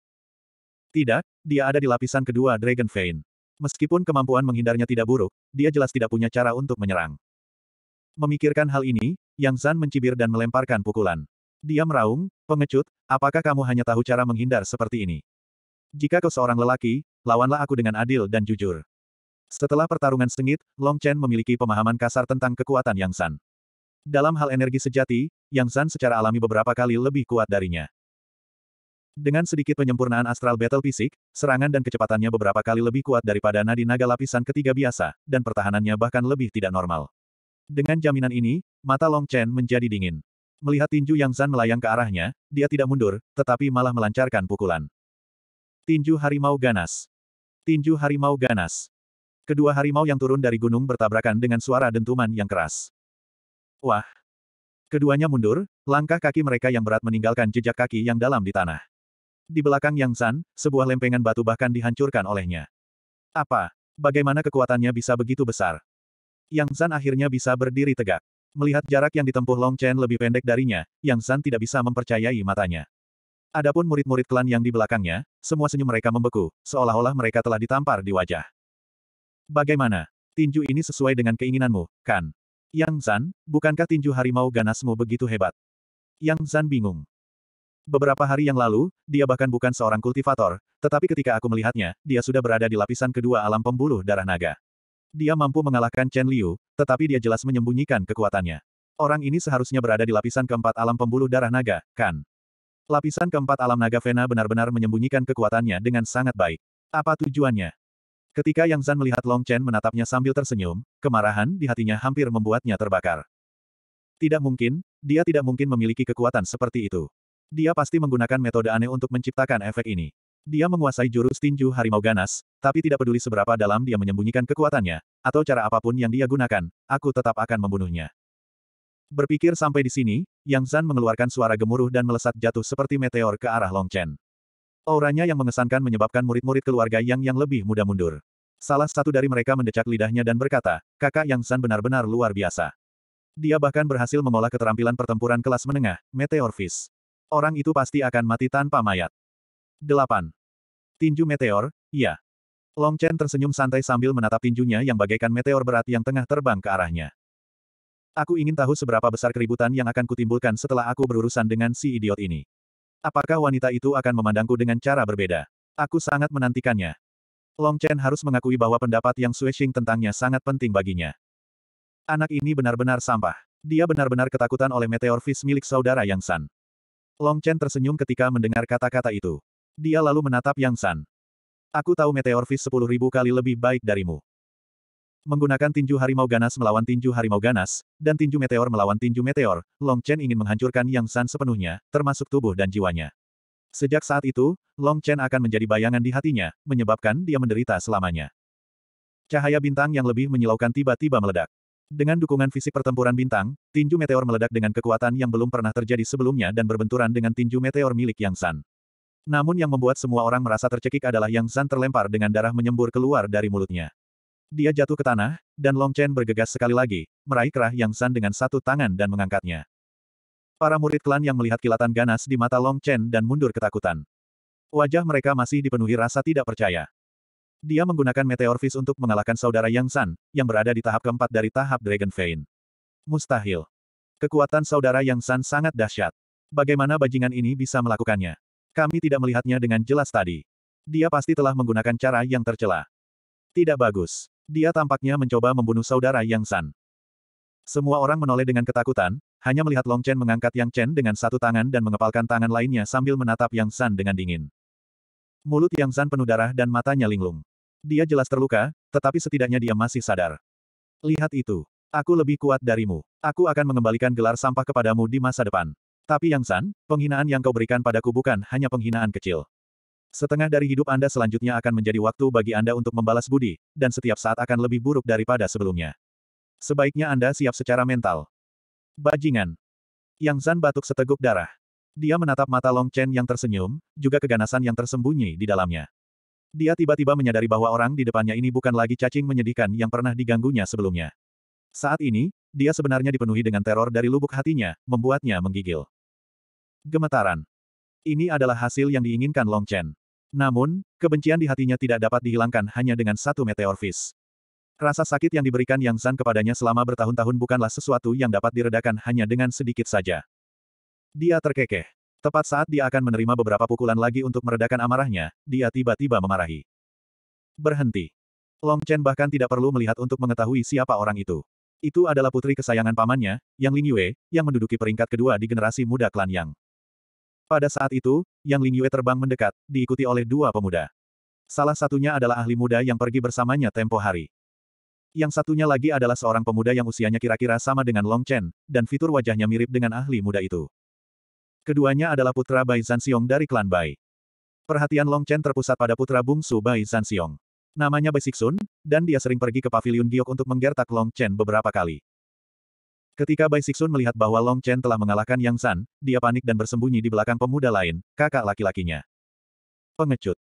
Tidak, dia ada di lapisan kedua Dragon Vein. Meskipun kemampuan menghindarnya tidak buruk, dia jelas tidak punya cara untuk menyerang. Memikirkan hal ini, Yang Zan mencibir dan melemparkan pukulan. Dia meraung, pengecut, apakah kamu hanya tahu cara menghindar seperti ini? Jika kau seorang lelaki, lawanlah aku dengan adil dan jujur. Setelah pertarungan sengit, Long Chen memiliki pemahaman kasar tentang kekuatan Yang San. Dalam hal energi sejati, Yang San secara alami beberapa kali lebih kuat darinya. Dengan sedikit penyempurnaan astral battle fisik, serangan dan kecepatannya beberapa kali lebih kuat daripada nadi naga lapisan ketiga biasa, dan pertahanannya bahkan lebih tidak normal. Dengan jaminan ini, mata Long Chen menjadi dingin. Melihat tinju Yang Zan melayang ke arahnya, dia tidak mundur, tetapi malah melancarkan pukulan. Tinju Harimau Ganas. Tinju Harimau Ganas. Kedua harimau yang turun dari gunung bertabrakan dengan suara dentuman yang keras. Wah! Keduanya mundur, langkah kaki mereka yang berat meninggalkan jejak kaki yang dalam di tanah. Di belakang Yang San, sebuah lempengan batu bahkan dihancurkan olehnya. Apa? Bagaimana kekuatannya bisa begitu besar? Yang San akhirnya bisa berdiri tegak. Melihat jarak yang ditempuh Long Chen lebih pendek darinya, Yang San tidak bisa mempercayai matanya. Adapun murid-murid klan yang di belakangnya, semua senyum mereka membeku, seolah-olah mereka telah ditampar di wajah. Bagaimana? Tinju ini sesuai dengan keinginanmu, kan? Yang San, bukankah tinju harimau ganasmu begitu hebat? Yang San bingung. Beberapa hari yang lalu, dia bahkan bukan seorang kultivator, tetapi ketika aku melihatnya, dia sudah berada di lapisan kedua alam pembuluh darah naga. Dia mampu mengalahkan Chen Liu, tetapi dia jelas menyembunyikan kekuatannya. Orang ini seharusnya berada di lapisan keempat alam pembuluh darah naga, kan? Lapisan keempat alam naga Vena benar-benar menyembunyikan kekuatannya dengan sangat baik. Apa tujuannya? Ketika Yang Zan melihat Long Chen menatapnya sambil tersenyum, kemarahan di hatinya hampir membuatnya terbakar. Tidak mungkin, dia tidak mungkin memiliki kekuatan seperti itu. Dia pasti menggunakan metode aneh untuk menciptakan efek ini. Dia menguasai jurus tinju harimau ganas, tapi tidak peduli seberapa dalam dia menyembunyikan kekuatannya, atau cara apa pun yang dia gunakan, aku tetap akan membunuhnya. Berpikir sampai di sini, Yang Zan mengeluarkan suara gemuruh dan melesat jatuh seperti meteor ke arah Long Chen. Auranya yang mengesankan menyebabkan murid-murid keluarga Yang yang lebih mudah mundur. Salah satu dari mereka mendecak lidahnya dan berkata, kakak Yang Zan benar-benar luar biasa. Dia bahkan berhasil mengolah keterampilan pertempuran kelas menengah, Meteor Fist. Orang itu pasti akan mati tanpa mayat. 8. Tinju meteor, iya. Long Chen tersenyum santai sambil menatap tinjunya yang bagaikan meteor berat yang tengah terbang ke arahnya. Aku ingin tahu seberapa besar keributan yang akan kutimbulkan setelah aku berurusan dengan si idiot ini. Apakah wanita itu akan memandangku dengan cara berbeda? Aku sangat menantikannya. Long Chen harus mengakui bahwa pendapat yang Xing tentangnya sangat penting baginya. Anak ini benar-benar sampah. Dia benar-benar ketakutan oleh meteor fish milik saudara Yang San. Long Chen tersenyum ketika mendengar kata-kata itu. Dia lalu menatap Yang San. Aku tahu Meteor Fist sepuluh ribu kali lebih baik darimu. Menggunakan tinju harimau ganas melawan tinju harimau ganas, dan tinju meteor melawan tinju meteor, Long Chen ingin menghancurkan Yang San sepenuhnya, termasuk tubuh dan jiwanya. Sejak saat itu, Long Chen akan menjadi bayangan di hatinya, menyebabkan dia menderita selamanya. Cahaya bintang yang lebih menyilaukan tiba-tiba meledak. Dengan dukungan fisik pertempuran bintang, tinju meteor meledak dengan kekuatan yang belum pernah terjadi sebelumnya dan berbenturan dengan tinju meteor milik Yang San. Namun yang membuat semua orang merasa tercekik adalah Yang San terlempar dengan darah menyembur keluar dari mulutnya. Dia jatuh ke tanah, dan Long Chen bergegas sekali lagi, meraih kerah Yang San dengan satu tangan dan mengangkatnya. Para murid klan yang melihat kilatan ganas di mata Long Chen dan mundur ketakutan. Wajah mereka masih dipenuhi rasa tidak percaya. Dia menggunakan Meteor Fist untuk mengalahkan saudara Yang San, yang berada di tahap keempat dari tahap Dragon Vein. Mustahil. Kekuatan saudara Yang San sangat dahsyat. Bagaimana bajingan ini bisa melakukannya? Kami tidak melihatnya dengan jelas tadi. Dia pasti telah menggunakan cara yang tercela. Tidak bagus. Dia tampaknya mencoba membunuh saudara Yang San. Semua orang menoleh dengan ketakutan, hanya melihat Long Chen mengangkat Yang Chen dengan satu tangan dan mengepalkan tangan lainnya sambil menatap Yang San dengan dingin. Mulut Yang San penuh darah dan matanya linglung. Dia jelas terluka, tetapi setidaknya dia masih sadar. Lihat itu. Aku lebih kuat darimu. Aku akan mengembalikan gelar sampah kepadamu di masa depan. Tapi Yang San, penghinaan yang kau berikan padaku bukan hanya penghinaan kecil. Setengah dari hidup Anda selanjutnya akan menjadi waktu bagi Anda untuk membalas budi, dan setiap saat akan lebih buruk daripada sebelumnya. Sebaiknya Anda siap secara mental. Bajingan. Yang Zan batuk seteguk darah. Dia menatap mata Long Chen yang tersenyum, juga keganasan yang tersembunyi di dalamnya. Dia tiba-tiba menyadari bahwa orang di depannya ini bukan lagi cacing menyedihkan yang pernah diganggunya sebelumnya. Saat ini, dia sebenarnya dipenuhi dengan teror dari lubuk hatinya, membuatnya menggigil. Gemetaran. Ini adalah hasil yang diinginkan Long Chen. Namun, kebencian di hatinya tidak dapat dihilangkan hanya dengan satu meteor fish. Rasa sakit yang diberikan Yang Zan kepadanya selama bertahun-tahun bukanlah sesuatu yang dapat diredakan hanya dengan sedikit saja. Dia terkekeh. Tepat saat dia akan menerima beberapa pukulan lagi untuk meredakan amarahnya, dia tiba-tiba memarahi. Berhenti. Long Chen bahkan tidak perlu melihat untuk mengetahui siapa orang itu. Itu adalah putri kesayangan pamannya, Yang Ling Yue, yang menduduki peringkat kedua di generasi muda klan Yang. Pada saat itu, Yang Ling Yue terbang mendekat, diikuti oleh dua pemuda. Salah satunya adalah ahli muda yang pergi bersamanya tempo hari. Yang satunya lagi adalah seorang pemuda yang usianya kira-kira sama dengan Long Chen, dan fitur wajahnya mirip dengan ahli muda itu. Keduanya adalah putra Bai Zanxiong dari klan Bai. Perhatian Long Chen terpusat pada putra bungsu Bai Zanxiong. Namanya Bai Sixun, dan dia sering pergi ke pavilion Giok untuk menggertak Long Chen beberapa kali. Ketika Bai Sixun melihat bahwa Long Chen telah mengalahkan Yang San, dia panik dan bersembunyi di belakang pemuda lain, kakak laki-lakinya. Pengecut.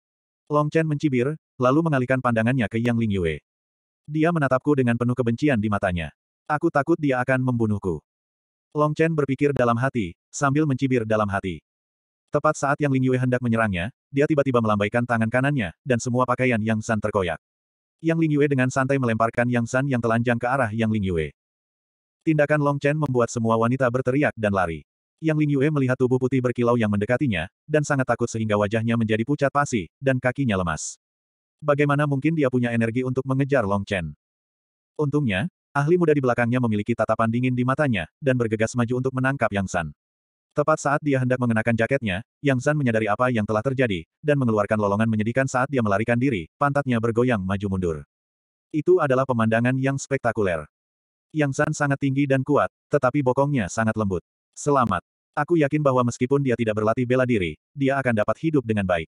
Long Chen mencibir, lalu mengalihkan pandangannya ke Yang Ling Yue. Dia menatapku dengan penuh kebencian di matanya. Aku takut dia akan membunuhku. Long Chen berpikir dalam hati, sambil mencibir dalam hati. Tepat saat Yang Ling Yue hendak menyerangnya, dia tiba-tiba melambaikan tangan kanannya, dan semua pakaian Yang San terkoyak. Yang Ling Yue dengan santai melemparkan Yang San yang telanjang ke arah Yang Ling Yue. Tindakan Long Chen membuat semua wanita berteriak dan lari. Yang Ling Yue melihat tubuh putih berkilau yang mendekatinya, dan sangat takut sehingga wajahnya menjadi pucat pasi, dan kakinya lemas. Bagaimana mungkin dia punya energi untuk mengejar Long Chen? Untungnya, ahli muda di belakangnya memiliki tatapan dingin di matanya, dan bergegas maju untuk menangkap Yang San. Tepat saat dia hendak mengenakan jaketnya, Yang San menyadari apa yang telah terjadi, dan mengeluarkan lolongan menyedihkan saat dia melarikan diri, pantatnya bergoyang maju mundur. Itu adalah pemandangan yang spektakuler. Yang San sangat tinggi dan kuat, tetapi bokongnya sangat lembut. Selamat. Aku yakin bahwa meskipun dia tidak berlatih bela diri, dia akan dapat hidup dengan baik.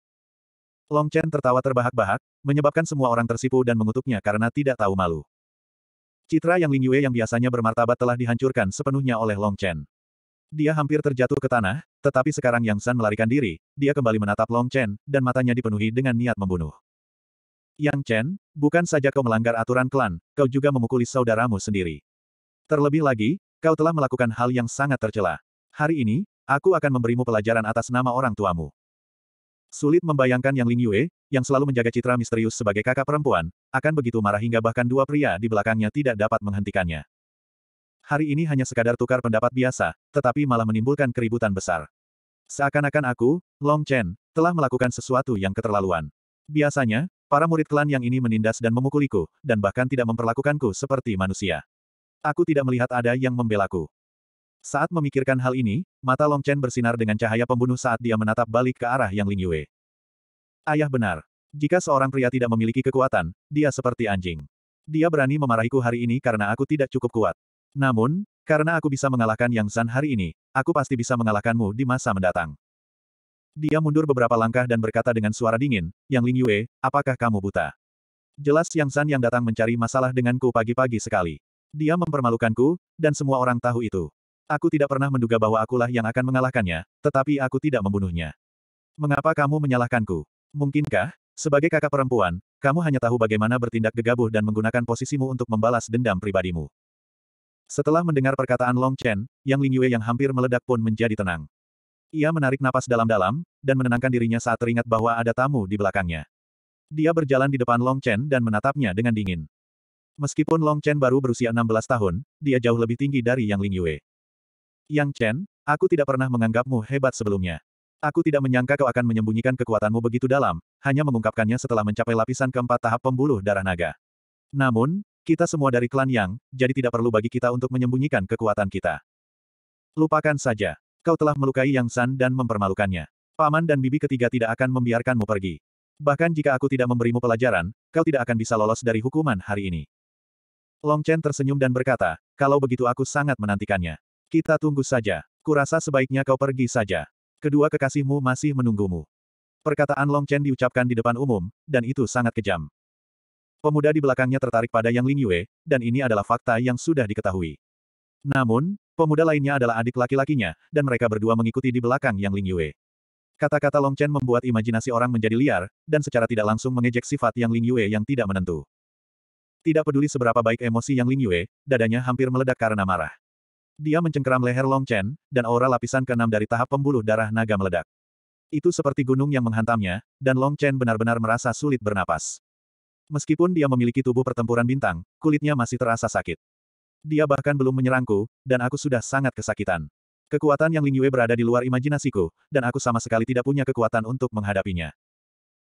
Long Chen tertawa terbahak-bahak, menyebabkan semua orang tersipu dan mengutuknya karena tidak tahu malu. Citra yang Ling Yue yang biasanya bermartabat telah dihancurkan sepenuhnya oleh Long Chen. Dia hampir terjatuh ke tanah, tetapi sekarang Yang San melarikan diri, dia kembali menatap Long Chen, dan matanya dipenuhi dengan niat membunuh. Yang Chen, bukan saja kau melanggar aturan klan, kau juga memukuli saudaramu sendiri. Terlebih lagi, kau telah melakukan hal yang sangat tercela. Hari ini, aku akan memberimu pelajaran atas nama orang tuamu. Sulit membayangkan Yang Ling Yue, yang selalu menjaga citra misterius sebagai kakak perempuan, akan begitu marah hingga bahkan dua pria di belakangnya tidak dapat menghentikannya. Hari ini hanya sekadar tukar pendapat biasa, tetapi malah menimbulkan keributan besar. Seakan-akan aku, Long Chen, telah melakukan sesuatu yang keterlaluan. Biasanya, para murid klan yang ini menindas dan memukuliku, dan bahkan tidak memperlakukanku seperti manusia. Aku tidak melihat ada yang membelaku. Saat memikirkan hal ini, mata Long Chen bersinar dengan cahaya pembunuh saat dia menatap balik ke arah Yang Ling Yue. Ayah benar. Jika seorang pria tidak memiliki kekuatan, dia seperti anjing. Dia berani memarahiku hari ini karena aku tidak cukup kuat. Namun, karena aku bisa mengalahkan Yang Zan hari ini, aku pasti bisa mengalahkanmu di masa mendatang. Dia mundur beberapa langkah dan berkata dengan suara dingin, Yang Ling Yue, apakah kamu buta? Jelas Yang Zan yang datang mencari masalah denganku pagi-pagi sekali. Dia mempermalukanku, dan semua orang tahu itu. Aku tidak pernah menduga bahwa akulah yang akan mengalahkannya, tetapi aku tidak membunuhnya. Mengapa kamu menyalahkanku? Mungkinkah, sebagai kakak perempuan, kamu hanya tahu bagaimana bertindak gegabah dan menggunakan posisimu untuk membalas dendam pribadimu. Setelah mendengar perkataan Long Chen, Yang Ling Yue yang hampir meledak pun menjadi tenang. Ia menarik napas dalam-dalam, dan menenangkan dirinya saat teringat bahwa ada tamu di belakangnya. Dia berjalan di depan Long Chen dan menatapnya dengan dingin. Meskipun Long Chen baru berusia 16 tahun, dia jauh lebih tinggi dari Yang Ling Yue. Yang Chen, aku tidak pernah menganggapmu hebat sebelumnya. Aku tidak menyangka kau akan menyembunyikan kekuatanmu begitu dalam, hanya mengungkapkannya setelah mencapai lapisan keempat tahap pembuluh darah naga. Namun, kita semua dari klan Yang, jadi tidak perlu bagi kita untuk menyembunyikan kekuatan kita. Lupakan saja. Kau telah melukai Yang San dan mempermalukannya. Paman dan bibi ketiga tidak akan membiarkanmu pergi. Bahkan jika aku tidak memberimu pelajaran, kau tidak akan bisa lolos dari hukuman hari ini. Long Chen tersenyum dan berkata, kalau begitu aku sangat menantikannya. Kita tunggu saja. Kurasa sebaiknya kau pergi saja. Kedua kekasihmu masih menunggumu. Perkataan Long Chen diucapkan di depan umum, dan itu sangat kejam. Pemuda di belakangnya tertarik pada Yang Ling Yue, dan ini adalah fakta yang sudah diketahui. Namun, pemuda lainnya adalah adik laki-lakinya, dan mereka berdua mengikuti di belakang Yang Ling Yue. Kata-kata Long Chen membuat imajinasi orang menjadi liar, dan secara tidak langsung mengejek sifat Yang Ling Yue yang tidak menentu. Tidak peduli seberapa baik emosi Yang Ling Yue, dadanya hampir meledak karena marah. Dia mencengkeram leher Long Chen, dan aura lapisan keenam dari tahap pembuluh darah naga meledak. Itu seperti gunung yang menghantamnya, dan Long Chen benar-benar merasa sulit bernapas. Meskipun dia memiliki tubuh pertempuran bintang, kulitnya masih terasa sakit. Dia bahkan belum menyerangku, dan aku sudah sangat kesakitan. Kekuatan yang Ling Yue berada di luar imajinasiku, dan aku sama sekali tidak punya kekuatan untuk menghadapinya.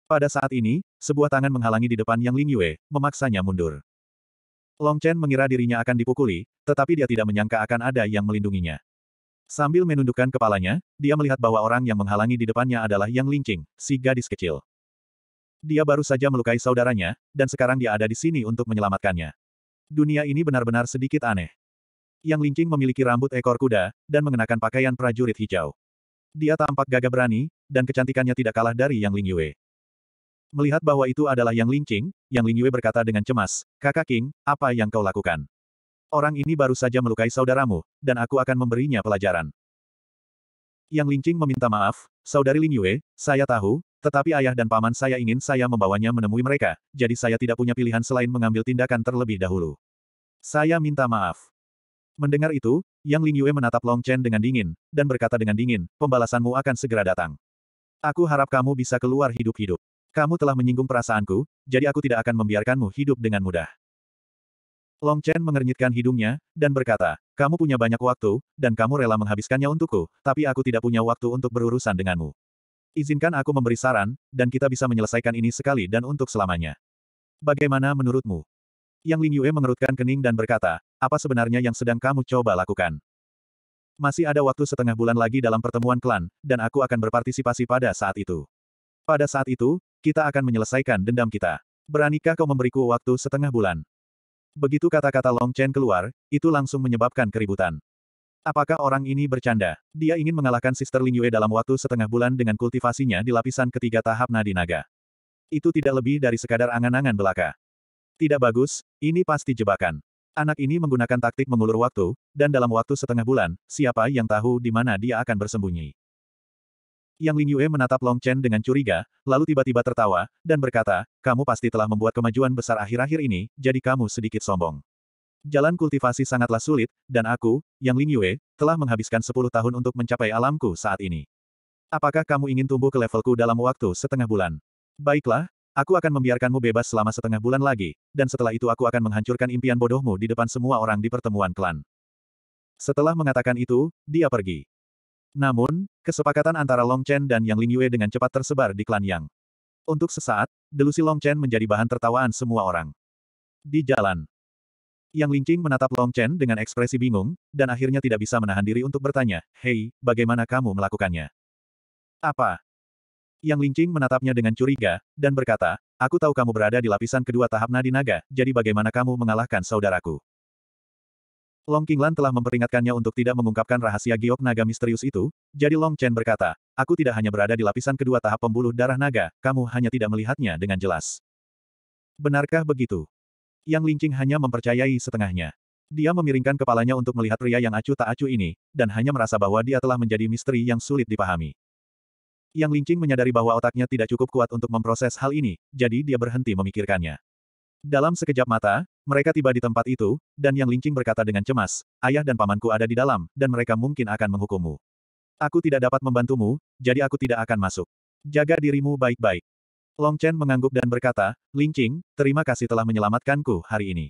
Pada saat ini, sebuah tangan menghalangi di depan Yang Ling Yue, memaksanya mundur. Long Chen mengira dirinya akan dipukuli, tetapi dia tidak menyangka akan ada yang melindunginya. Sambil menundukkan kepalanya, dia melihat bahwa orang yang menghalangi di depannya adalah Yang Linqing, si gadis kecil. Dia baru saja melukai saudaranya, dan sekarang dia ada di sini untuk menyelamatkannya. Dunia ini benar-benar sedikit aneh. Yang Linqing memiliki rambut ekor kuda, dan mengenakan pakaian prajurit hijau. Dia tampak gagah berani, dan kecantikannya tidak kalah dari Yang Ling Yue. Melihat bahwa itu adalah Yang Linqing, Yang Ling Yue berkata dengan cemas, Kakak King, apa yang kau lakukan? Orang ini baru saja melukai saudaramu, dan aku akan memberinya pelajaran. Yang Linqing meminta maaf, Saudari Ling Yue, saya tahu, tetapi ayah dan paman saya ingin saya membawanya menemui mereka, jadi saya tidak punya pilihan selain mengambil tindakan terlebih dahulu. Saya minta maaf. Mendengar itu, Yang Ling Yue menatap Long Chen dengan dingin, dan berkata dengan dingin, pembalasanmu akan segera datang. Aku harap kamu bisa keluar hidup-hidup. Kamu telah menyinggung perasaanku, jadi aku tidak akan membiarkanmu hidup dengan mudah. Long Chen mengernyitkan hidungnya, dan berkata, kamu punya banyak waktu, dan kamu rela menghabiskannya untukku, tapi aku tidak punya waktu untuk berurusan denganmu. Izinkan aku memberi saran, dan kita bisa menyelesaikan ini sekali dan untuk selamanya. Bagaimana menurutmu? Yang Ling Yue mengerutkan kening dan berkata, apa sebenarnya yang sedang kamu coba lakukan? Masih ada waktu setengah bulan lagi dalam pertemuan klan, dan aku akan berpartisipasi pada saat itu. Pada saat itu, kita akan menyelesaikan dendam kita. Beranikah kau memberiku waktu setengah bulan? Begitu kata-kata Long Chen keluar, itu langsung menyebabkan keributan. Apakah orang ini bercanda? Dia ingin mengalahkan Sister Ling Yue dalam waktu setengah bulan dengan kultivasinya di lapisan ketiga tahap nadi naga. Itu tidak lebih dari sekadar angan-angan belaka. Tidak bagus, ini pasti jebakan. Anak ini menggunakan taktik mengulur waktu, dan dalam waktu setengah bulan, siapa yang tahu di mana dia akan bersembunyi. Yang Ling Yue menatap Long Chen dengan curiga, lalu tiba-tiba tertawa, dan berkata, kamu pasti telah membuat kemajuan besar akhir-akhir ini, jadi kamu sedikit sombong. Jalan kultivasi sangatlah sulit, dan aku, Yang Ling Yue, telah menghabiskan 10 tahun untuk mencapai alamku saat ini. Apakah kamu ingin tumbuh ke levelku dalam waktu setengah bulan? Baiklah, aku akan membiarkanmu bebas selama setengah bulan lagi, dan setelah itu aku akan menghancurkan impian bodohmu di depan semua orang di pertemuan klan. Setelah mengatakan itu, dia pergi. Namun, kesepakatan antara Long Chen dan Yang Ling Yue dengan cepat tersebar di klan Yang. Untuk sesaat, delusi Long Chen menjadi bahan tertawaan semua orang. Di jalan, Yang Linqing menatap Long Chen dengan ekspresi bingung, dan akhirnya tidak bisa menahan diri untuk bertanya, Hei, bagaimana kamu melakukannya? Apa? Yang Linqing menatapnya dengan curiga, dan berkata, aku tahu kamu berada di lapisan kedua tahap nadi naga, jadi bagaimana kamu mengalahkan saudaraku? Long Qinglan telah memperingatkannya untuk tidak mengungkapkan rahasia giok naga misterius itu, jadi Long Chen berkata, aku tidak hanya berada di lapisan kedua tahap pembuluh darah naga, kamu hanya tidak melihatnya dengan jelas. Benarkah begitu? Yang Linqing hanya mempercayai setengahnya. Dia memiringkan kepalanya untuk melihat pria yang acuh tak acuh ini, dan hanya merasa bahwa dia telah menjadi misteri yang sulit dipahami. Yang Linqing menyadari bahwa otaknya tidak cukup kuat untuk memproses hal ini, jadi dia berhenti memikirkannya. Dalam sekejap mata, mereka tiba di tempat itu, dan Yang Linqing berkata dengan cemas, ayah dan pamanku ada di dalam, dan mereka mungkin akan menghukummu. Aku tidak dapat membantumu, jadi aku tidak akan masuk. Jaga dirimu baik-baik. Long Chen mengangguk dan berkata, Linqing, terima kasih telah menyelamatkanku hari ini.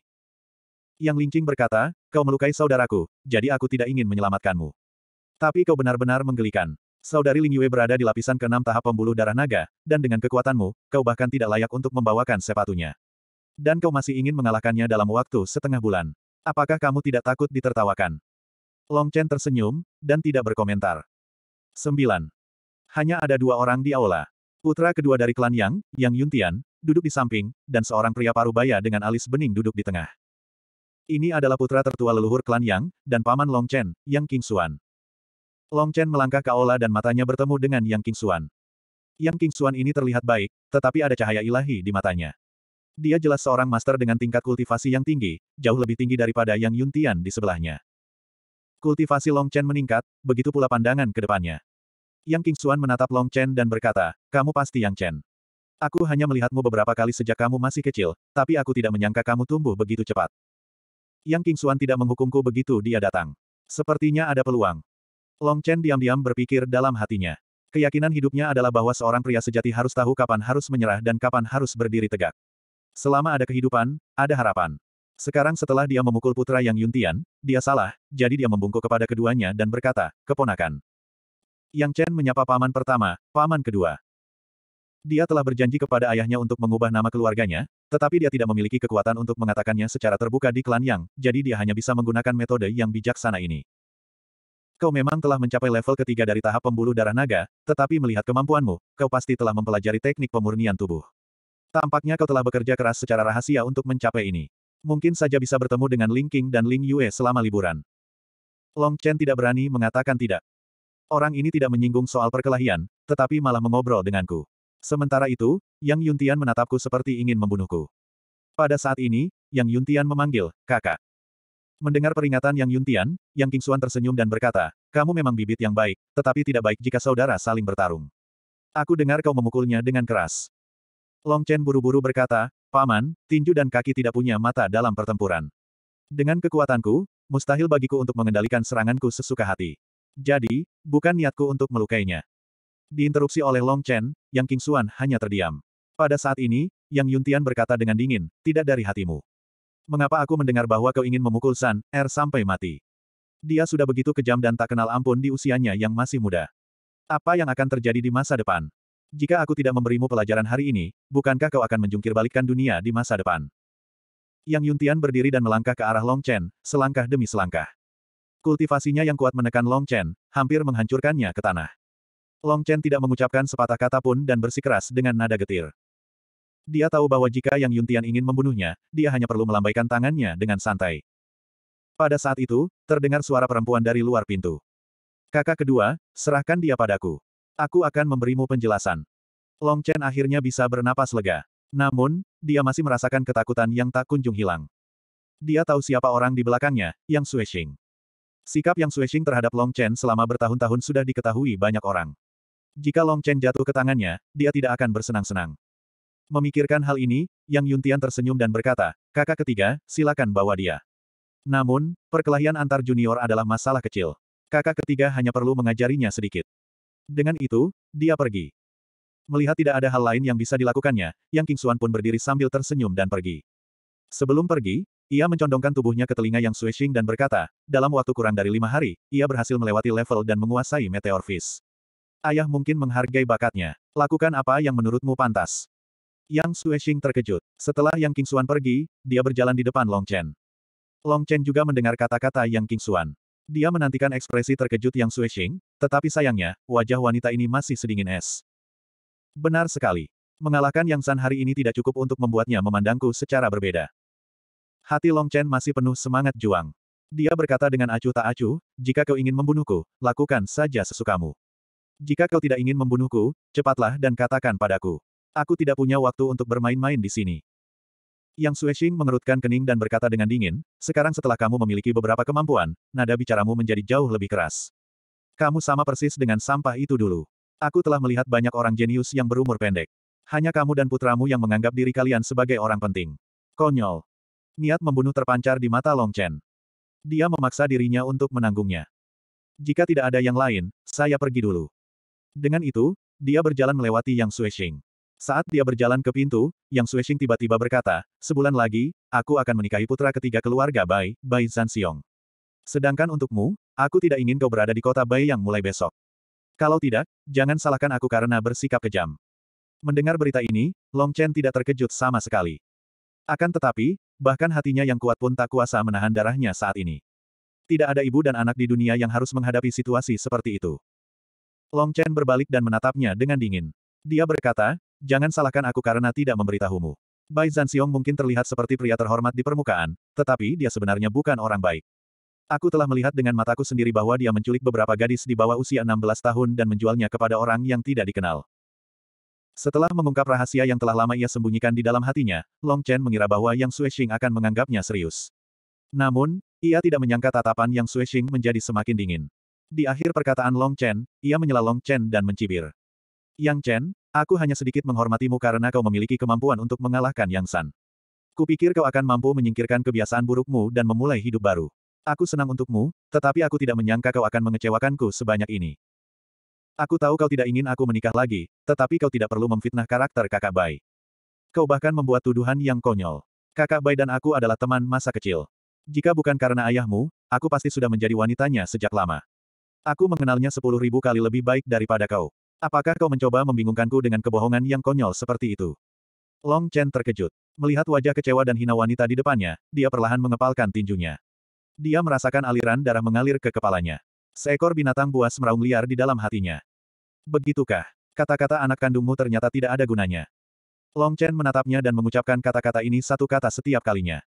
Yang Linqing berkata, kau melukai saudaraku, jadi aku tidak ingin menyelamatkanmu. Tapi kau benar-benar menggelikan. Saudari Ling Yue berada di lapisan keenam tahap pembuluh darah naga, dan dengan kekuatanmu, kau bahkan tidak layak untuk membawakan sepatunya. Dan kau masih ingin mengalahkannya dalam waktu setengah bulan. Apakah kamu tidak takut ditertawakan? Long Chen tersenyum, dan tidak berkomentar. 9. Hanya ada dua orang di aula. Putra kedua dari klan Yang, Yang Yuntian, duduk di samping, dan seorang pria parubaya dengan alis bening duduk di tengah. Ini adalah putra tertua leluhur klan Yang, dan paman Long Chen, Yang King Xuan. Long Chen melangkah ke aula dan matanya bertemu dengan Yang King Xuan. Yang King Xuan ini terlihat baik, tetapi ada cahaya ilahi di matanya. Dia jelas seorang master dengan tingkat kultivasi yang tinggi, jauh lebih tinggi daripada yang Yuntian di sebelahnya. Kultivasi Long Chen meningkat, begitu pula pandangan ke depannya. Yang King Xuan menatap Long Chen dan berkata, kamu pasti Yang Chen. Aku hanya melihatmu beberapa kali sejak kamu masih kecil, tapi aku tidak menyangka kamu tumbuh begitu cepat. Yang King Xuan tidak menghukumku begitu dia datang. Sepertinya ada peluang. Long Chen diam-diam berpikir dalam hatinya. Keyakinan hidupnya adalah bahwa seorang pria sejati harus tahu kapan harus menyerah dan kapan harus berdiri tegak. Selama ada kehidupan, ada harapan. Sekarang setelah dia memukul putra yang Yuntian, dia salah, jadi dia membungkuk kepada keduanya dan berkata, keponakan. Yang Chen menyapa paman pertama, paman kedua. Dia telah berjanji kepada ayahnya untuk mengubah nama keluarganya, tetapi dia tidak memiliki kekuatan untuk mengatakannya secara terbuka di klan Yang, jadi dia hanya bisa menggunakan metode yang bijaksana ini. Kau memang telah mencapai level ketiga dari tahap pembuluh darah naga, tetapi melihat kemampuanmu, kau pasti telah mempelajari teknik pemurnian tubuh. Tampaknya kau telah bekerja keras secara rahasia untuk mencapai ini. Mungkin saja bisa bertemu dengan Ling Qing dan Ling Yue selama liburan. Long Chen tidak berani mengatakan tidak. Orang ini tidak menyinggung soal perkelahian, tetapi malah mengobrol denganku. Sementara itu, Yang Yuntian menatapku seperti ingin membunuhku. Pada saat ini, Yang Yuntian memanggil, kakak. Mendengar peringatan Yang Yuntian, Yang King Xuan tersenyum dan berkata, kamu memang bibit yang baik, tetapi tidak baik jika saudara saling bertarung. Aku dengar kau memukulnya dengan keras. Long Chen buru-buru berkata, Paman, tinju dan kaki tidak punya mata dalam pertempuran. Dengan kekuatanku, mustahil bagiku untuk mengendalikan seranganku sesuka hati. Jadi, bukan niatku untuk melukainya. Diinterupsi oleh Long Chen, Yang King Xuan hanya terdiam. Pada saat ini, Yang Yuntian berkata dengan dingin, tidak dari hatimu. Mengapa aku mendengar bahwa kau ingin memukul San, Er sampai mati? Dia sudah begitu kejam dan tak kenal ampun di usianya yang masih muda. Apa yang akan terjadi di masa depan? Jika aku tidak memberimu pelajaran hari ini, bukankah kau akan menjungkir balikkan dunia di masa depan? Yang Yuntian berdiri dan melangkah ke arah Long Chen, selangkah demi selangkah. Kultivasinya yang kuat menekan Long Chen, hampir menghancurkannya ke tanah. Long Chen tidak mengucapkan sepatah kata pun dan bersikeras dengan nada getir. Dia tahu bahwa jika Yang Yuntian ingin membunuhnya, dia hanya perlu melambaikan tangannya dengan santai. Pada saat itu, terdengar suara perempuan dari luar pintu. Kakak kedua, serahkan dia padaku. Aku akan memberimu penjelasan. Long Chen akhirnya bisa bernapas lega. Namun, dia masih merasakan ketakutan yang tak kunjung hilang. Dia tahu siapa orang di belakangnya, Yang Sueshing. Sikap Yang Sueshing terhadap Long Chen selama bertahun-tahun sudah diketahui banyak orang. Jika Long Chen jatuh ke tangannya, dia tidak akan bersenang-senang. Memikirkan hal ini, Yang Yuntian tersenyum dan berkata, kakak ketiga, silakan bawa dia. Namun, perkelahian antar junior adalah masalah kecil. Kakak ketiga hanya perlu mengajarinya sedikit. Dengan itu, dia pergi. Melihat tidak ada hal lain yang bisa dilakukannya, Yang King Xuan pun berdiri sambil tersenyum dan pergi. Sebelum pergi, ia mencondongkan tubuhnya ke telinga Yang Sueshing dan berkata, dalam waktu kurang dari lima hari, ia berhasil melewati level dan menguasai Meteor Fish. Ayah mungkin menghargai bakatnya. Lakukan apa yang menurutmu pantas. Yang Sueshing terkejut. Setelah Yang King Xuan pergi, dia berjalan di depan Long Chen. Long Chen juga mendengar kata-kata Yang King Xuan. Dia menantikan ekspresi terkejut Yang Sueshing, tetapi sayangnya, wajah wanita ini masih sedingin es. Benar sekali. Mengalahkan Yang San hari ini tidak cukup untuk membuatnya memandangku secara berbeda. Hati Long Chen masih penuh semangat juang. Dia berkata dengan acuh tak acuh, jika kau ingin membunuhku, lakukan saja sesukamu. Jika kau tidak ingin membunuhku, cepatlah dan katakan padaku. Aku tidak punya waktu untuk bermain-main di sini. Yang Sueshing mengerutkan kening dan berkata dengan dingin, sekarang setelah kamu memiliki beberapa kemampuan, nada bicaramu menjadi jauh lebih keras. Kamu sama persis dengan sampah itu dulu. Aku telah melihat banyak orang jenius yang berumur pendek. Hanya kamu dan putramu yang menganggap diri kalian sebagai orang penting. Konyol. Niat membunuh terpancar di mata Long Chen. Dia memaksa dirinya untuk menanggungnya. Jika tidak ada yang lain, saya pergi dulu. Dengan itu, dia berjalan melewati Yang Sueshing. Saat dia berjalan ke pintu, Yang Sueshing tiba-tiba berkata, sebulan lagi, aku akan menikahi putra ketiga keluarga Bai, Bai Zanxiong. Sedangkan untukmu, aku tidak ingin kau berada di kota Bai yang mulai besok. Kalau tidak, jangan salahkan aku karena bersikap kejam. Mendengar berita ini, Long Chen tidak terkejut sama sekali. Akan tetapi, bahkan hatinya yang kuat pun tak kuasa menahan darahnya saat ini. Tidak ada ibu dan anak di dunia yang harus menghadapi situasi seperti itu. Long Chen berbalik dan menatapnya dengan dingin. Dia berkata, Jangan salahkan aku karena tidak memberitahumu. Bai Zanxiong mungkin terlihat seperti pria terhormat di permukaan, tetapi dia sebenarnya bukan orang baik. Aku telah melihat dengan mataku sendiri bahwa dia menculik beberapa gadis di bawah usia 16 tahun dan menjualnya kepada orang yang tidak dikenal. Setelah mengungkap rahasia yang telah lama ia sembunyikan di dalam hatinya, Long Chen mengira bahwa Yang Sueshing akan menganggapnya serius. Namun, ia tidak menyangka tatapan Yang Sueshing menjadi semakin dingin. Di akhir perkataan Long Chen, ia menyela Long Chen dan mencibir. Yang Chen, Aku hanya sedikit menghormatimu karena kau memiliki kemampuan untuk mengalahkan Yang San. Kupikir kau akan mampu menyingkirkan kebiasaan burukmu dan memulai hidup baru. Aku senang untukmu, tetapi aku tidak menyangka kau akan mengecewakanku sebanyak ini. Aku tahu kau tidak ingin aku menikah lagi, tetapi kau tidak perlu memfitnah karakter kakak Bai. Kau bahkan membuat tuduhan yang konyol. Kakak Bai dan aku adalah teman masa kecil. Jika bukan karena ayahmu, aku pasti sudah menjadi wanitanya sejak lama. Aku mengenalnya sepuluh ribu kali lebih baik daripada kau. Apakah kau mencoba membingungkanku dengan kebohongan yang konyol seperti itu? Long Chen terkejut. Melihat wajah kecewa dan hina wanita di depannya, dia perlahan mengepalkan tinjunya. Dia merasakan aliran darah mengalir ke kepalanya. Seekor binatang buas meraung liar di dalam hatinya. Begitukah? Kata-kata anak kandungmu ternyata tidak ada gunanya. Long Chen menatapnya dan mengucapkan kata-kata ini satu kata setiap kalinya.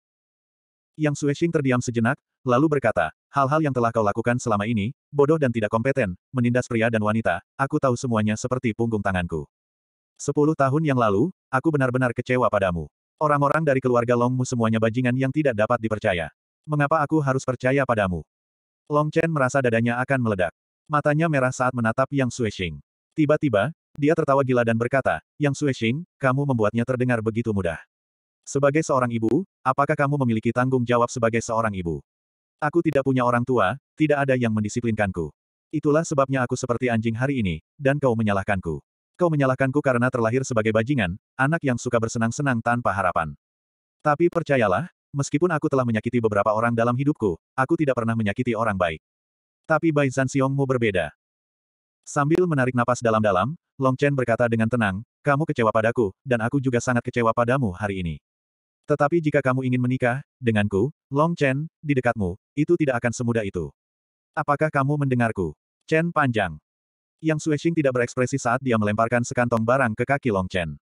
Yang Sueshing terdiam sejenak, lalu berkata, hal-hal yang telah kau lakukan selama ini, bodoh dan tidak kompeten, menindas pria dan wanita, aku tahu semuanya seperti punggung tanganku. Sepuluh tahun yang lalu, aku benar-benar kecewa padamu. Orang-orang dari keluarga Longmu semuanya bajingan yang tidak dapat dipercaya. Mengapa aku harus percaya padamu? Long Chen merasa dadanya akan meledak. Matanya merah saat menatap Yang Sueshing. Tiba-tiba, dia tertawa gila dan berkata, Yang Sueshing, kamu membuatnya terdengar begitu mudah. Sebagai seorang ibu, apakah kamu memiliki tanggung jawab sebagai seorang ibu? Aku tidak punya orang tua, tidak ada yang mendisiplinkanku. Itulah sebabnya aku seperti anjing hari ini, dan kau menyalahkanku. Kau menyalahkanku karena terlahir sebagai bajingan, anak yang suka bersenang-senang tanpa harapan. Tapi percayalah, meskipun aku telah menyakiti beberapa orang dalam hidupku, aku tidak pernah menyakiti orang baik. Tapi Bai Zanxiongmu berbeda. Sambil menarik napas dalam-dalam, Long Chen berkata dengan tenang, kamu kecewa padaku, dan aku juga sangat kecewa padamu hari ini. Tetapi jika kamu ingin menikah, denganku, Long Chen, di dekatmu, itu tidak akan semudah itu. Apakah kamu mendengarku? Chen panjang. Yang Sueshing tidak berekspresi saat dia melemparkan sekantong barang ke kaki Long Chen.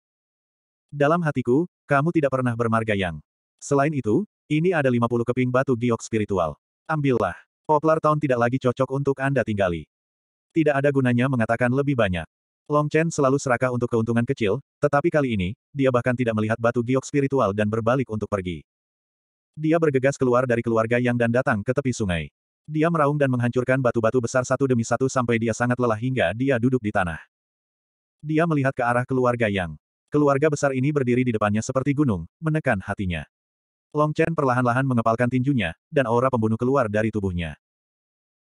Dalam hatiku, kamu tidak pernah bermarga yang. Selain itu, ini ada 50 keping batu giok spiritual. Ambillah. Poplar Town tidak lagi cocok untuk Anda tinggali. Tidak ada gunanya mengatakan lebih banyak. Long Chen selalu serakah untuk keuntungan kecil, tetapi kali ini, dia bahkan tidak melihat batu giok spiritual dan berbalik untuk pergi. Dia bergegas keluar dari keluarga yang dan datang ke tepi sungai. Dia meraung dan menghancurkan batu-batu besar satu demi satu sampai dia sangat lelah hingga dia duduk di tanah. Dia melihat ke arah keluarga yang. Keluarga besar ini berdiri di depannya seperti gunung, menekan hatinya. Long Chen perlahan-lahan mengepalkan tinjunya, dan aura pembunuh keluar dari tubuhnya.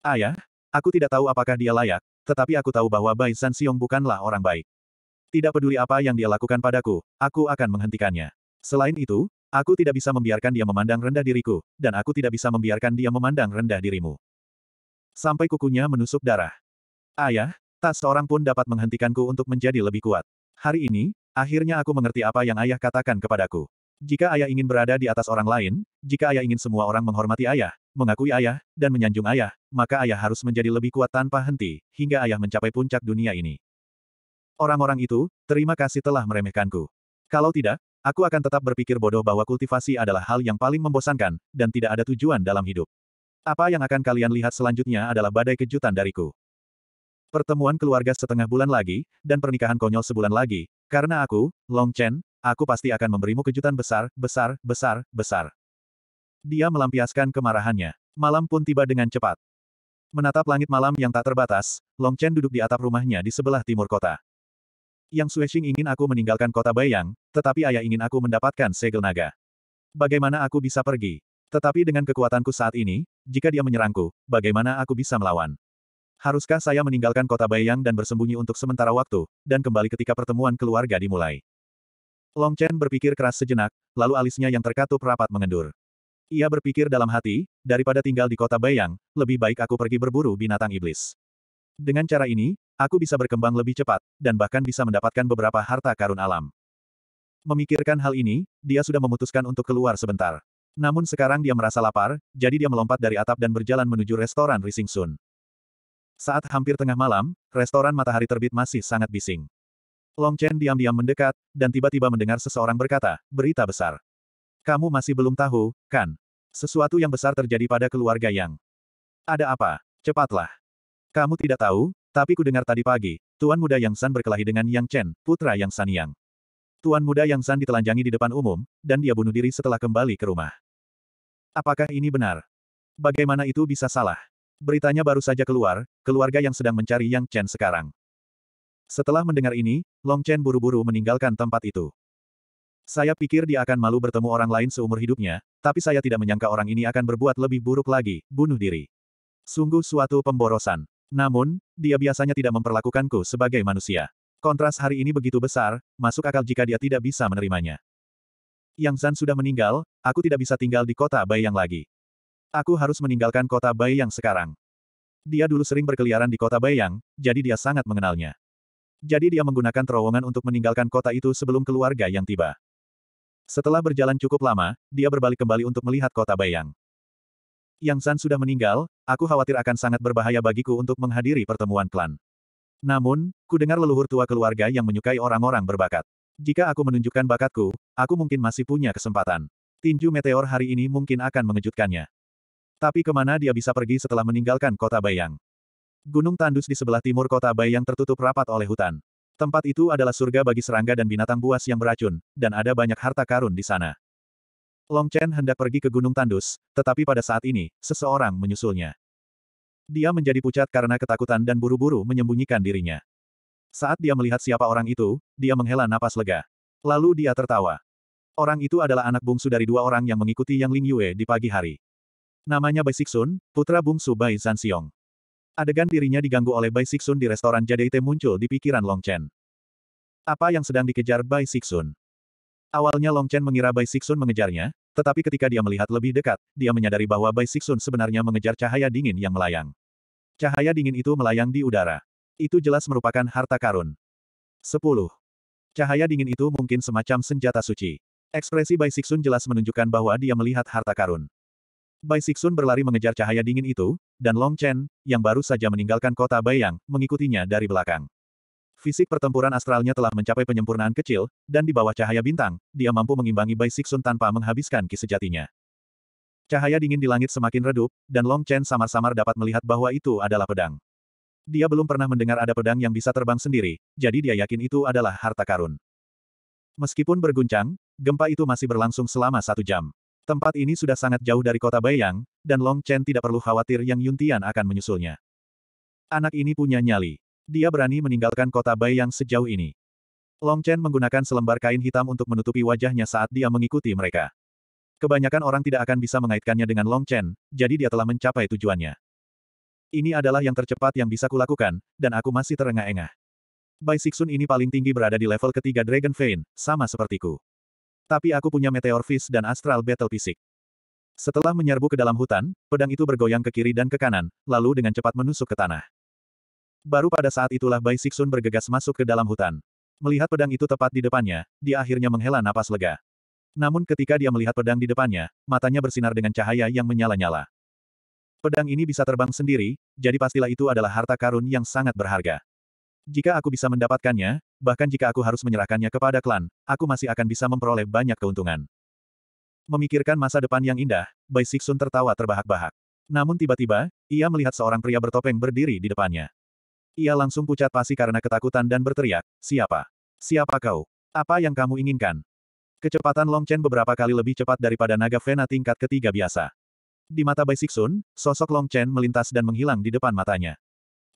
Ayah, aku tidak tahu apakah dia layak, tetapi aku tahu bahwa Bai Xiong bukanlah orang baik. Tidak peduli apa yang dia lakukan padaku, aku akan menghentikannya. Selain itu, aku tidak bisa membiarkan dia memandang rendah diriku, dan aku tidak bisa membiarkan dia memandang rendah dirimu. Sampai kukunya menusuk darah. Ayah, tak seorang pun dapat menghentikanku untuk menjadi lebih kuat. Hari ini, akhirnya aku mengerti apa yang ayah katakan kepadaku. Jika ayah ingin berada di atas orang lain, jika ayah ingin semua orang menghormati ayah, mengakui ayah, dan menyanjung ayah, maka ayah harus menjadi lebih kuat tanpa henti, hingga ayah mencapai puncak dunia ini. Orang-orang itu, terima kasih telah meremehkanku. Kalau tidak, aku akan tetap berpikir bodoh bahwa kultivasi adalah hal yang paling membosankan, dan tidak ada tujuan dalam hidup. Apa yang akan kalian lihat selanjutnya adalah badai kejutan dariku. Pertemuan keluarga setengah bulan lagi, dan pernikahan konyol sebulan lagi. Karena aku, Long Chen, aku pasti akan memberimu kejutan besar, besar, besar, besar. Dia melampiaskan kemarahannya. Malam pun tiba dengan cepat. Menatap langit malam yang tak terbatas, Long Chen duduk di atap rumahnya di sebelah timur kota. Yang Sueshing ingin aku meninggalkan kota Bayang, tetapi ayah ingin aku mendapatkan segel naga. Bagaimana aku bisa pergi? Tetapi dengan kekuatanku saat ini, jika dia menyerangku, bagaimana aku bisa melawan? Haruskah saya meninggalkan kota Bayang dan bersembunyi untuk sementara waktu, dan kembali ketika pertemuan keluarga dimulai? Long Chen berpikir keras sejenak, lalu alisnya yang terkatup rapat mengendur. Ia berpikir dalam hati, daripada tinggal di kota Bayang, lebih baik aku pergi berburu binatang iblis. Dengan cara ini, aku bisa berkembang lebih cepat, dan bahkan bisa mendapatkan beberapa harta karun alam. Memikirkan hal ini, dia sudah memutuskan untuk keluar sebentar. Namun sekarang dia merasa lapar, jadi dia melompat dari atap dan berjalan menuju restoran Rising Sun. Saat hampir tengah malam, restoran matahari terbit masih sangat bising. Long Chen diam-diam mendekat, dan tiba-tiba mendengar seseorang berkata, berita besar. Kamu masih belum tahu, kan? Sesuatu yang besar terjadi pada keluarga yang. Ada apa? Cepatlah. Kamu tidak tahu, tapi ku dengar tadi pagi, Tuan Muda Yang San berkelahi dengan Yang Chen, putra Yang San Yang. Tuan Muda Yang San ditelanjangi di depan umum, dan dia bunuh diri setelah kembali ke rumah. Apakah ini benar? Bagaimana itu bisa salah? Beritanya baru saja keluar, keluarga yang sedang mencari Yang Chen sekarang. Setelah mendengar ini, Long Chen buru-buru meninggalkan tempat itu. Saya pikir dia akan malu bertemu orang lain seumur hidupnya, tapi saya tidak menyangka orang ini akan berbuat lebih buruk lagi, bunuh diri. Sungguh suatu pemborosan. Namun, dia biasanya tidak memperlakukanku sebagai manusia. Kontras hari ini begitu besar, masuk akal jika dia tidak bisa menerimanya. Yang Zan sudah meninggal, aku tidak bisa tinggal di kota Bayang lagi. Aku harus meninggalkan kota Bayang sekarang. Dia dulu sering berkeliaran di kota Bayang, jadi dia sangat mengenalnya. Jadi dia menggunakan terowongan untuk meninggalkan kota itu sebelum keluarga yang tiba. Setelah berjalan cukup lama, dia berbalik kembali untuk melihat kota Bayang. Yang San sudah meninggal, aku khawatir akan sangat berbahaya bagiku untuk menghadiri pertemuan klan. Namun, ku dengar leluhur tua keluarga yang menyukai orang-orang berbakat. Jika aku menunjukkan bakatku, aku mungkin masih punya kesempatan. Tinju meteor hari ini mungkin akan mengejutkannya. Tapi ke mana dia bisa pergi setelah meninggalkan kota Bayang? Gunung tandus di sebelah timur kota Bayang tertutup rapat oleh hutan. Tempat itu adalah surga bagi serangga dan binatang buas yang beracun, dan ada banyak harta karun di sana. Long Chen hendak pergi ke Gunung Tandus, tetapi pada saat ini, seseorang menyusulnya. Dia menjadi pucat karena ketakutan dan buru-buru menyembunyikan dirinya. Saat dia melihat siapa orang itu, dia menghela napas lega. Lalu dia tertawa. Orang itu adalah anak bungsu dari dua orang yang mengikuti Yang Ling Yue di pagi hari. Namanya Bai Sixun, putra bungsu Bai Zanxiong. Adegan dirinya diganggu oleh Bai Sixun di restoran Jadeite muncul di pikiran Long Chen. Apa yang sedang dikejar Bai Sixun? Awalnya Long Chen mengira Bai Sixun mengejarnya, tetapi ketika dia melihat lebih dekat, dia menyadari bahwa Bai Sixun sebenarnya mengejar cahaya dingin yang melayang. Cahaya dingin itu melayang di udara. Itu jelas merupakan harta karun. 10. Cahaya dingin itu mungkin semacam senjata suci. Ekspresi Bai Sixun jelas menunjukkan bahwa dia melihat harta karun. Bai Sixun berlari mengejar cahaya dingin itu, dan Long Chen, yang baru saja meninggalkan kota Bayang, mengikutinya dari belakang. Fisik pertempuran astralnya telah mencapai penyempurnaan kecil, dan di bawah cahaya bintang, dia mampu mengimbangi Bai Sixun tanpa menghabiskan ki sejatinya. Cahaya dingin di langit semakin redup, dan Long Chen samar-samar dapat melihat bahwa itu adalah pedang. Dia belum pernah mendengar ada pedang yang bisa terbang sendiri, jadi dia yakin itu adalah harta karun. Meskipun berguncang, gempa itu masih berlangsung selama satu jam. Tempat ini sudah sangat jauh dari kota Bayang, dan Long Chen tidak perlu khawatir Yang Yuntian akan menyusulnya. Anak ini punya nyali. Dia berani meninggalkan kota Bayang sejauh ini. Long Chen menggunakan selembar kain hitam untuk menutupi wajahnya saat dia mengikuti mereka. Kebanyakan orang tidak akan bisa mengaitkannya dengan Long Chen, jadi dia telah mencapai tujuannya. Ini adalah yang tercepat yang bisa kulakukan, dan aku masih terengah-engah. Bai Sixun ini paling tinggi berada di level ketiga Dragon Vein, sama sepertiku. Tapi aku punya Meteor Fist dan Astral Battle Fisik. Setelah menyerbu ke dalam hutan, pedang itu bergoyang ke kiri dan ke kanan, lalu dengan cepat menusuk ke tanah. Baru pada saat itulah Bai Sixun bergegas masuk ke dalam hutan. Melihat pedang itu tepat di depannya, dia akhirnya menghela napas lega. Namun ketika dia melihat pedang di depannya, matanya bersinar dengan cahaya yang menyala-nyala. Pedang ini bisa terbang sendiri, jadi pastilah itu adalah harta karun yang sangat berharga. Jika aku bisa mendapatkannya, bahkan jika aku harus menyerahkannya kepada klan, aku masih akan bisa memperoleh banyak keuntungan. Memikirkan masa depan yang indah, Bai Sixun tertawa terbahak-bahak. Namun tiba-tiba, ia melihat seorang pria bertopeng berdiri di depannya. Ia langsung pucat pasi karena ketakutan dan berteriak, siapa? Siapa kau? Apa yang kamu inginkan? Kecepatan Long Chen beberapa kali lebih cepat daripada naga Vena tingkat ketiga biasa. Di mata Bai Sixun, sosok Long Chen melintas dan menghilang di depan matanya.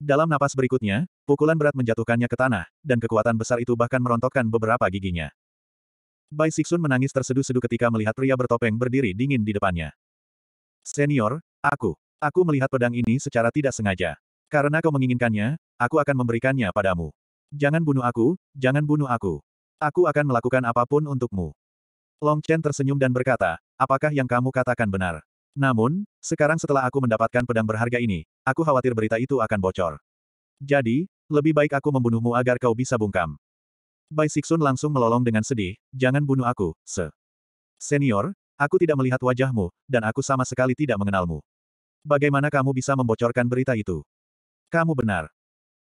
Dalam napas berikutnya, pukulan berat menjatuhkannya ke tanah, dan kekuatan besar itu bahkan merontokkan beberapa giginya. Bai Sixun menangis terseduh-seduh ketika melihat pria bertopeng berdiri dingin di depannya. Senior, aku. Aku melihat pedang ini secara tidak sengaja. Karena kau menginginkannya, aku akan memberikannya padamu. Jangan bunuh aku, jangan bunuh aku. Aku akan melakukan apa pun untukmu. Long Chen tersenyum dan berkata, apakah yang kamu katakan benar? Namun, sekarang setelah aku mendapatkan pedang berharga ini, aku khawatir berita itu akan bocor. Jadi, lebih baik aku membunuhmu agar kau bisa bungkam. Bai Sixun langsung melolong dengan sedih, jangan bunuh aku, se. Senior, aku tidak melihat wajahmu, dan aku sama sekali tidak mengenalmu. Bagaimana kamu bisa membocorkan berita itu? Kamu benar.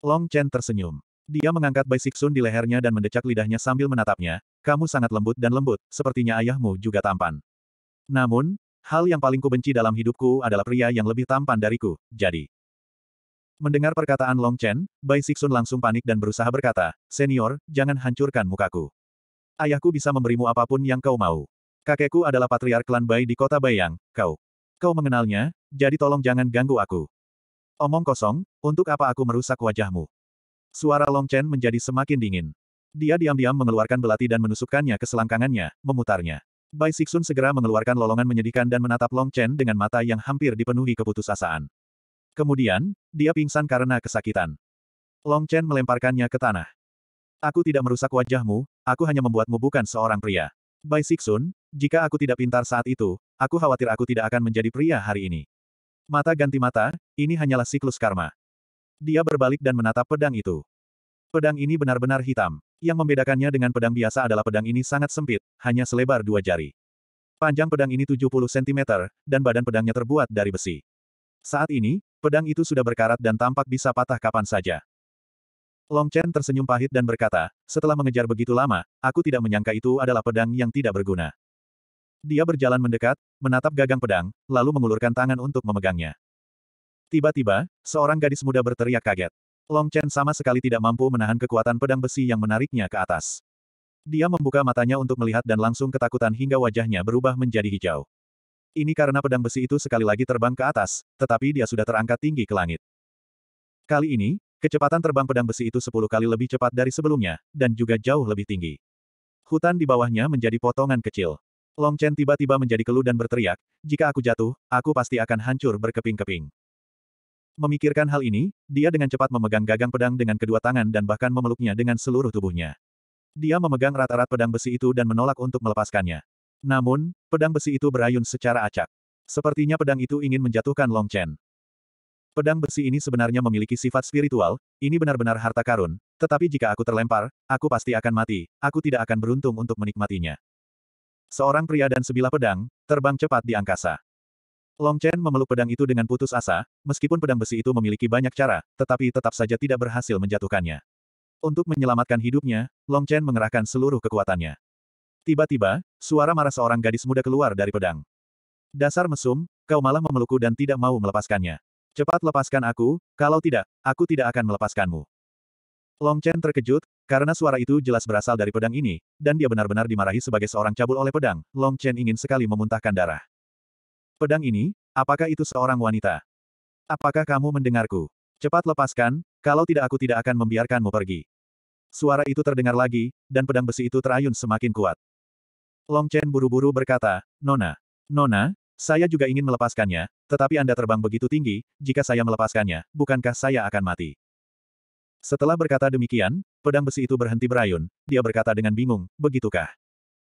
Long Chen tersenyum. Dia mengangkat Bai Sixun di lehernya dan mendecak lidahnya sambil menatapnya, kamu sangat lembut dan lembut, sepertinya ayahmu juga tampan. Namun, hal yang paling kubenci dalam hidupku adalah pria yang lebih tampan dariku, jadi. Mendengar perkataan Long Chen, Bai Sixun langsung panik dan berusaha berkata, Senior, jangan hancurkan mukaku. Ayahku bisa memberimu apa pun yang kau mau. Kakekku adalah patriark klan Bai di kota Bayang, kau. Kau mengenalnya, jadi tolong jangan ganggu aku. Omong kosong, untuk apa aku merusak wajahmu? Suara Long Chen menjadi semakin dingin. Dia diam-diam mengeluarkan belati dan menusukkannya ke selangkangannya, memutarnya. Bai Sixun segera mengeluarkan lolongan menyedihkan dan menatap Long Chen dengan mata yang hampir dipenuhi keputusasaan. Kemudian, dia pingsan karena kesakitan. Long Chen melemparkannya ke tanah. Aku tidak merusak wajahmu, aku hanya membuatmu bukan seorang pria. Bai Sixun, jika aku tidak pintar saat itu, aku khawatir aku tidak akan menjadi pria hari ini. Mata ganti mata, ini hanyalah siklus karma. Dia berbalik dan menatap pedang itu. Pedang ini benar-benar hitam. Yang membedakannya dengan pedang biasa adalah pedang ini sangat sempit, hanya selebar dua jari. Panjang pedang ini 70 cm, dan badan pedangnya terbuat dari besi. Saat ini, Pedang itu sudah berkarat dan tampak bisa patah kapan saja. Long Chen tersenyum pahit dan berkata, setelah mengejar begitu lama, aku tidak menyangka itu adalah pedang yang tidak berguna. Dia berjalan mendekat, menatap gagang pedang, lalu mengulurkan tangan untuk memegangnya. Tiba-tiba, seorang gadis muda berteriak kaget. Long Chen sama sekali tidak mampu menahan kekuatan pedang besi yang menariknya ke atas. Dia membuka matanya untuk melihat dan langsung ketakutan hingga wajahnya berubah menjadi hijau. Ini karena pedang besi itu sekali lagi terbang ke atas, tetapi dia sudah terangkat tinggi ke langit. Kali ini, kecepatan terbang pedang besi itu sepuluh kali lebih cepat dari sebelumnya, dan juga jauh lebih tinggi. Hutan di bawahnya menjadi potongan kecil. Long Chen tiba-tiba menjadi keluh dan berteriak, jika aku jatuh, aku pasti akan hancur berkeping-keping. Memikirkan hal ini, dia dengan cepat memegang gagang pedang dengan kedua tangan dan bahkan memeluknya dengan seluruh tubuhnya. Dia memegang rat-rat pedang besi itu dan menolak untuk melepaskannya. Namun, pedang besi itu berayun secara acak. Sepertinya pedang itu ingin menjatuhkan Long Chen. Pedang besi ini sebenarnya memiliki sifat spiritual, ini benar-benar harta karun, tetapi jika aku terlempar, aku pasti akan mati, aku tidak akan beruntung untuk menikmatinya. Seorang pria dan sebilah pedang, terbang cepat di angkasa. Long Chen memeluk pedang itu dengan putus asa, meskipun pedang besi itu memiliki banyak cara, tetapi tetap saja tidak berhasil menjatuhkannya. Untuk menyelamatkan hidupnya, Long Chen mengerahkan seluruh kekuatannya. Tiba-tiba, suara marah seorang gadis muda keluar dari pedang. Dasar mesum, kau malah memelukku dan tidak mau melepaskannya. Cepat lepaskan aku, kalau tidak, aku tidak akan melepaskanmu. Long Chen terkejut, karena suara itu jelas berasal dari pedang ini, dan dia benar-benar dimarahi sebagai seorang cabul oleh pedang. Long Chen ingin sekali memuntahkan darah. Pedang ini, apakah itu seorang wanita? Apakah kamu mendengarku? Cepat lepaskan, kalau tidak aku tidak akan membiarkanmu pergi. Suara itu terdengar lagi, dan pedang besi itu terayun semakin kuat. Long Chen buru-buru berkata, Nona. Nona, saya juga ingin melepaskannya, tetapi Anda terbang begitu tinggi, jika saya melepaskannya, bukankah saya akan mati? Setelah berkata demikian, pedang besi itu berhenti berayun, dia berkata dengan bingung, begitukah?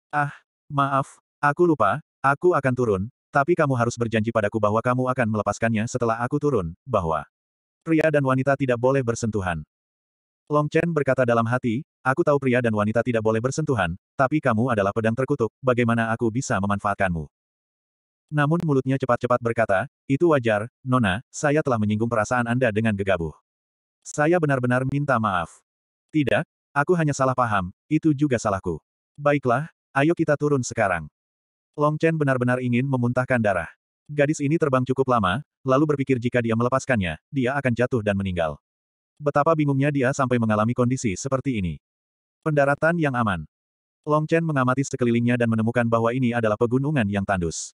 Ah, maaf, aku lupa, aku akan turun, tapi kamu harus berjanji padaku bahwa kamu akan melepaskannya setelah aku turun, bahwa pria dan wanita tidak boleh bersentuhan. Long Chen berkata dalam hati, aku tahu pria dan wanita tidak boleh bersentuhan, tapi kamu adalah pedang terkutuk, bagaimana aku bisa memanfaatkanmu? Namun mulutnya cepat-cepat berkata, itu wajar, Nona, saya telah menyinggung perasaan Anda dengan gegabah. Saya benar-benar minta maaf. Tidak, Aku hanya salah paham, itu juga salahku. Baiklah, ayo kita turun sekarang. Long Chen benar-benar ingin memuntahkan darah. Gadis ini terbang cukup lama, lalu berpikir jika dia melepaskannya, dia akan jatuh dan meninggal. Betapa bingungnya dia sampai mengalami kondisi seperti ini. Pendaratan yang aman. Long Chen mengamati sekelilingnya dan menemukan bahwa ini adalah pegunungan yang tandus.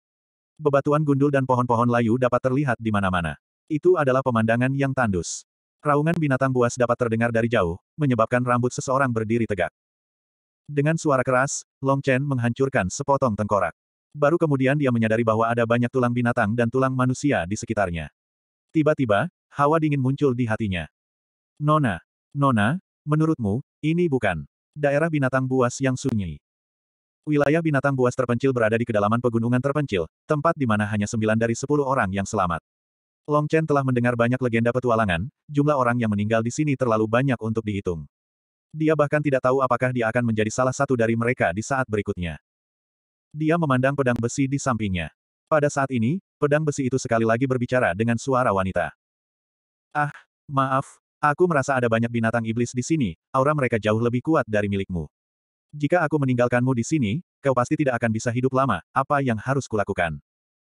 Bebatuan gundul dan pohon-pohon layu dapat terlihat di mana-mana. Itu adalah pemandangan yang tandus. Raungan binatang buas dapat terdengar dari jauh, menyebabkan rambut seseorang berdiri tegak. Dengan suara keras, Long Chen menghancurkan sepotong tengkorak. Baru kemudian dia menyadari bahwa ada banyak tulang binatang dan tulang manusia di sekitarnya. Tiba-tiba, hawa dingin muncul di hatinya. Nona, Nona, menurutmu, ini bukan daerah binatang buas yang sunyi. Wilayah binatang buas terpencil berada di kedalaman pegunungan terpencil, tempat di mana hanya sembilan dari sepuluh orang yang selamat. Long Chen telah mendengar banyak legenda petualangan, jumlah orang yang meninggal di sini terlalu banyak untuk dihitung. Dia bahkan tidak tahu apakah dia akan menjadi salah satu dari mereka di saat berikutnya. Dia memandang pedang besi di sampingnya. Pada saat ini, pedang besi itu sekali lagi berbicara dengan suara wanita. Ah, maaf, aku merasa ada banyak binatang iblis di sini, aura mereka jauh lebih kuat dari milikmu. Jika aku meninggalkanmu di sini, kau pasti tidak akan bisa hidup lama, apa yang harus kulakukan?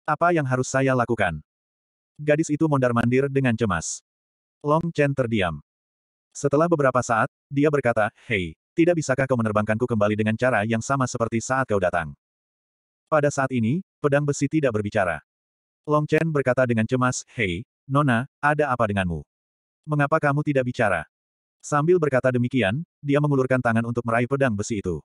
Apa yang harus saya lakukan? Gadis itu mondar-mandir dengan cemas. Long Chen terdiam. Setelah beberapa saat, dia berkata, Hei, tidak bisakah kau menerbangkanku kembali dengan cara yang sama seperti saat kau datang? Pada saat ini, pedang besi tidak berbicara. Long Chen berkata dengan cemas, Hei, Nona, ada apa denganmu? Mengapa kamu tidak bicara? Sambil berkata demikian, dia mengulurkan tangan untuk meraih pedang besi itu.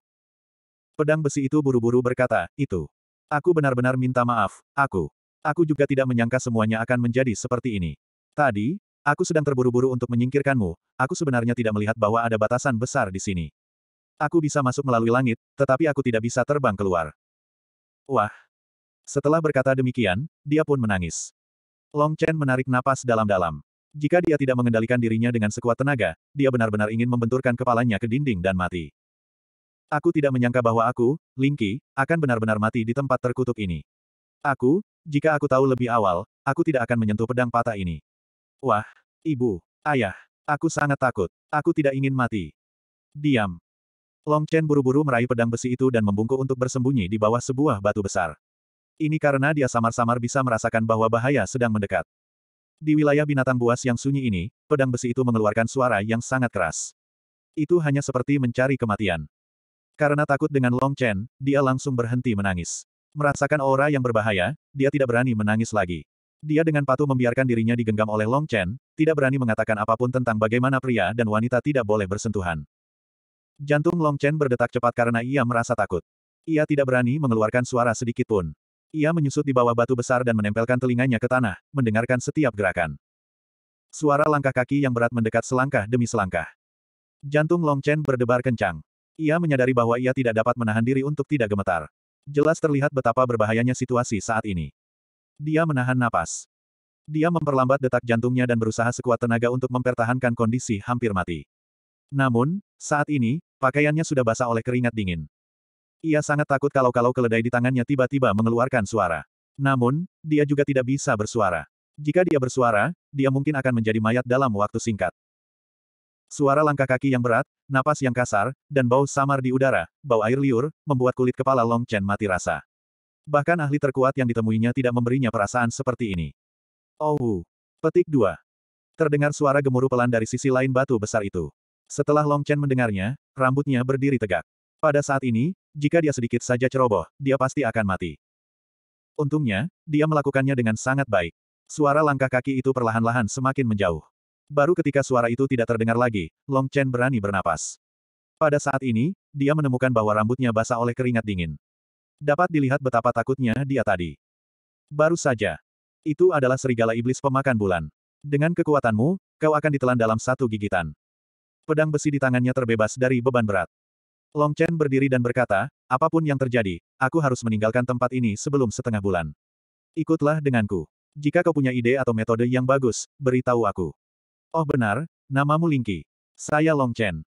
Pedang besi itu buru-buru berkata, itu. Aku benar-benar minta maaf, aku. Aku juga tidak menyangka semuanya akan menjadi seperti ini. Tadi, aku sedang terburu-buru untuk menyingkirkanmu, aku sebenarnya tidak melihat bahwa ada batasan besar di sini. Aku bisa masuk melalui langit, tetapi aku tidak bisa terbang keluar. Wah! Setelah berkata demikian, dia pun menangis. Long Chen menarik napas dalam-dalam. Jika dia tidak mengendalikan dirinya dengan sekuat tenaga, dia benar-benar ingin membenturkan kepalanya ke dinding dan mati. Aku tidak menyangka bahwa aku, Lingki, akan benar-benar mati di tempat terkutuk ini. Aku, jika aku tahu lebih awal, aku tidak akan menyentuh pedang patah ini. Wah, ibu, ayah, aku sangat takut. Aku tidak ingin mati. Diam. Long Chen buru-buru meraih pedang besi itu dan membungkuk untuk bersembunyi di bawah sebuah batu besar. Ini karena dia samar-samar bisa merasakan bahwa bahaya sedang mendekat. Di wilayah binatang buas yang sunyi ini, pedang besi itu mengeluarkan suara yang sangat keras. Itu hanya seperti mencari kematian. Karena takut dengan Long Chen, dia langsung berhenti menangis. Merasakan aura yang berbahaya, dia tidak berani menangis lagi. Dia dengan patuh membiarkan dirinya digenggam oleh Long Chen, tidak berani mengatakan apa pun tentang bagaimana pria dan wanita tidak boleh bersentuhan. Jantung Long Chen berdetak cepat karena ia merasa takut. Ia tidak berani mengeluarkan suara sedikit pun. Ia menyusut di bawah batu besar dan menempelkan telinganya ke tanah, mendengarkan setiap gerakan. Suara langkah kaki yang berat mendekat selangkah demi selangkah. Jantung Long Chen berdebar kencang. Ia menyadari bahwa ia tidak dapat menahan diri untuk tidak gemetar. Jelas terlihat betapa berbahayanya situasi saat ini. Dia menahan napas. Dia memperlambat detak jantungnya dan berusaha sekuat tenaga untuk mempertahankan kondisi hampir mati. Namun, saat ini, pakaiannya sudah basah oleh keringat dingin. Ia sangat takut kalau-kalau keledai di tangannya tiba-tiba mengeluarkan suara. Namun, dia juga tidak bisa bersuara. Jika dia bersuara, dia mungkin akan menjadi mayat dalam waktu singkat. Suara langkah kaki yang berat, napas yang kasar, dan bau samar di udara, bau air liur, membuat kulit kepala Long Chen mati rasa. Bahkan ahli terkuat yang ditemuinya tidak memberinya perasaan seperti ini. Oh! Petik 2. Terdengar suara gemuruh pelan dari sisi lain batu besar itu. Setelah Long Chen mendengarnya, rambutnya berdiri tegak. Pada saat ini, jika dia sedikit saja ceroboh, dia pasti akan mati. Untungnya, dia melakukannya dengan sangat baik. Suara langkah kaki itu perlahan-lahan semakin menjauh. Baru ketika suara itu tidak terdengar lagi, Long Chen berani bernapas. Pada saat ini, dia menemukan bahwa rambutnya basah oleh keringat dingin. Dapat dilihat betapa takutnya dia tadi. Baru saja. Itu adalah serigala iblis pemakan bulan. Dengan kekuatanmu, kau akan ditelan dalam satu gigitan. Pedang besi di tangannya terbebas dari beban berat. Long Chen berdiri dan berkata, apa pun yang terjadi, aku harus meninggalkan tempat ini sebelum setengah bulan. Ikutlah denganku. Jika kau punya ide atau metode yang bagus, beritahu aku. Oh benar, namamu Lingki. Saya Long Chen.